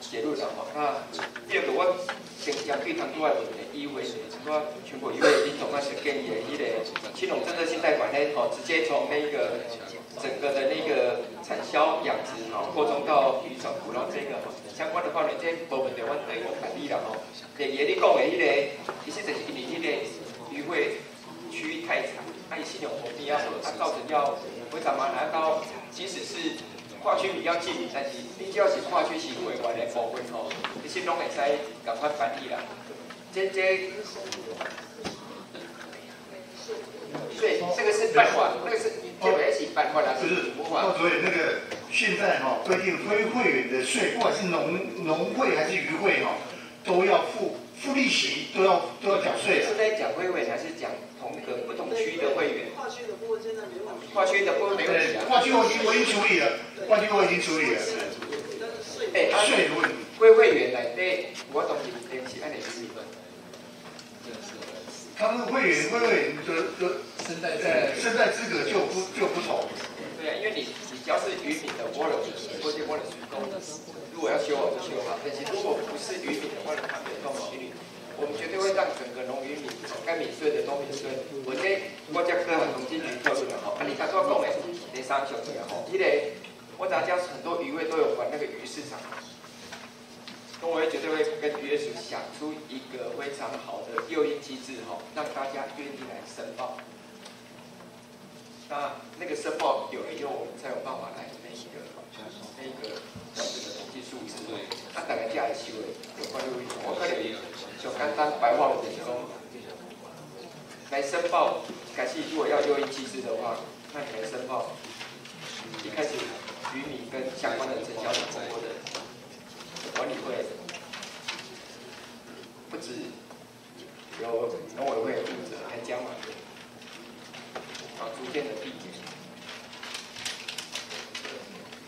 结论了吼。那第二个我先讲对谈多外问题，一为我全国一位林总啊是建议的一个青龙政策性贷款呢，吼，直接从那个。整个的那个产销养殖哈，扩充到渔场，然后这个相关的话呢，这部分的话对我反例了吼。对，也你讲的迄个，其实就是因为迄个渔会区域太长，它以信用红利啊，它造成要非常麻烦。到即使是跨区比较近，但是你只要是跨区行为外的部分吼，其实拢会使赶快翻译啦。这这。对，这个是办法，那个是这边是办法啦。就是哦，所以那个现在哈规定非会员的税，不管是农农会还是渔会哈，都要付付利息，都要都要缴税。是在讲会员还是讲同一个不同区的会员？跨区的部分现在没问题。跨区的部分没问题。跨区我已经我已经处理了，跨区我已经处理了。哎，税的问题。归会员来对，我懂你对不起，按你的意思。他们会员会员的的生代呃生代资格就不就不同。对啊，因为你你只要是渔民的，我了或者我了水工，如果要修我就修好。但是如果不是渔民的话，他没动几率，我们绝对会让整个农渔民该免税的都免税。我这我这科很农经局跳出来吼，啊你刚刚讲的第三项的吼，因为我大家很多渔会都有管那个鱼市场。我也绝对会跟渔业署想出一个非常好的诱因机制，哈，让大家愿意来申报。那那个申报有了以后，我们才有办法来那个那个这个统计数字。那大概价来收的有关于我可能就简单白话的讲，来申报。开始如果要诱因机制的话，那你来申报。一开始渔民跟相关的承销商或者。管理会不止有农委会负责，还将嘛，啊，逐渐的递减。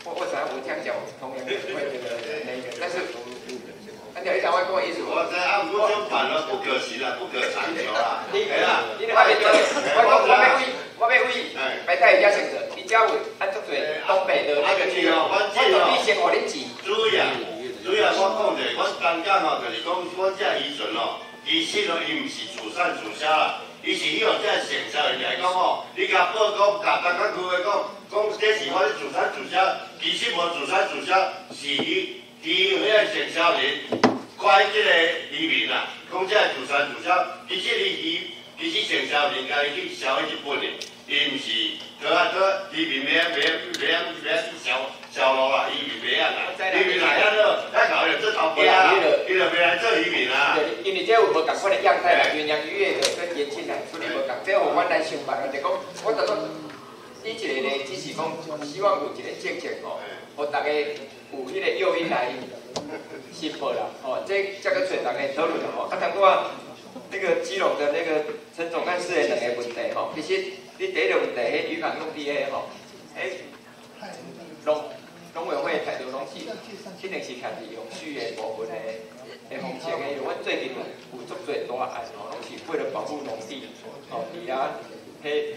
我我想我这样讲，同样会这个那个，但是，你讲话跟我意思。我这按不就反了，不可行了，不可长久了。你啦，你我袂对，我我要为我要为白带一家选择，你家为按做对东北的那个区，我准备先给你记。注意啊！主要我讲者，我刚刚吼就是讲，我这渔船哦，其实哦，伊毋是自产自销啦，伊是以后这承销人来讲吼，你甲报告甲大家区话讲，讲这是我自产自销，其实无自产自销，是伊伊迄个承销人怪即个移民啦，讲这自产自销，其实伊伊其实承销人家去销一部分的，伊毋是做啊做渔民免免免免销。小路啊，渔民袂啊啦，渔民来啊了，太搞了，这头家啊，伊就袂来做渔民啊。因为这有无共款的样态啦，鸳鸯渔业的跟年轻人处理无共，这互阮来想办法，就讲，我就讲，以一个呢，只是讲希望有一个政策吼，互大家有迄个诱因来申报啦，吼，这这个找大家讨论啦，吼。啊，通过那个基隆的那个陈总干事的两个问题吼，其实你第一个问题，迄渔港用地诶吼，迄农徛伫用水的部分的的方式的，阮最近有有足多大案吼，拢是为了保护农地，吼，伫遐迄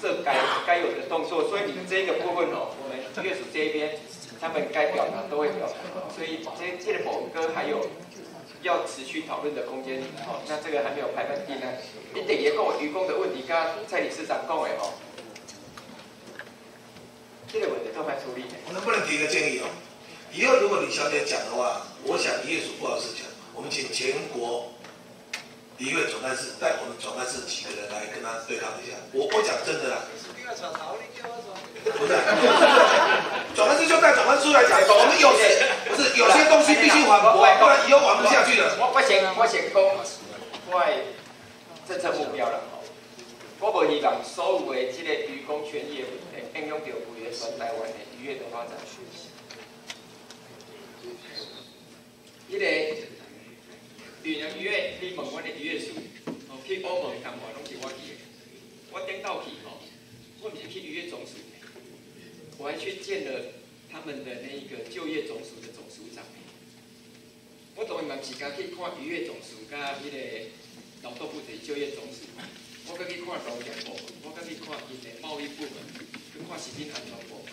做该该有的动作，所以你这个部分哦，我们乐署这边他们该表达都会表达，所以这这个某歌还有要持续讨论的空间，吼，那这个还没有排班定案，你等于跟我愚公的问题，刚蔡理事长讲的吼，这个问题都蛮处理的。我能不能提个建议哦？以后如果李小姐讲的话，我想李业署不好意思讲，我们请全国一位总干事带我们总干事几个人来跟他对抗一下。我我讲真的啦，不是，总干事就带总干事出来讲，我们有些不是有些东西必须反驳，不然以后玩不下去了。我我先我先讲我政策目标了吼，我无希望所有的即个渔工权益的问题影响到规个全台湾的渔业的发展。迄个远洋渔业，你问阮的渔业署，哦去澳门谈话拢是我去的。我顶到去吼，我毋是去渔业总署，我还去见了他们的那一个就业总署的总署长。我当然嘛自家去看渔业总署，甲迄个劳动部的就业总署，我甲去看劳检部门，我甲去看因的贸易部门，去看食品安全部。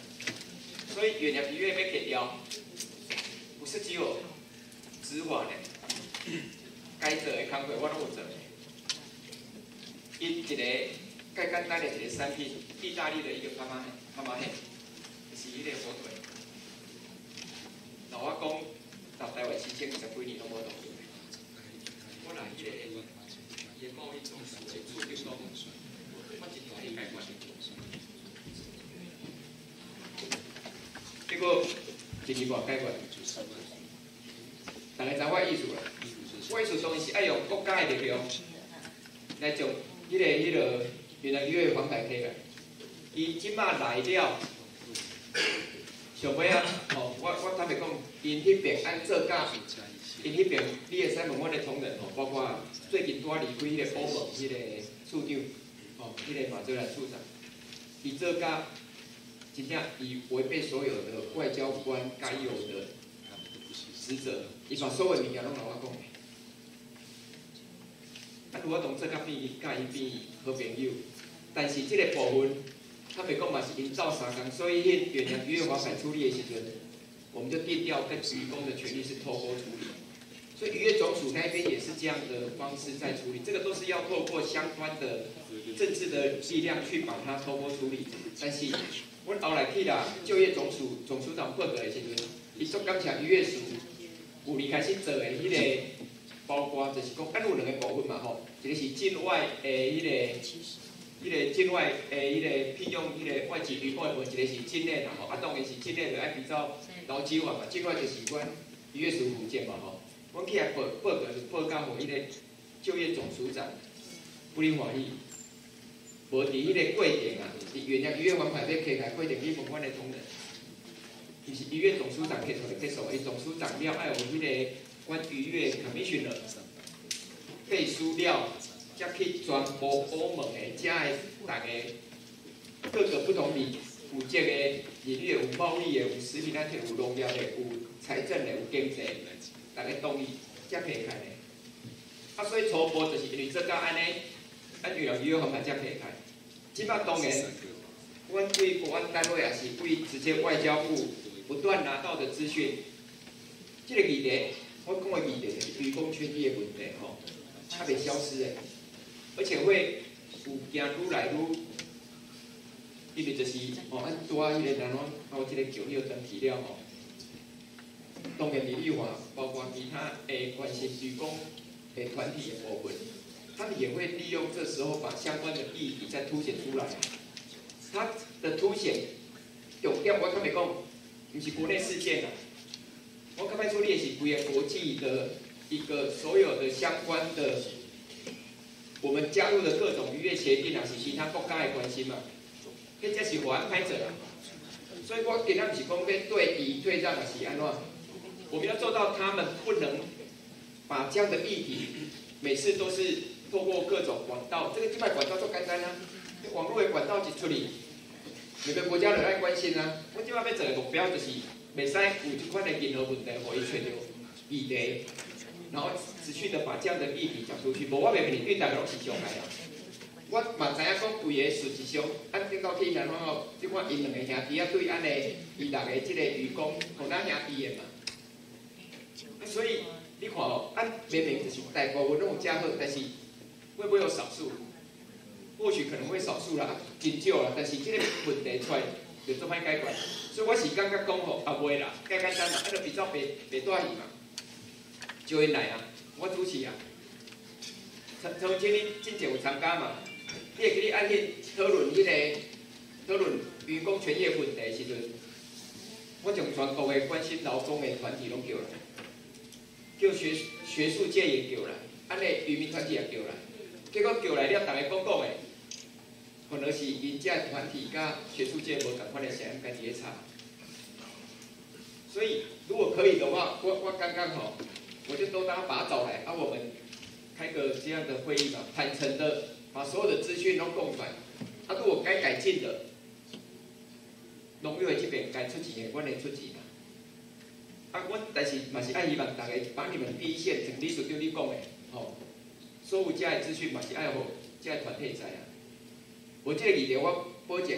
所以远洋渔业要去掉，不是只有。执法的，该做的工作我拢有做。因一个介简单的一个产品，意大利的一个帕玛帕玛黑，是迄个火腿。那我讲，到台湾四千二十几年拢无动。我来伊个贸易总署的处长讲，我一大理解决。结果一年半解决。大家知我意思啦，我意思当然是爱用国家的力量来将迄个、迄个原来渔业环牌起来。伊即马来了，上尾啊，吼，我我坦白讲，因迄边按做价，因迄边你会使问阮的同仁吼，包括最近拄啊离开迄个部门迄个处长，吼，迄个马泽兰处长，伊做甲真正伊违背所有的外交官该有的。职责，伊把所有物件拢甲我讲。啊，如果同做较变伊，甲伊变好朋友，但是即个部分，他袂讲嘛是营造三工，所以迄远洋渔业法牌处理的时阵，我们就定调跟渔工的权利是脱钩处理。所以渔业总署那边也是这样的方式在处理，这个都是要透过相关的政治的力量去把它透过处理。但是，我后来去啦，就业总署总署长过来的时阵，伊足感谢渔业署。有年开始做的迄个，包括就是讲，咱有两个部分嘛吼，一个是境外的迄个，迄个境外的迄个聘用迄个外籍渔工一个是境内啦吼，啊当然是境内就爱比较劳基法嘛，境外就是关渔业署福建嘛吼，阮去来报报告是报告互迄个就业总署长不领欢喜，无伫迄个过程啊，伫原来渔业环牌要开开过程去问阮的同仁。就是医院总署长提出来结束，伊总署长了爱有迄个关渔业 commission 了，背书了，才去全部部门的遮的逐个各个不同的负责的领域，有贸易的，有食品安全，有农业的，有财政的，有经济，逐个同意才可以开的。啊，所以初步就是因为做到安尼，按原来渔业方法才可以开。即摆当然，阮对国安单位也是对直接外交部。不断拿到的资讯，这个议题，我讲的议题是渔工权益的问题吼，它袂消失的，而且会有行愈来愈，因为就是哦，按拄啊，迄个人拢搞即个九六专题了吼，当然立法包括其他诶关心渔工诶团体的部分，他们也会利用这时候把相关的议题再凸显出来，它的凸显，重点我特别讲。不是国内事件啊，我刚才说列是规个国际的一个所有的相关的，我们加入的各种渔业协定啊，是其他国家的关系嘛，更加是我安排者啊。所以我给他们是讲要对敌对让的是安怎？我们要做到他们不能把这样的议题每次都是透过各种管道，这个境外管道做简单啊，网络的管道一处理。每个国家都爱关心啊！我今晚要做的目标就是袂使有这款的任何问题，可以找到议题，然后持续的把这样的议题讲出去。无我袂面对大家拢是上来啊。我嘛知影讲，规个实际上，按顶到去然后即款因两个兄弟啊，对安尼伊六个即个员工，互咱兄弟的嘛。所以你看哦，按明明就是大部分拢有加好，但是会不会有少数？或许可能会少数啦，真少啦，但是即个问题出来就做歹解决。所以我是感觉讲吼，也袂啦，简简单啦，啊就比较白白大意嘛，就会来啊，我主持啊，从从今日真正有参加嘛。你会记你按去讨论迄个讨论员工权益问题时阵，我从全国的关心劳工的团体拢叫来，叫学学术界也叫来，安尼渔民团体也叫来，结果叫来了，大家讲讲的，可能是因遮团体甲学术界无共款的声音，家己咧差。所以如果可以的话，我我刚刚吼，我就都大家把他找来，啊，我们开个这样的会议嘛，坦诚的。把所有的资讯都共传，啊，如果该改进的，农委会这边该出钱的，我来出钱。啊，我但是嘛是爱希望大家把你们第一线，像李所长你讲的，吼，所有这的资讯嘛是爱互这的团体知啊。我这个议题我保证，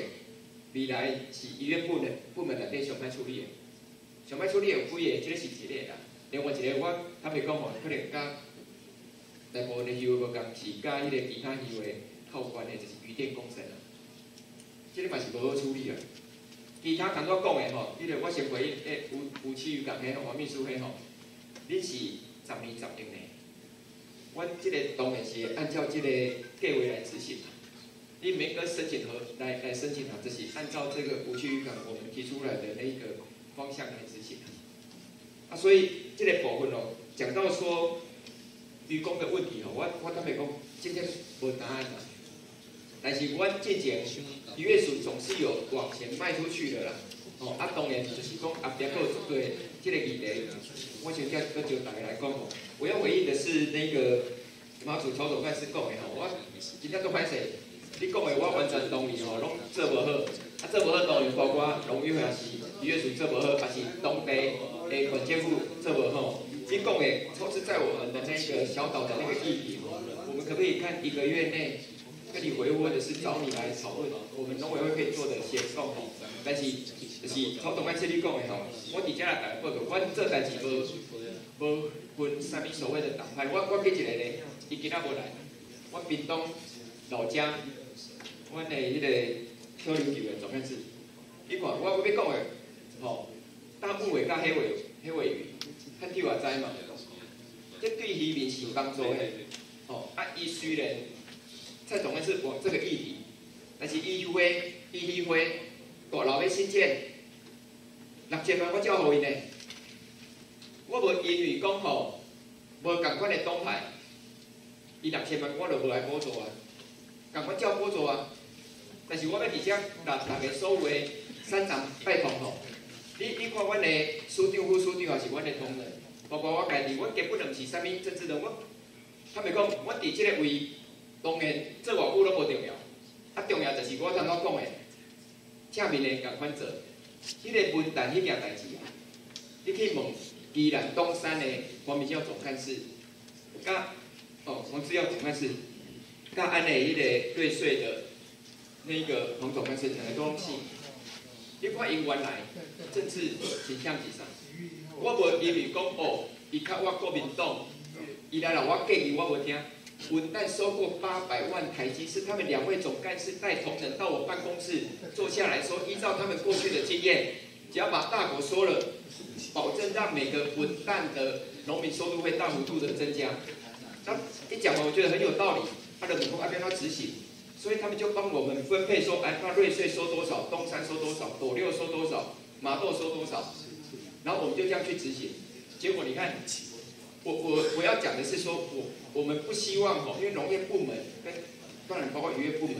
未来是医院部的部门内底上歹处理的，上歹处理的有几个，这个是一个啦。另外一个我坦白讲吼，可能甲。大部分的鱼无共是甲迄个其他鱼的靠关的，就是渔电工程啊，即个嘛是无好处理啊。其他刚才讲的吼，你着我先回应诶，吴吴启宇讲迄黄秘书迄吼，你是十年十年的，我即个当然是按照即个计划来执行啊。恁每个申请和来来申请啊，就是按照这个吴启宇港我们提出来的那个方向来执行啊。啊，所以这个部分哦，讲到说。愚公的问题吼，我我坦白讲，今天无答案啦。但是我渐渐，渔业署总是有往前迈出去的啦。哦，啊，当然就是讲啊，别个对这个议题，我想叫要叫大家来讲吼。我要回应的是那个马祖曹总干事讲的吼，我今天都歹势，你讲的我完全同意吼，拢做无好，啊做无好当然包括农委会也是渔业署做无好，也是当地的管政府做无好。你讲的，都是在我们的那个小岛的那个议题，我们可不可以看一个月内跟你回或者是找你来讨论？我们农委会可以做的先讲吼，但是就是曹董爱这里讲的吼，我伫遮来大报告，我这代志无无分啥物所谓的党派，我我记一个咧，伊今仔无来，我屏东老家，阮的迄个漂流球的总干事，你看我我要讲的吼，大部尾甲黑尾黑尾鱼。看钓也知嘛，这对渔民是有帮助的。哦，啊，伊虽然蔡总干事往这个议题，但是伊会伊会大楼要新建六千万，我照互伊呢。我无因为讲吼无共款的东牌，伊六千万我就无来补助啊，共款照补助啊。但是我要直接拿大家所有的三长拜托吼。你你看，阮的署长、副署长也是阮的同仁，包括我家己，阮根本就毋是啥物政治人物。他们讲，阮伫即个位，当然做偌久都无重要，啊重要就是我刚刚讲的，正面的共款做。迄个文旦迄件代志啊，你去问宜兰东山的黄明孝总干事，甲哦黄志耀总干事，甲安尼迄个瑞穗的那个黄总干事两个拢是。你看因原来政治倾向是啥？我无因为讲哦，伊较我国民党，伊来了我建议我无听。文旦收过八百万台积，是他们两位总干事带同仁到我办公室坐下来说，依照他们过去的经验，只要把大国说了，保证让每个文旦的农民收入会大幅度的增加。他一讲完，我觉得很有道理，他的主公那边要执行。所以他们就帮我们分配说，哎，那瑞穗收多少，东山收多少，斗六收多少，麻豆收多少，然后我们就这样去执行。结果你看，我我我要讲的是说，我我们不希望哈，因为农业部门跟当然包括渔业部门，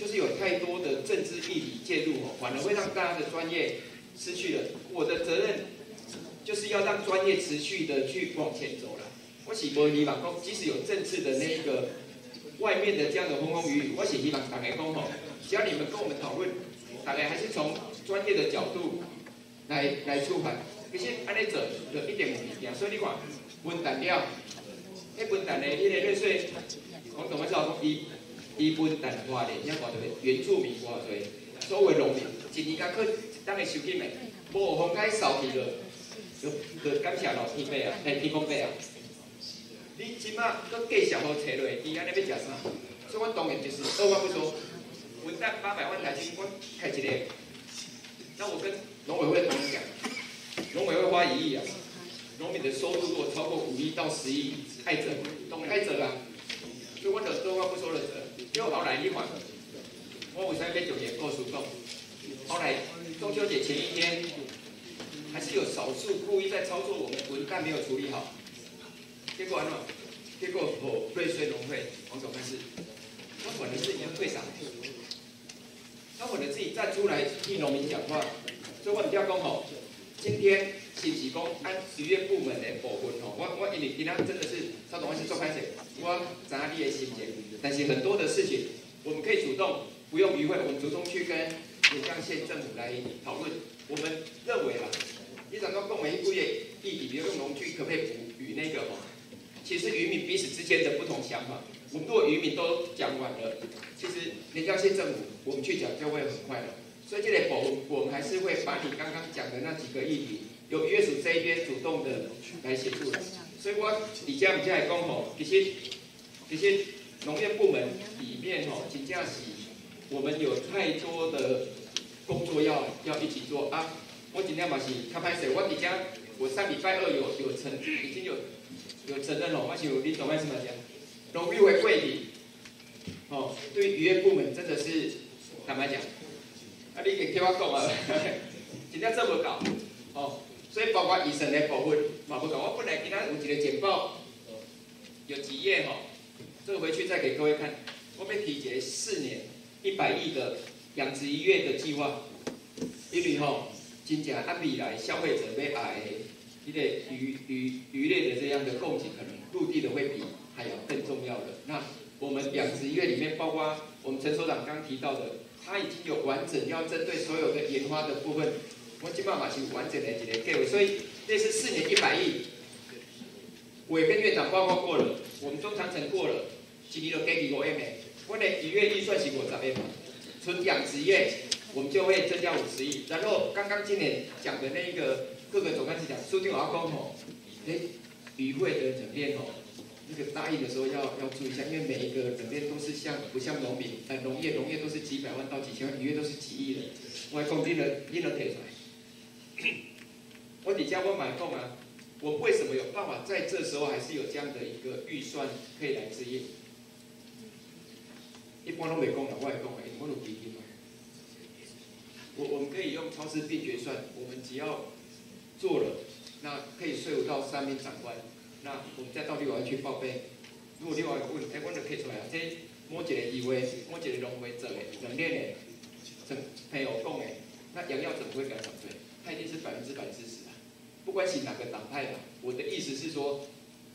就是有太多的政治议题介入哦，反而会让大家的专业失去了。我的责任就是要让专业持续的去往前走了。我喜波尼嘛，即使有政治的那个。外面的这样的风风雨雨，我是希望大家讲吼，只要你们跟我们讨论，大家还是从专业的角度来来出发。可是安尼做就一定有物件，所以你看分蛋了，迄分蛋的迄个热水，我同我讲伊伊分蛋偌哩，遐偌侪原住民偌侪，所有农民一年甲去一当个收金的，无风解扫去了，就就感谢老天伯啊，哎天公伯啊！你即马佫继续好找落，伊安尼要食啥？所以我当然就是二话不说，分蛋八百万台币，我开一个，那我跟农委会同仁讲。农委会花一亿啊，农民的收入如果超过五亿到十亿，太折，懂太折啊！所以我就话不说了折，又后来一环，我为啥要九年过速冻？后来中秋节前一天，还是有少数故意在操作我们文旦没有处理好，结果呢？结果我瑞穗农会王总干事，他本来是一个队长，他本来自己站出来替农民讲话，所以我们要讲好。今天是是？讲按渔业部门的部分吼，我我因为今仔真的是邵总，我是？做开始，我知你的心情，但是？很多的事情我们可以主动，不用渔会，我们主动去跟沿江县政府来讨论。我们认为啦，你讲到共为物业议题，比如用农具可不可以补与那个吼？其实渔民彼此之间的不同想法，我们如果渔民都讲完了，其实沿江县政府我们去讲就会很快了。所以这类保护，我们还是？会把你刚刚讲的那几个议题，有约束这一边主动的来协助的。所以我底下比较来讲吼，其实其实农业部门里面吼，真正是我们有太多的工作要要一起做啊。我今天嘛是开拍摄，我底下我上礼拜二有有承已经有有承认了，我是有你懂为什么讲？农业会会议，哦，对于渔业部门真的是坦白讲。啊，你给听我讲啊，今天这么搞，哦，所以包括医生的部分嘛不讲。我本来今仔有一个简报，有几页吼，这个回去再给各位看。我要提一个四年一百亿的养殖医院的计划，因为吼，真正按未来消费者要爱的，一个鱼鱼鱼类的这样的供给，可能陆地的会比海洋更重要的。那我们养殖医院里面，包括我们陈所长刚提到的。它已经有完整要针对所有的研发的部分，我基本上是完整的一个计划，所以这是四年一百亿，我也跟院长报告过了，我们中长城过了，今年就给你五 M，我的一月预算是五十亿嘛纯养殖业我们就会增加五十亿，然后刚刚今年讲的那一个各个总干事讲，苏定华工吼，哎，与会的整练吼。这个答应的时候要要注意一下，因为每一个冷链都是像不像农民，呃，农业农业都是几百万到几千万，渔业都是几亿的，我讲你能你能提出来？我底下我买够啊，我为什么有办法在这时候还是有这样的一个预算可以来支应？一般都没讲的，我也讲的，我有基金嘛。我我们可以用超市并决算，我们只要做了，那可以税务到上面长官。那我们再到另外去报备。如果另外问，哎，我就可以出来啊。这某一个议会，某一个农会做的，两年的，成朋友讲的，那杨耀怎么会敢反对？他一定是百分之百支持的。不管是哪个党派的，我的意思是说，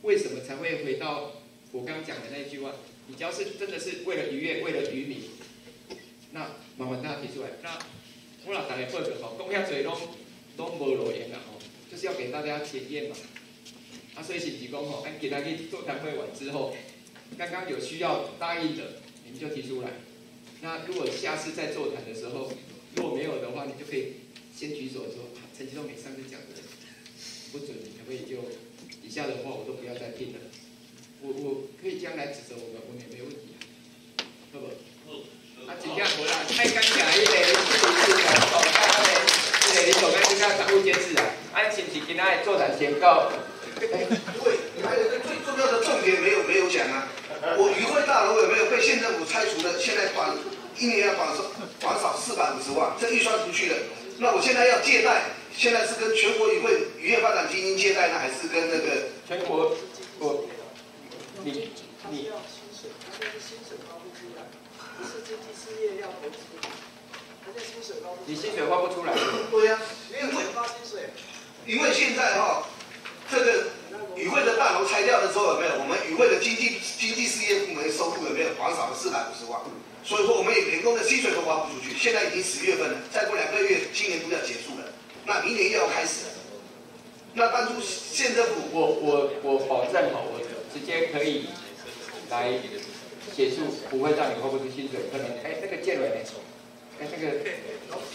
为什么才会回到我刚刚讲的那句话？你只要是真的是为了渔业，为了渔民，那麻烦大家提出来。那我老大家报告好，讲遐侪拢拢无路用啊，吼，就是要给大家检验嘛。啊，所以请提供吼，哎，给他去座谈会完之后，刚刚有需要答应的，你们就提出来。那如果下次再座谈的时候，如果没有的话，你就可以先举手说，陈其忠，你上次讲的不准，你可不可以就以下的话我都不要再听了。我我可以将来指责我们，我也没问题啊，好不？啊，请假回来，太尴尬了，一个是是讲总干的，一个你总干今天常务监事啊，啊，亲戚今仔座谈先到。哎，对，还有一个最重要的重点没有没有讲啊！我渔会大楼有没有被县政府拆除的？现在管一年要管少管少四百五十万，这预算出去了。那我现在要借贷，现在是跟全国渔会渔业发展基金借贷呢，还是跟那个全国？我你你要薪水，他就是薪水发不出来，不是经济事业要投资，他在薪水发不出来。你薪水发不出来？对呀，没有钱发薪水。因为现在哈。这个与会的大楼拆掉的时候有没有？我们与会的经济经济事业部门收入有没有减少了四百五十万？所以说我们员工的薪水都发不出去。现在已经十月份了，再过两个月，今年都要结束了。那明年又要开始了。那当初县政府，我我我保证好，我直接可以来结束，不会让你发不出薪水。可能哎，那个建委呢？哎，那个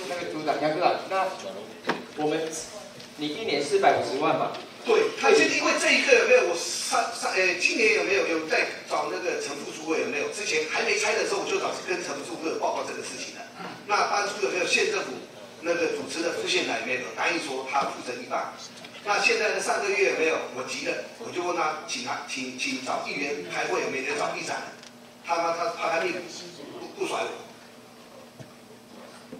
那个组长杨组长，那我们你一年四百五十万嘛？对，他现因为这一个有没有？我上上呃，今年有没有有在找那个陈副主委有没有？之前还没拆的时候，我就找跟陈副主委报告这个事情了。那当初有没有县政府那个主持的副县长有没有答应说他负责一半？那现在呢？上个月有没有？我急了，我就问他，请他请请找议员开会有没有？找议长，他妈他他他命不不甩我。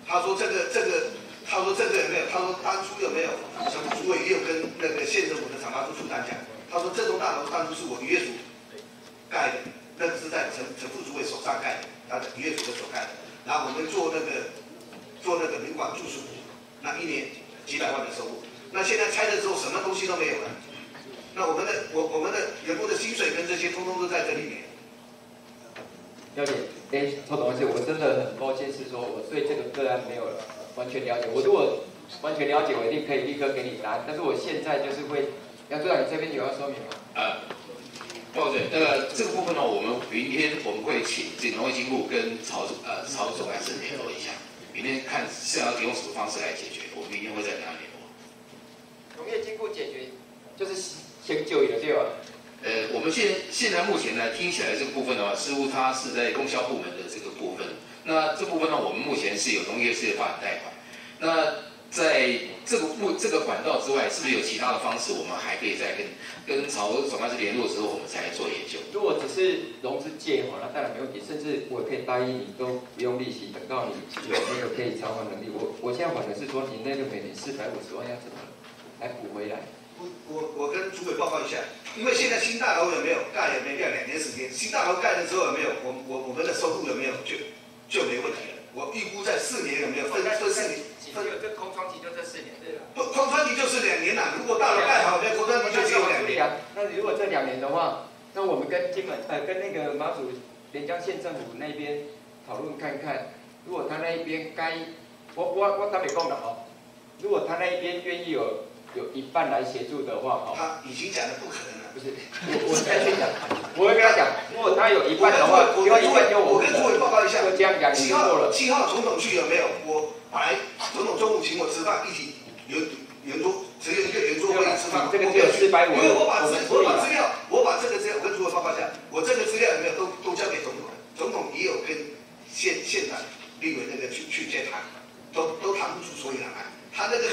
他说这个这个。他说这个有没有？他说当初有没有？陈副主委也有跟那个县政府的厂房处处长讲。他说这栋大楼当初是我渔业主盖的，那个是在陈陈副主委手上盖的，他的业主的手盖的。然后我们做那个做那个旅馆住宿，那一年几百万的收入。那现在拆了之后，什么东西都没有了。那我们的我我们的员工的薪水跟这些，通通都在这里面。了解，哎，曹董事，我真的很抱歉，是说我对这个个案没有了。完全了解，我如果完全了解，我一定可以立刻给你答案。但是我现在就是会，杨组长，你这边有要说明吗？呃，抱歉，那个这个部分呢，我们明天我们会请这农业金部跟曹呃曹总干事联络一下，明天看是要用什么方式来解决，我们明天会再跟他联络。农业经部解决就是先就业对吧？呃，我们现现在目前呢，听起来这个部分的话，似乎它是在供销部门的。那这部分呢，我们目前是有农业事业发展贷款。那在这个部这个管道之外，是不是有其他的方式？我们还可以再跟跟曹总干事联络之后，我们才做研究。如果只是融资借哈，那当然没问题。甚至我可以答应你，都不用利息，等到你有那个可以偿还能力。我我现在管的是说，你那个每年四百五十万要怎么来补回来？我我我跟主委报告一下，因为现在新大楼有没有盖？也没盖两年时间？新大楼盖了之后有没有？我我我们的收入有没有就？就没问题了。我预估在四年有没有分分四年？分有这空窗期就这四年，对吧？不，空窗期就是两年啦。如果到了盖好，那空窗期就只有两年。那如果这两年的话，那我们跟金门呃跟那个马祖连江县政府那边讨论看看，如果他那一边该，我我我台北讲了哦，如果他那一边愿意有有一半来协助的话，哦，他已经讲的不可能。我我再去讲，我会跟他讲，如果他有一半的话，我跟一半就我跟诸位报告一下，这样讲七号七号总统去有没有？我本来总统中午请我吃饭，一起圆圆桌，只有一个圆桌可以吃饭，这个只有四百五，因为我把资我把资料，我把这个资料，我跟诸位报告一下，我这个资料有没有都都交给总统，总统也有跟县县长、立委那个去去接谈，都都谈不出所以然来，他那个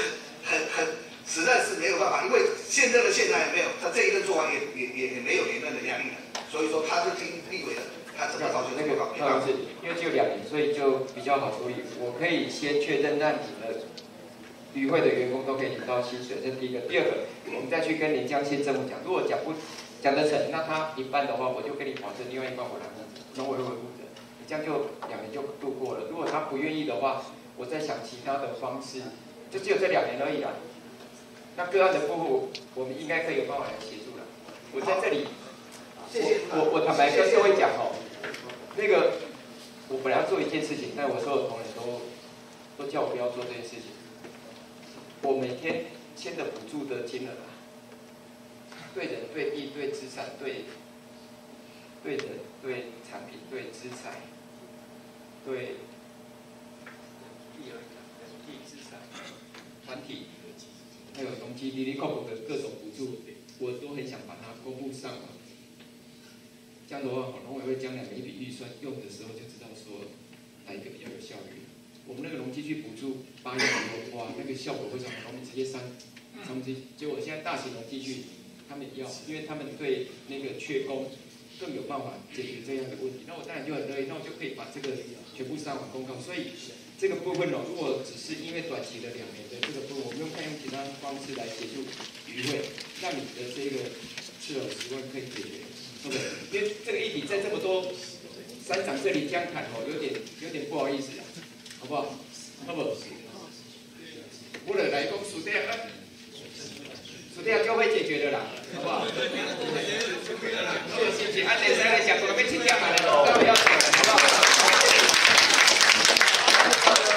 很很很。实在是没有办法，因为现在的县长也没有，他这一任做完也也也也没有连任的压力了，所以说他是听立委的，他怎么搞就那个搞。那是因为只有两年，所以就比较好处理。我可以先确认让你的与会的员工都可以领到薪水，这是第一个。第二个，我们再去跟连江县政府讲，如果讲不讲得成，那他一半的话，我就跟你保证另外一半我来负责，农委会负责，这样就两年就度过了。如果他不愿意的话，我再想其他的方式，就只有这两年而已啦。那个案的部分，我们应该可以有办法来协助了。我在这里，我我坦白跟各位讲哦，那个我本来要做一件事情，但我所有同仁都都叫我不要做这件事情。我每天签的补助的金额，对人、对地、对资产、对对人、对产品、对资产、对地而地资产团体。还有农机、滴滴、靠谱的各种补助，我都很想把它公布上网。这样的话，农委会将来每一笔预算用的时候，就知道说哪一个比较有效率。我们那个农机去补助八月以后，哇，那个效果非常好，我们直接三三机。结果现在大型农机去，他们要，因为他们对那个缺工更有办法解决这样的问题。那我当然就很乐意，那我就可以把这个全部上网公告。所以。这个部分哦，如果只是因为短期的两年的这个部分，我们用看用其他方式来协助余会，那你的这个赤耳十万可以解决，对不对？因为这个一笔在这么多山长这里这样谈哦，有点有点不好意思啊，好不好？好不？我来来讲数掉啊，数掉就会解决的啦，好不好？谢谢谢谢，安内生来讲，我们请假来了，